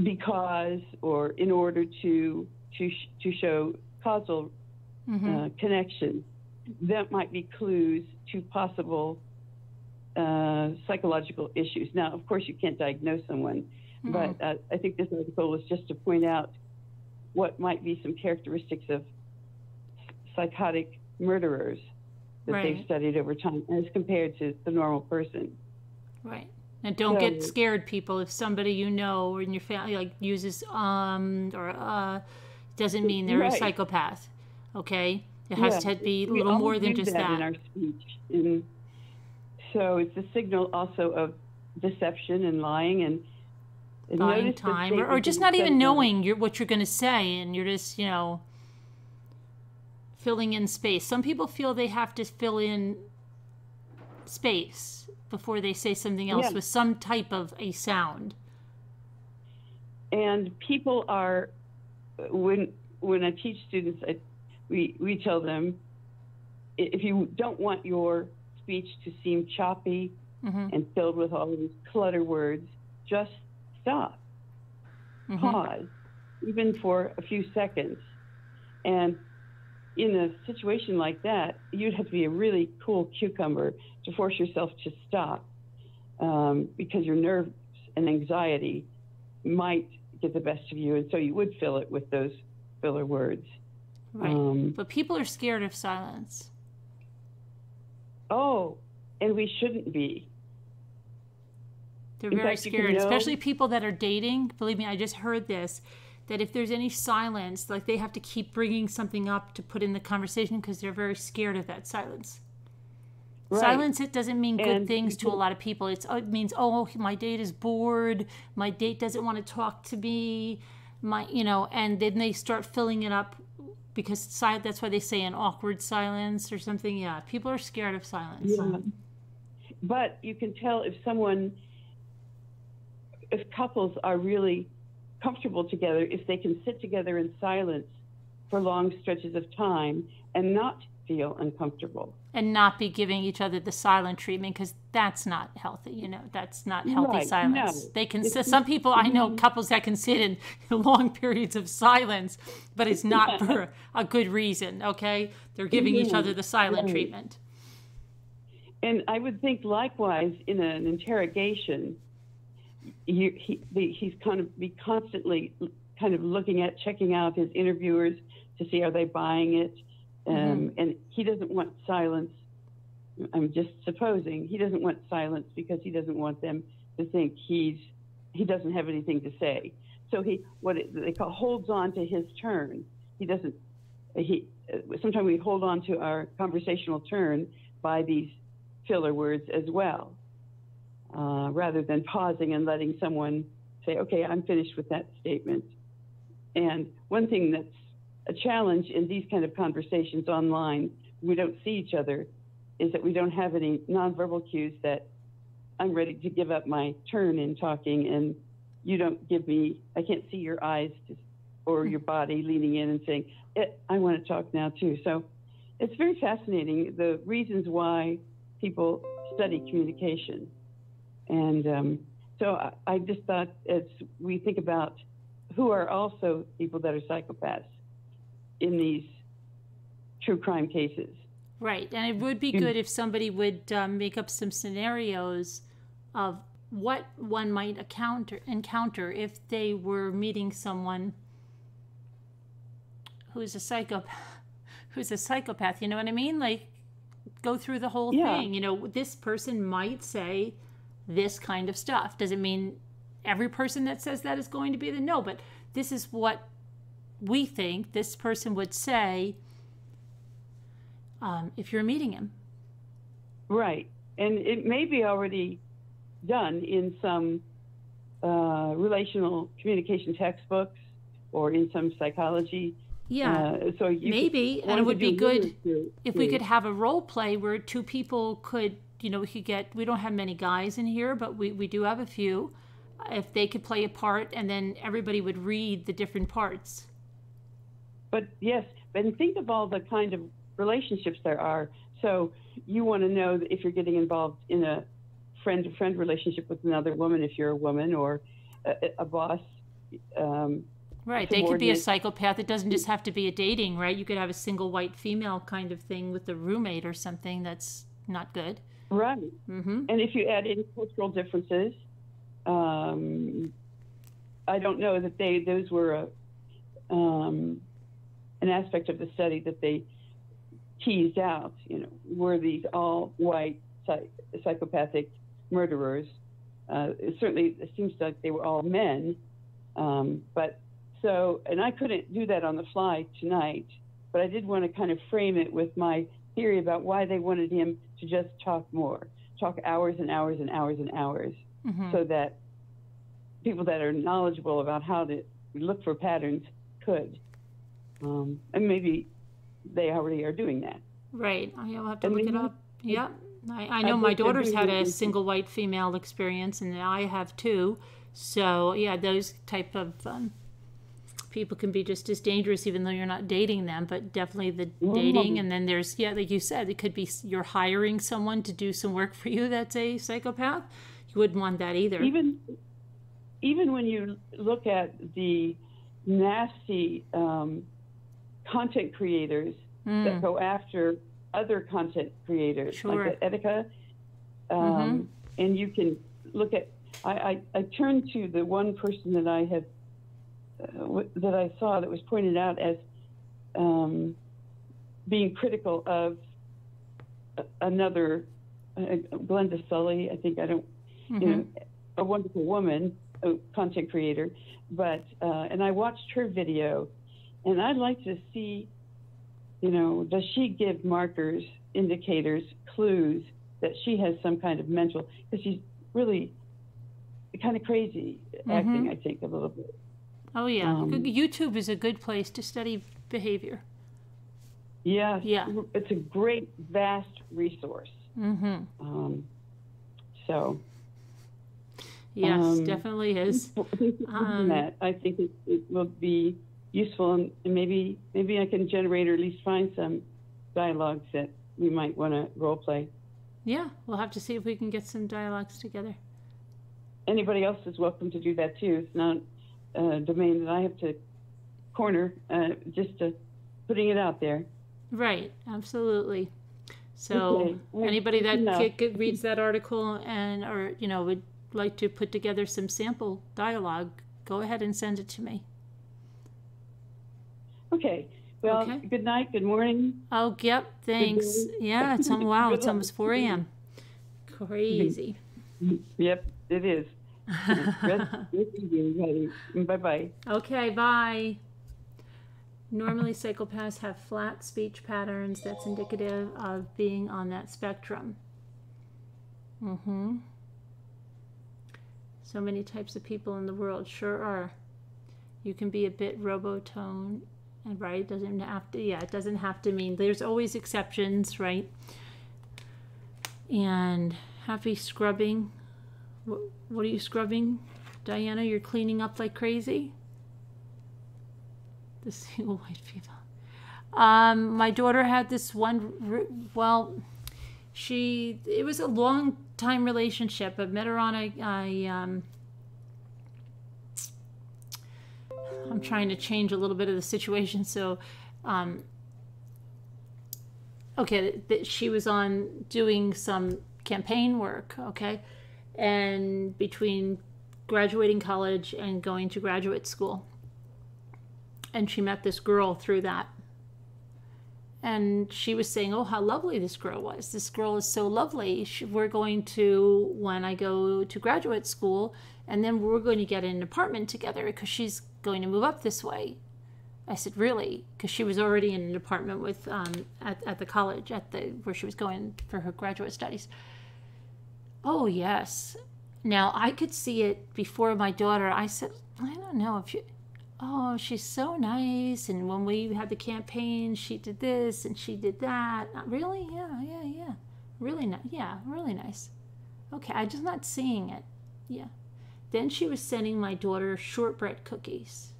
Because, or in order to to sh- to show causal Mm-hmm. uh, connection, that might be clues to possible uh, psychological issues. Now, of course, you can't diagnose someone, but uh, I think this article was just to point out what might be some characteristics of psychotic murderers that Right. they've studied over time as compared to the normal person. Right. And don't get scared, people. If somebody you know or in your family like uses um or uh, doesn't mean they're a psychopath. Okay, it has Yeah, to be a little more than just that, that. in our speech. And so it's a signal also of deception and lying and. and buying time or, or just not even knowing you're, what you're going to say and you're just you know filling in space some people feel they have to fill in space before they say something else Yeah. with some type of a sound and people are when when I teach students, I, we we tell them if you don't want your speech to seem choppy Mhm. and filled with all these clutter words, just stop, Mhm. pause, even for a few seconds, and in a situation like that, you'd have to be a really cool cucumber to force yourself to stop um, because your nerves and anxiety might get the best of you, and so you would fill it with those filler words. right Um, but people are scared of silence oh, and we shouldn't be. They're In very fact, scared, especially people that are dating. Believe me, I just heard this. That if there's any silence, like they have to keep bringing something up to put in the conversation because they're very scared of that silence. Right. Silence it doesn't mean good And things to a lot of people. It's oh, it means oh my date is bored, my date doesn't want to talk to me, my you know, and then they start filling it up because si- that's why they say an awkward silence or something. Yeah, people are scared of silence. Yeah. But you can tell if someone, if couples are really comfortable together, if they can sit together in silence for long stretches of time and not feel uncomfortable. and not be giving each other the silent treatment because that's not healthy you know that's not healthy Right, silence no. they can It's- some people i know mm-hmm. couples that can sit in [LAUGHS] long periods of silence but it's not [LAUGHS] for a good reason okay they're giving each other mm-hmm. the silent right. treatment And I would think likewise in an interrogation, he, the, he's kind of be constantly kind of looking at, checking out his interviewers to see are they buying it, um, and he doesn't want silence. I'm just supposing he doesn't want silence because he doesn't want them to think he's he doesn't have anything to say. So he what it, they call holds on to his turn. He doesn't. He uh, sometimes we hold on to our conversational turn by these filler words as well, uh, rather than pausing and letting someone say, "Okay, I'm finished with that statement." And one thing that's a challenge in these kind of conversations online, we don't see each other, is that we don't have any nonverbal cues that I'm ready to give up my turn in talking, and you don't give me, I can't see your eyes to, or your body leaning in and saying, eh, I want to talk now too. So it's very fascinating the reasons why people study communication. And um, so I, I just thought as we think about who are also people that are psychopaths in these true crime cases. Right, and it would be good if somebody would um, make up some scenarios of what one might encounter encounter if they were meeting someone who's a psychopath. [LAUGHS] Who's a psychopath? You know what I mean? Like, go through the whole Yeah. thing. You know, this person might say this kind of stuff. Does it mean every person that says that is going to be the no? But this is what we think this person would say um, if you're meeting him. Right. And it may be already done in some uh, relational communication textbooks or in some psychology. Yeah, Uh, so you maybe, and it would be good literature if we could have a role play where two people could, you know, we could get. We don't have many guys in here, but we we do have a few. If they could play a part, and then everybody would read the different parts. But yes, and think of all the kind of relationships there are. So you want to know that if you're getting involved in a friend to friend relationship with another woman, if you're a woman, or a, a boss. Um, Right. They could be a psychopath. It doesn't just have to be a dating, right? You could have a single white female kind of thing with a roommate or something that's not good. Right. Mm-hmm. And if you add in cultural differences, um, I don't know that they those were a, um, an aspect of the study that they teased out. You know, were these all white psych- psychopathic murderers? Uh, it certainly, it seems like they were all men. Um, but so, and I couldn't do that on the fly tonight, but I did want to kind of frame it with my theory about why they wanted him to just talk more, talk hours and hours and hours and hours, Mm-hmm. so that people that are knowledgeable about how to look for patterns could. Um, and maybe they already are doing that. Right. I'll have to And look it up. Yep. I, I know I my daughter's had a single white female experience, and I have too. So yeah, those type of um, people can be just as dangerous, even though you're not dating them. But definitely the dating, and then there's yeah, like you said, it could be you're hiring someone to do some work for you that's a psychopath. You wouldn't want that either. Even even when you look at the nasty um, content creators that go after other content creators, Sure. like Etika, um, and you can look at. I, I, I turned to the one person that I uh, w- that I saw that was pointed out as um, being critical of another uh, Glenda Sully. I think I don't, you know, a wonderful woman, a content creator, but uh, and I watched her video, and I'd like to see, you know, does she give markers, indicators, clues that she has some kind of mental? Because she's really kind of crazy acting, I think, a little bit. Oh yeah, um, YouTube is a good place to study behavior. Yeah, Yeah. it's a great, vast resource. Mm-hmm. Um, so. Yes, Um, definitely is. [LAUGHS] Um, that I think it, it will be useful, and, and maybe maybe I can generate or at least find some dialogues that we might want to role play. Yeah, we'll have to see if we can get some dialogues together. Anybody else is welcome to do that too. It's not a domain that I have to corner. Uh, just to putting it out there. Right, absolutely. So Okay. Well, anybody that get, get- reads that article and or you know would like to put together some sample dialogue, go ahead and send it to me. Okay. Well, Okay. good night, good morning. Oh, yep. Thanks. Yeah, it's on. Wow, it's almost four a.m. [LAUGHS] Crazy. Yep, it is. Bye bye. Okay, bye. Normally, psychopaths have flat speech patterns that's indicative of being on that spectrum. Mm-hmm. So many types of people in the world, sure are. You can be a bit robotone, and right, doesn't have to. Yeah, it doesn't have to mean. There's always exceptions, right? And happy scrubbing. What, are you scrubbing, Diana? You're cleaning up like crazy the [LAUGHS] single white female. Um, my daughter had this one. Well, she it was a long time relationship. I met her on. I um, I'm trying to change a little bit of the situation. So, um, okay, that she was on doing some campaign work. Okay, and between graduating college and going to graduate school and she met this girl through that. And she was saying, "Oh, how lovely this girl was! This girl is so lovely. We're going to when I go to graduate school, and then we're going to get an apartment together because she's going to move up this way." I said, "Really?" Because she was already in an apartment with um, at at the college at the where she was going for her graduate studies. Oh yes. Now I could see it before my daughter. I said, "I don't know if you." oh, she's so nice. And when we had the campaign, she did this and she did that. Uh, Really? Yeah, yeah, yeah. Really nice. Yeah, really nice. Okay, I'm just not seeing it. Yeah. Then she was sending my daughter shortbread cookies.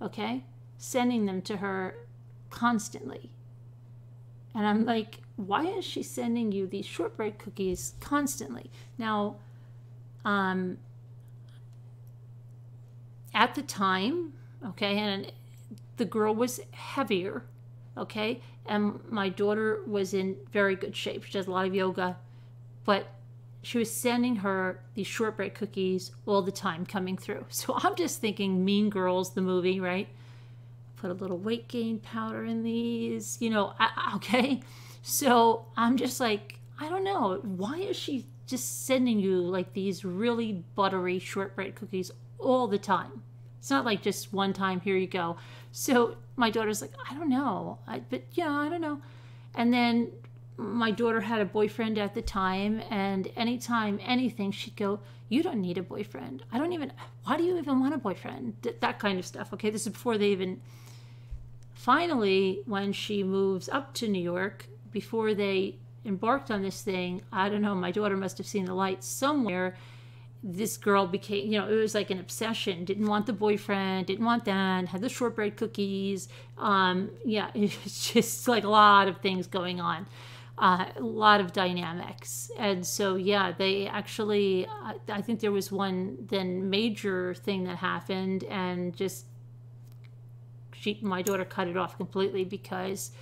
Okay? Sending them to her constantly. And I'm like, why is she sending you these shortbread cookies constantly? Now, um, at the time, okay, and the girl was heavier, okay, and my daughter was in very good shape. She does a lot of yoga, but she was sending her these shortbread cookies all the time coming through. [LAUGHS] So I'm just thinking Mean Girls, the movie, right? Put a little weight gain powder in these, you know, I, okay? So I'm just like, I don't know. Why is she just sending you like these really buttery shortbread cookies all the time? It's not like just one time, here you go. So my daughter's like, I don't know. I, but yeah, I don't know. And then my daughter had a boyfriend at the time, and anytime anything, she'd go, You don't need a boyfriend. I don't even, why do you even want a boyfriend? Th- that kind of stuff. Okay, this is before they even. Finally, when she moves up to New York, before they embarked on this thing, I don't know, my daughter must have seen the light somewhere. This girl became, you know, it was like an obsession. Didn't want the boyfriend, didn't want that, had the shortbread cookies. Um, yeah, [LAUGHS] it's just like a lot of things going on uh, a lot of dynamics and so yeah they actually I, I think there was one then major thing that happened and just she my daughter cut it off completely because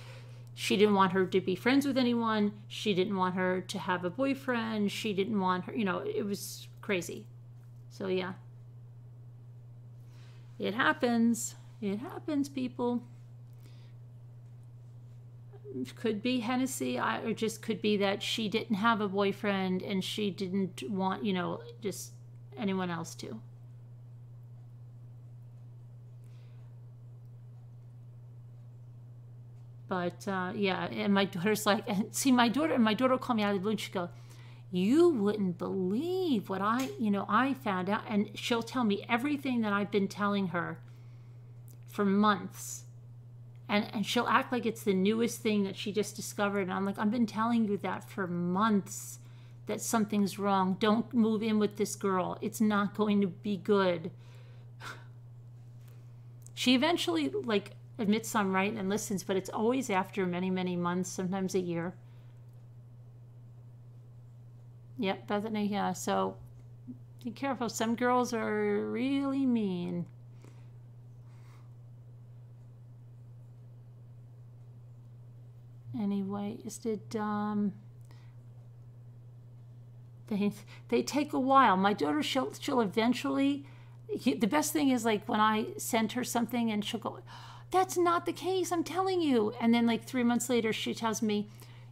she didn't want her to be friends with anyone. She didn't want her to have a boyfriend. She didn't want her you know it was crazy. So yeah. It happens. It happens people. Could be Hennessy, I, or just could be that she didn't have a boyfriend and she didn't want, you know, just anyone else to. But uh, yeah, and my daughter's like, and see, my daughter, my daughter will call me out of the blue and she go, you wouldn't believe what I, you know, I found out. And she'll tell me everything that I've been telling her for months. And and she'll act like it's the newest thing that she just discovered. And i'm like i've been telling you that for months that something's wrong. Don't move in with this girl. It's not going to be good. [SIGHS] She eventually like admits i'm right and listens but it's always after many many months sometimes a year yep bethany yeah so be careful some girls are really mean anyway. Is did um they they take a while. My daughter she'll she'll eventually he, the best thing is like when I send her something and she'll go, That's not the case, I'm telling you. And then like three months later she tells me,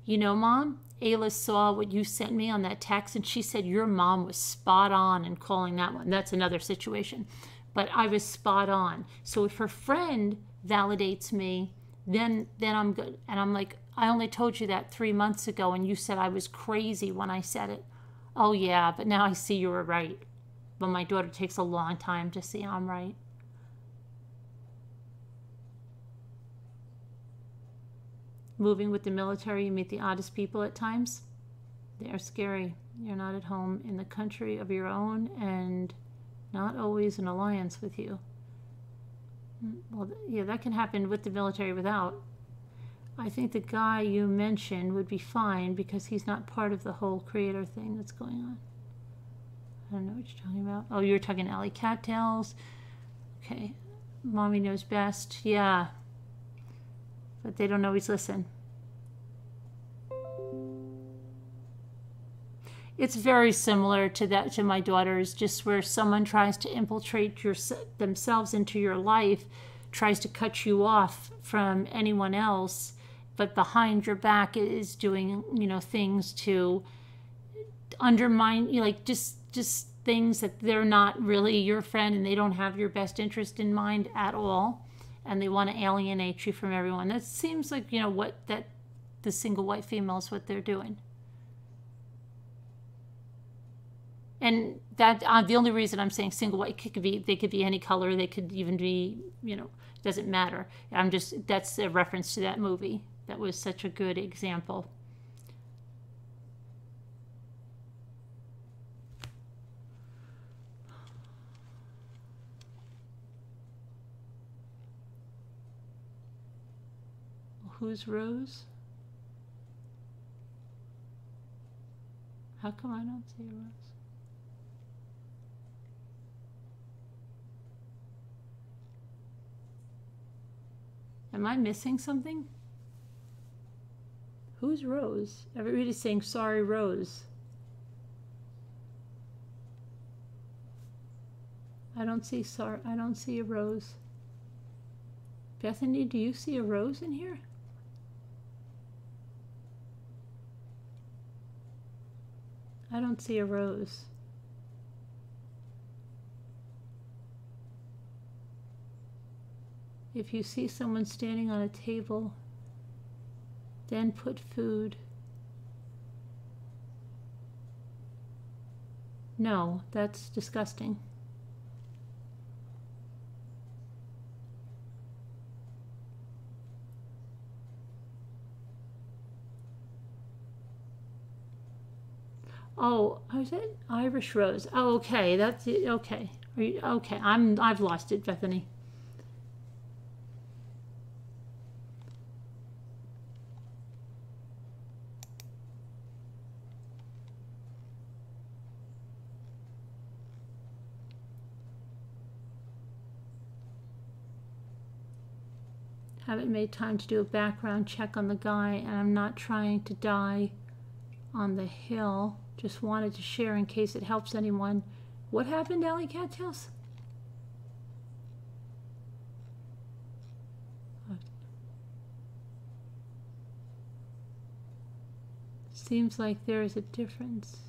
You know, mom, Ayla saw what you sent me on that text and she said your mom was spot on in calling that one. That's another situation. But I was spot on. So if her friend validates me, then then I'm good. And I'm like, I only told you that three months ago and you said I was crazy when I said it. Oh yeah, but now I see you were right. But my daughter takes a long time to see I'm right. Moving with the military, you meet the oddest people at times. They are scary. You're not at home in the country of your own and not always in alliance with you. Mm, well, yeah, that can happen with the military without. I think the guy you mentioned would be fine because he's not part of the whole creator thing that's going on. I don't know what you're talking about. Oh, you're talking Alley Cattails. Okay. Mommy knows best. Yeah. But they don't always listen. It's very similar to that to my daughters, just where someone tries to infiltrate your, themselves into your life, tries to cut you off from anyone else, but behind your back is doing, you know, things to undermine you like just just things that they're not really your friend and they don't have your best interest in mind at all and they want to alienate you from everyone. That seems like you know what that the single white female is what they're doing. And that uh, the only reason i'm saying single white could be they could be any color they could even be you know doesn't matter. I'm just that's a reference to that movie. That was such a good example Who's Rose? How come I don't see a Rose? Am I missing something? Who's Rose? Everybody's saying sorry, Rose. I don't see sorry. I don't see a rose. Bethany, do you see a rose in here? I don't see a rose. If you see someone standing on a table, then put food. No, that's disgusting. Oh, oh, is it Irish rose? Oh, okay. That's it. Okay. You, okay. I'm. I've lost it, Bethany. Haven't made time to do a background check on the guy, and I'm not trying to die on the hill. Just wanted to share in case it helps anyone. What happened, Alley Cattails? Seems like there is a difference.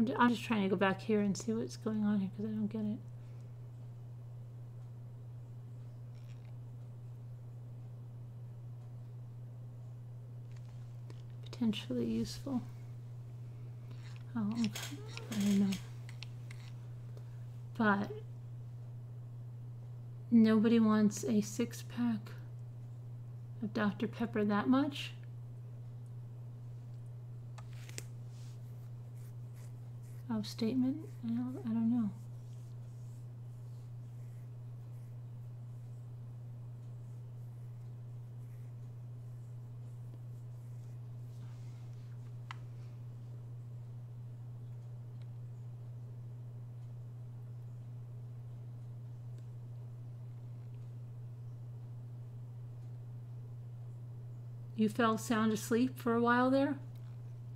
I'm, I'm just trying to go back here and see what's going on here because I don't get it. Potentially useful. Oh, okay. I don't know. But nobody wants a six pack of Dr. Pepper that much. Love statement. I don't, I don't know. You fell sound asleep for a while there?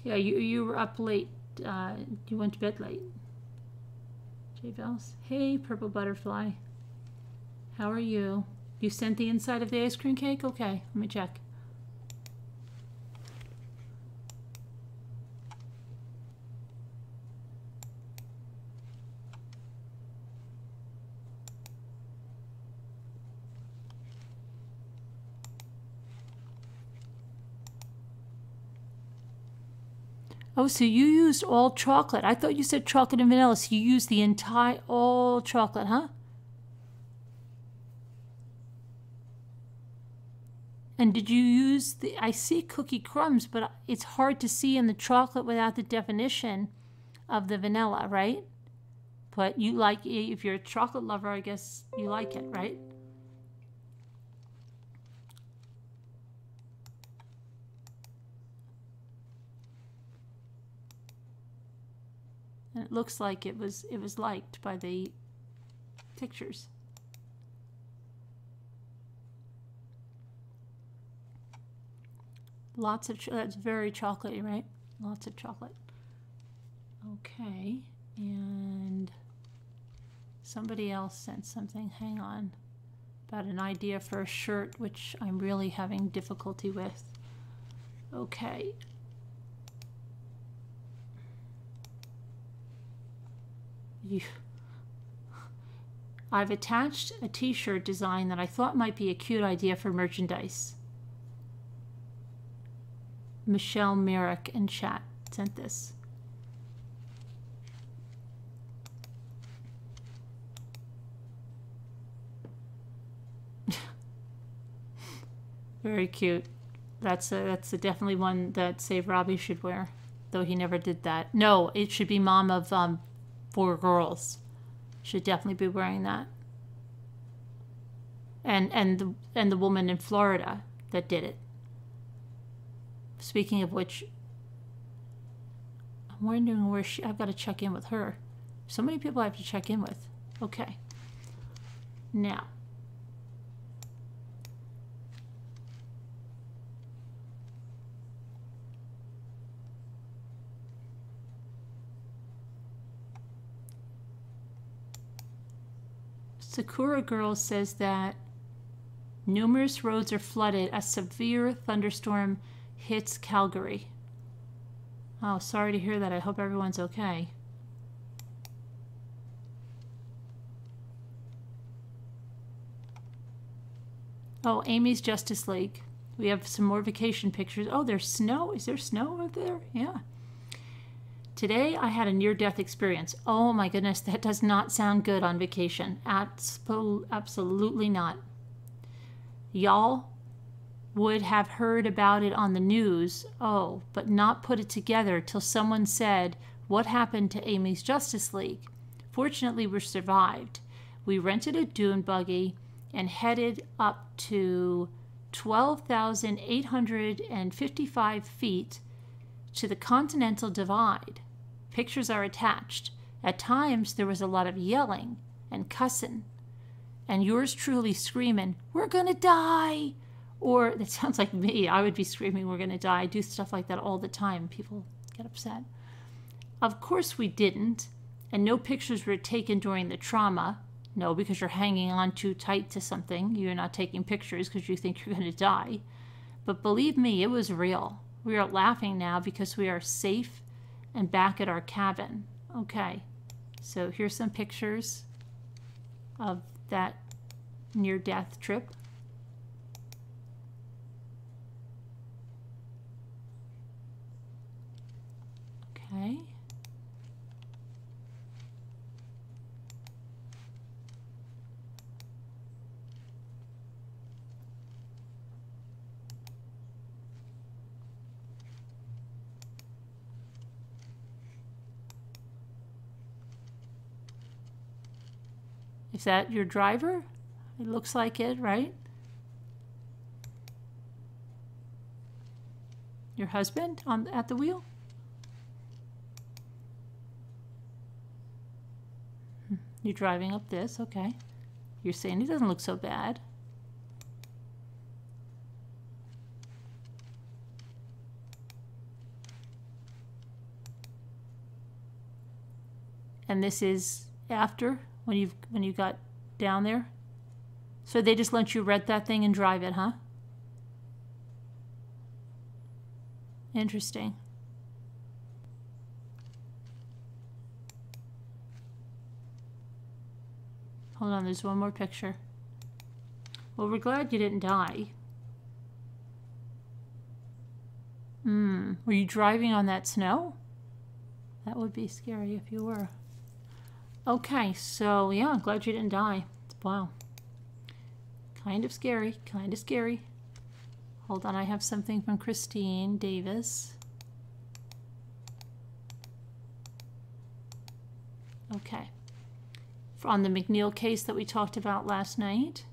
Yeah, you you were up late. Uh, you went to bed late. J Bells. Hey, purple butterfly. How are you? You sent the inside of the ice cream cake? Okay, let me check. Oh, so you used all chocolate. I thought you said chocolate and vanilla. So you used the entire, all chocolate, huh? And did you use the, I see cookie crumbs, but it's hard to see in the chocolate without the definition of the vanilla, right? But you like, if you're a chocolate lover, I guess you like it, right? It looks like it was it was liked by the pictures. Lots of that's very chocolatey, right? Lots of chocolate. Okay, and somebody else sent something. Hang on, about an idea for a shirt, which I'm really having difficulty with. Okay, You, I've attached a t-shirt design that I thought might be a cute idea for merchandise. Michelle Merrick in chat sent this. [LAUGHS] Very cute. That's a, that's a definitely one that Save Robbie should wear, though he never did that. No, it should be mom of um, four girls should definitely be wearing that. And and the and the woman in Florida that did it. Speaking of which, I'm wondering where she. I've got to check in with her. So many people I have to check in with. Okay. Now. Sakura Girl says that numerous roads are flooded A severe thunderstorm hits Calgary. Oh, sorry to hear that. I hope everyone's okay. Oh, Amy's Justice League. We have some more vacation pictures. Oh, there's snow. Is there snow over there? Yeah. Today I had a near death experience. Oh my goodness, that does not sound good on vacation. absolutely not. Y'all would have heard about it on the news, oh, but not put it together till someone said, What happened to Amy's Justice League? Fortunately, we survived. We rented a dune buggy and headed up to 12,855 feet to the Continental Divide. Pictures are attached. At times, there was a lot of yelling and cussing, and yours truly screaming, We're gonna die! Or [LAUGHS] that sounds like me. I would be screaming, We're gonna die. I do stuff like that all the time. People get upset. Of course, we didn't, and no pictures were taken during the trauma. No, because you're hanging on too tight to something. You're not taking pictures because you think [LAUGHS] you're to die. But believe me, it was real. We are laughing now because we are safe and back at our cabin. Okay, so here's some pictures of that near-death trip. Okay. Is that your driver? It looks like it, right? Your husband on at the wheel? Hmm, You're driving up this, okay. You're saying he doesn't look so bad. And this is after when you've when you got down there. So they just let you rent that thing and drive it, huh? Interesting. Hold on, there's one more picture. Well, we're glad you didn't die. Hmm. Were you driving on that snow? That would be scary if you were. Okay, so yeah, glad you didn't die. Wow. Kind of scary, kind of scary. Hold on, I have something from Christine Davis. Okay. On the McNeil case that we talked about last night.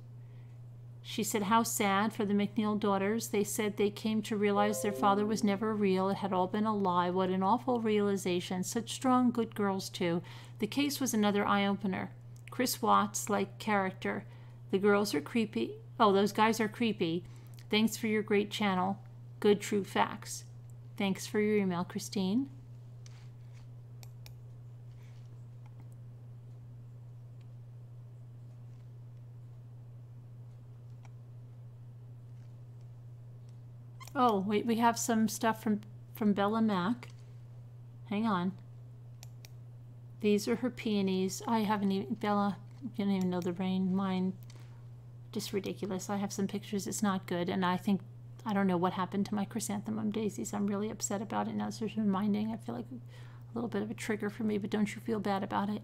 She said, How sad for the McNeil daughters. They said they came to realize their father was never real. It had all been a lie. What an awful realization. Such strong, good girls, too. The case was another eye opener. Chris Watts, like character. The girls are creepy. Oh, those guys are creepy. Thanks for your great channel. Good, true facts. Thanks for your email, Christine. Oh, wait, we have some stuff from, from Bella Mac. Hang on. These are her peonies. I haven't even, Bella, you don't even know the rain. Mine, just ridiculous. I have some pictures. It's not good. And I think, I don't know what happened to my chrysanthemum daisies. I'm really upset about it now. It's reminding. I feel like a little bit of a trigger for me, but don't you feel bad about it?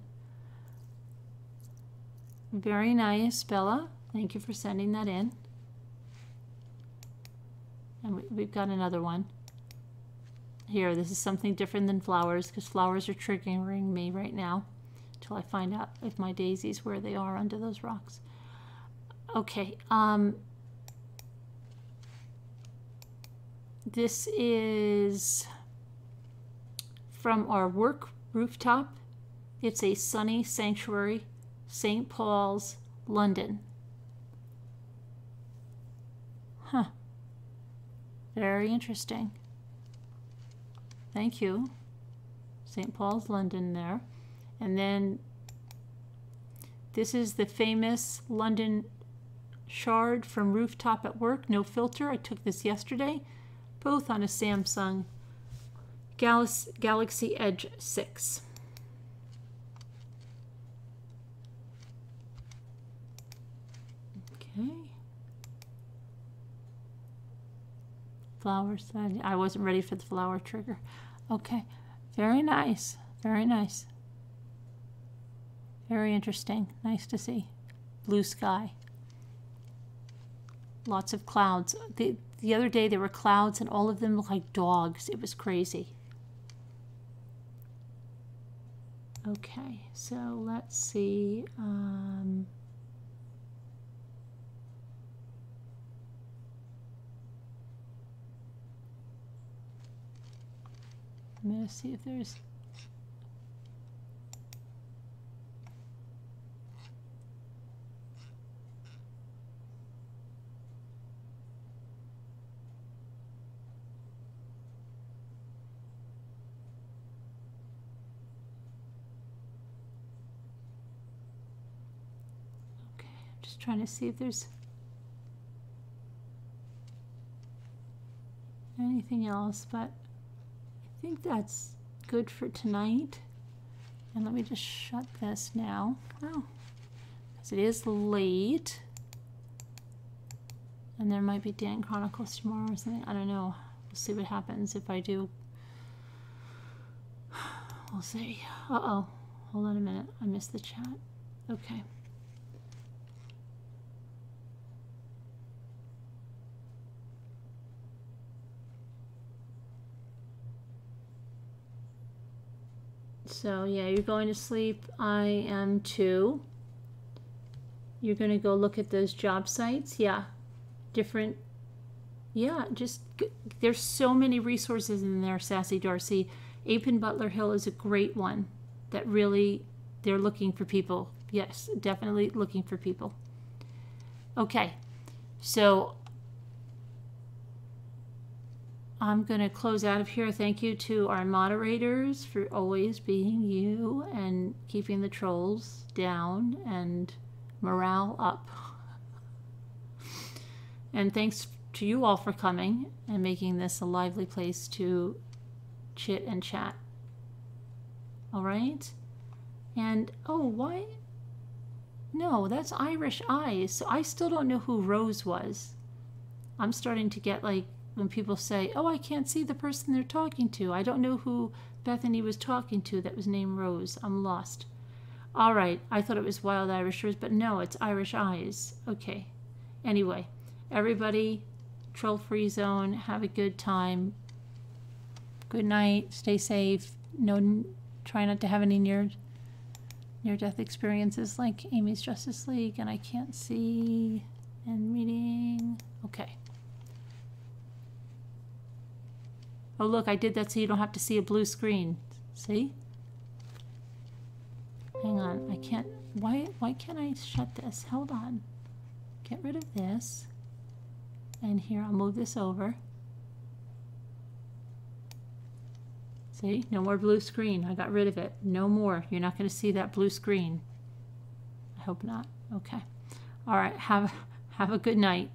Very nice, Bella. Thank you for sending that in. And we, have got another one. Here, this is something different than flowers because flowers are triggering me right now until I find out if my daisies where they are under those rocks. Okay, um, this is from our work rooftop. It's a sunny sanctuary, St. Paul's, London. Huh. Very interesting. Thank you. St. Paul's, London there. And then this is the famous London shard from Rooftop at Work, no filter. I took this yesterday, both on a Samsung Galaxy Edge 6. Okay. Flowers. I wasn't ready for the flower trigger. Okay, very nice, very nice. Very interesting, nice to see. Blue sky. Lots of clouds. The, the other day there were clouds and all of them looked like dogs. It was crazy. Okay, so let's see. Um, I'm going to see if there's Okay, I'm just trying to see if there's anything else, but I think that's good for tonight. And let me just shut this now. Oh, because it is late. And there might be Dan Chronicles tomorrow or something. I don't know. We'll see what happens if I do. [SIGHS] We'll see. Uh-oh. Hold on a minute. I missed the chat. Okay. So yeah, you're going to sleep. I am too. You're going to go look at those job sites. Yeah. Different. Yeah, just there's so many resources in there, Sassy Darcy. Appen Butler Hill is a great one that really they're looking for people. Yes, definitely looking for people. Okay. So I'm going to close out of here. Thank you to our moderators for always being you and keeping the trolls down and morale up. And thanks to you all for coming and making this a lively place to chit and chat. All right? And oh, why? No, that's Irish Eyes. So I still don't know who Rose was. I'm starting to get like when people say, "Oh, I can't see the person they're talking to. I don't know who Bethany was talking to that was named Rose. I'm lost." All right, I thought it was Wild Irishers, but no, it's Irish Eyes. Okay. Anyway, everybody, troll free zone. Have a good time. Good night. Stay safe. No, try not to have any near near death experiences like Amy's Justice League, and I can't see and reading. Okay. Oh, look, I did that so you don't have to see a blue screen. See? Hang on, I can't. Why, why can't I shut this? Hold on. Get rid of this. And here, I'll move this over. See? No more blue screen. I got rid of it. No more. You're not going to see that blue screen. I hope not. Okay. All right. Have, have a good night.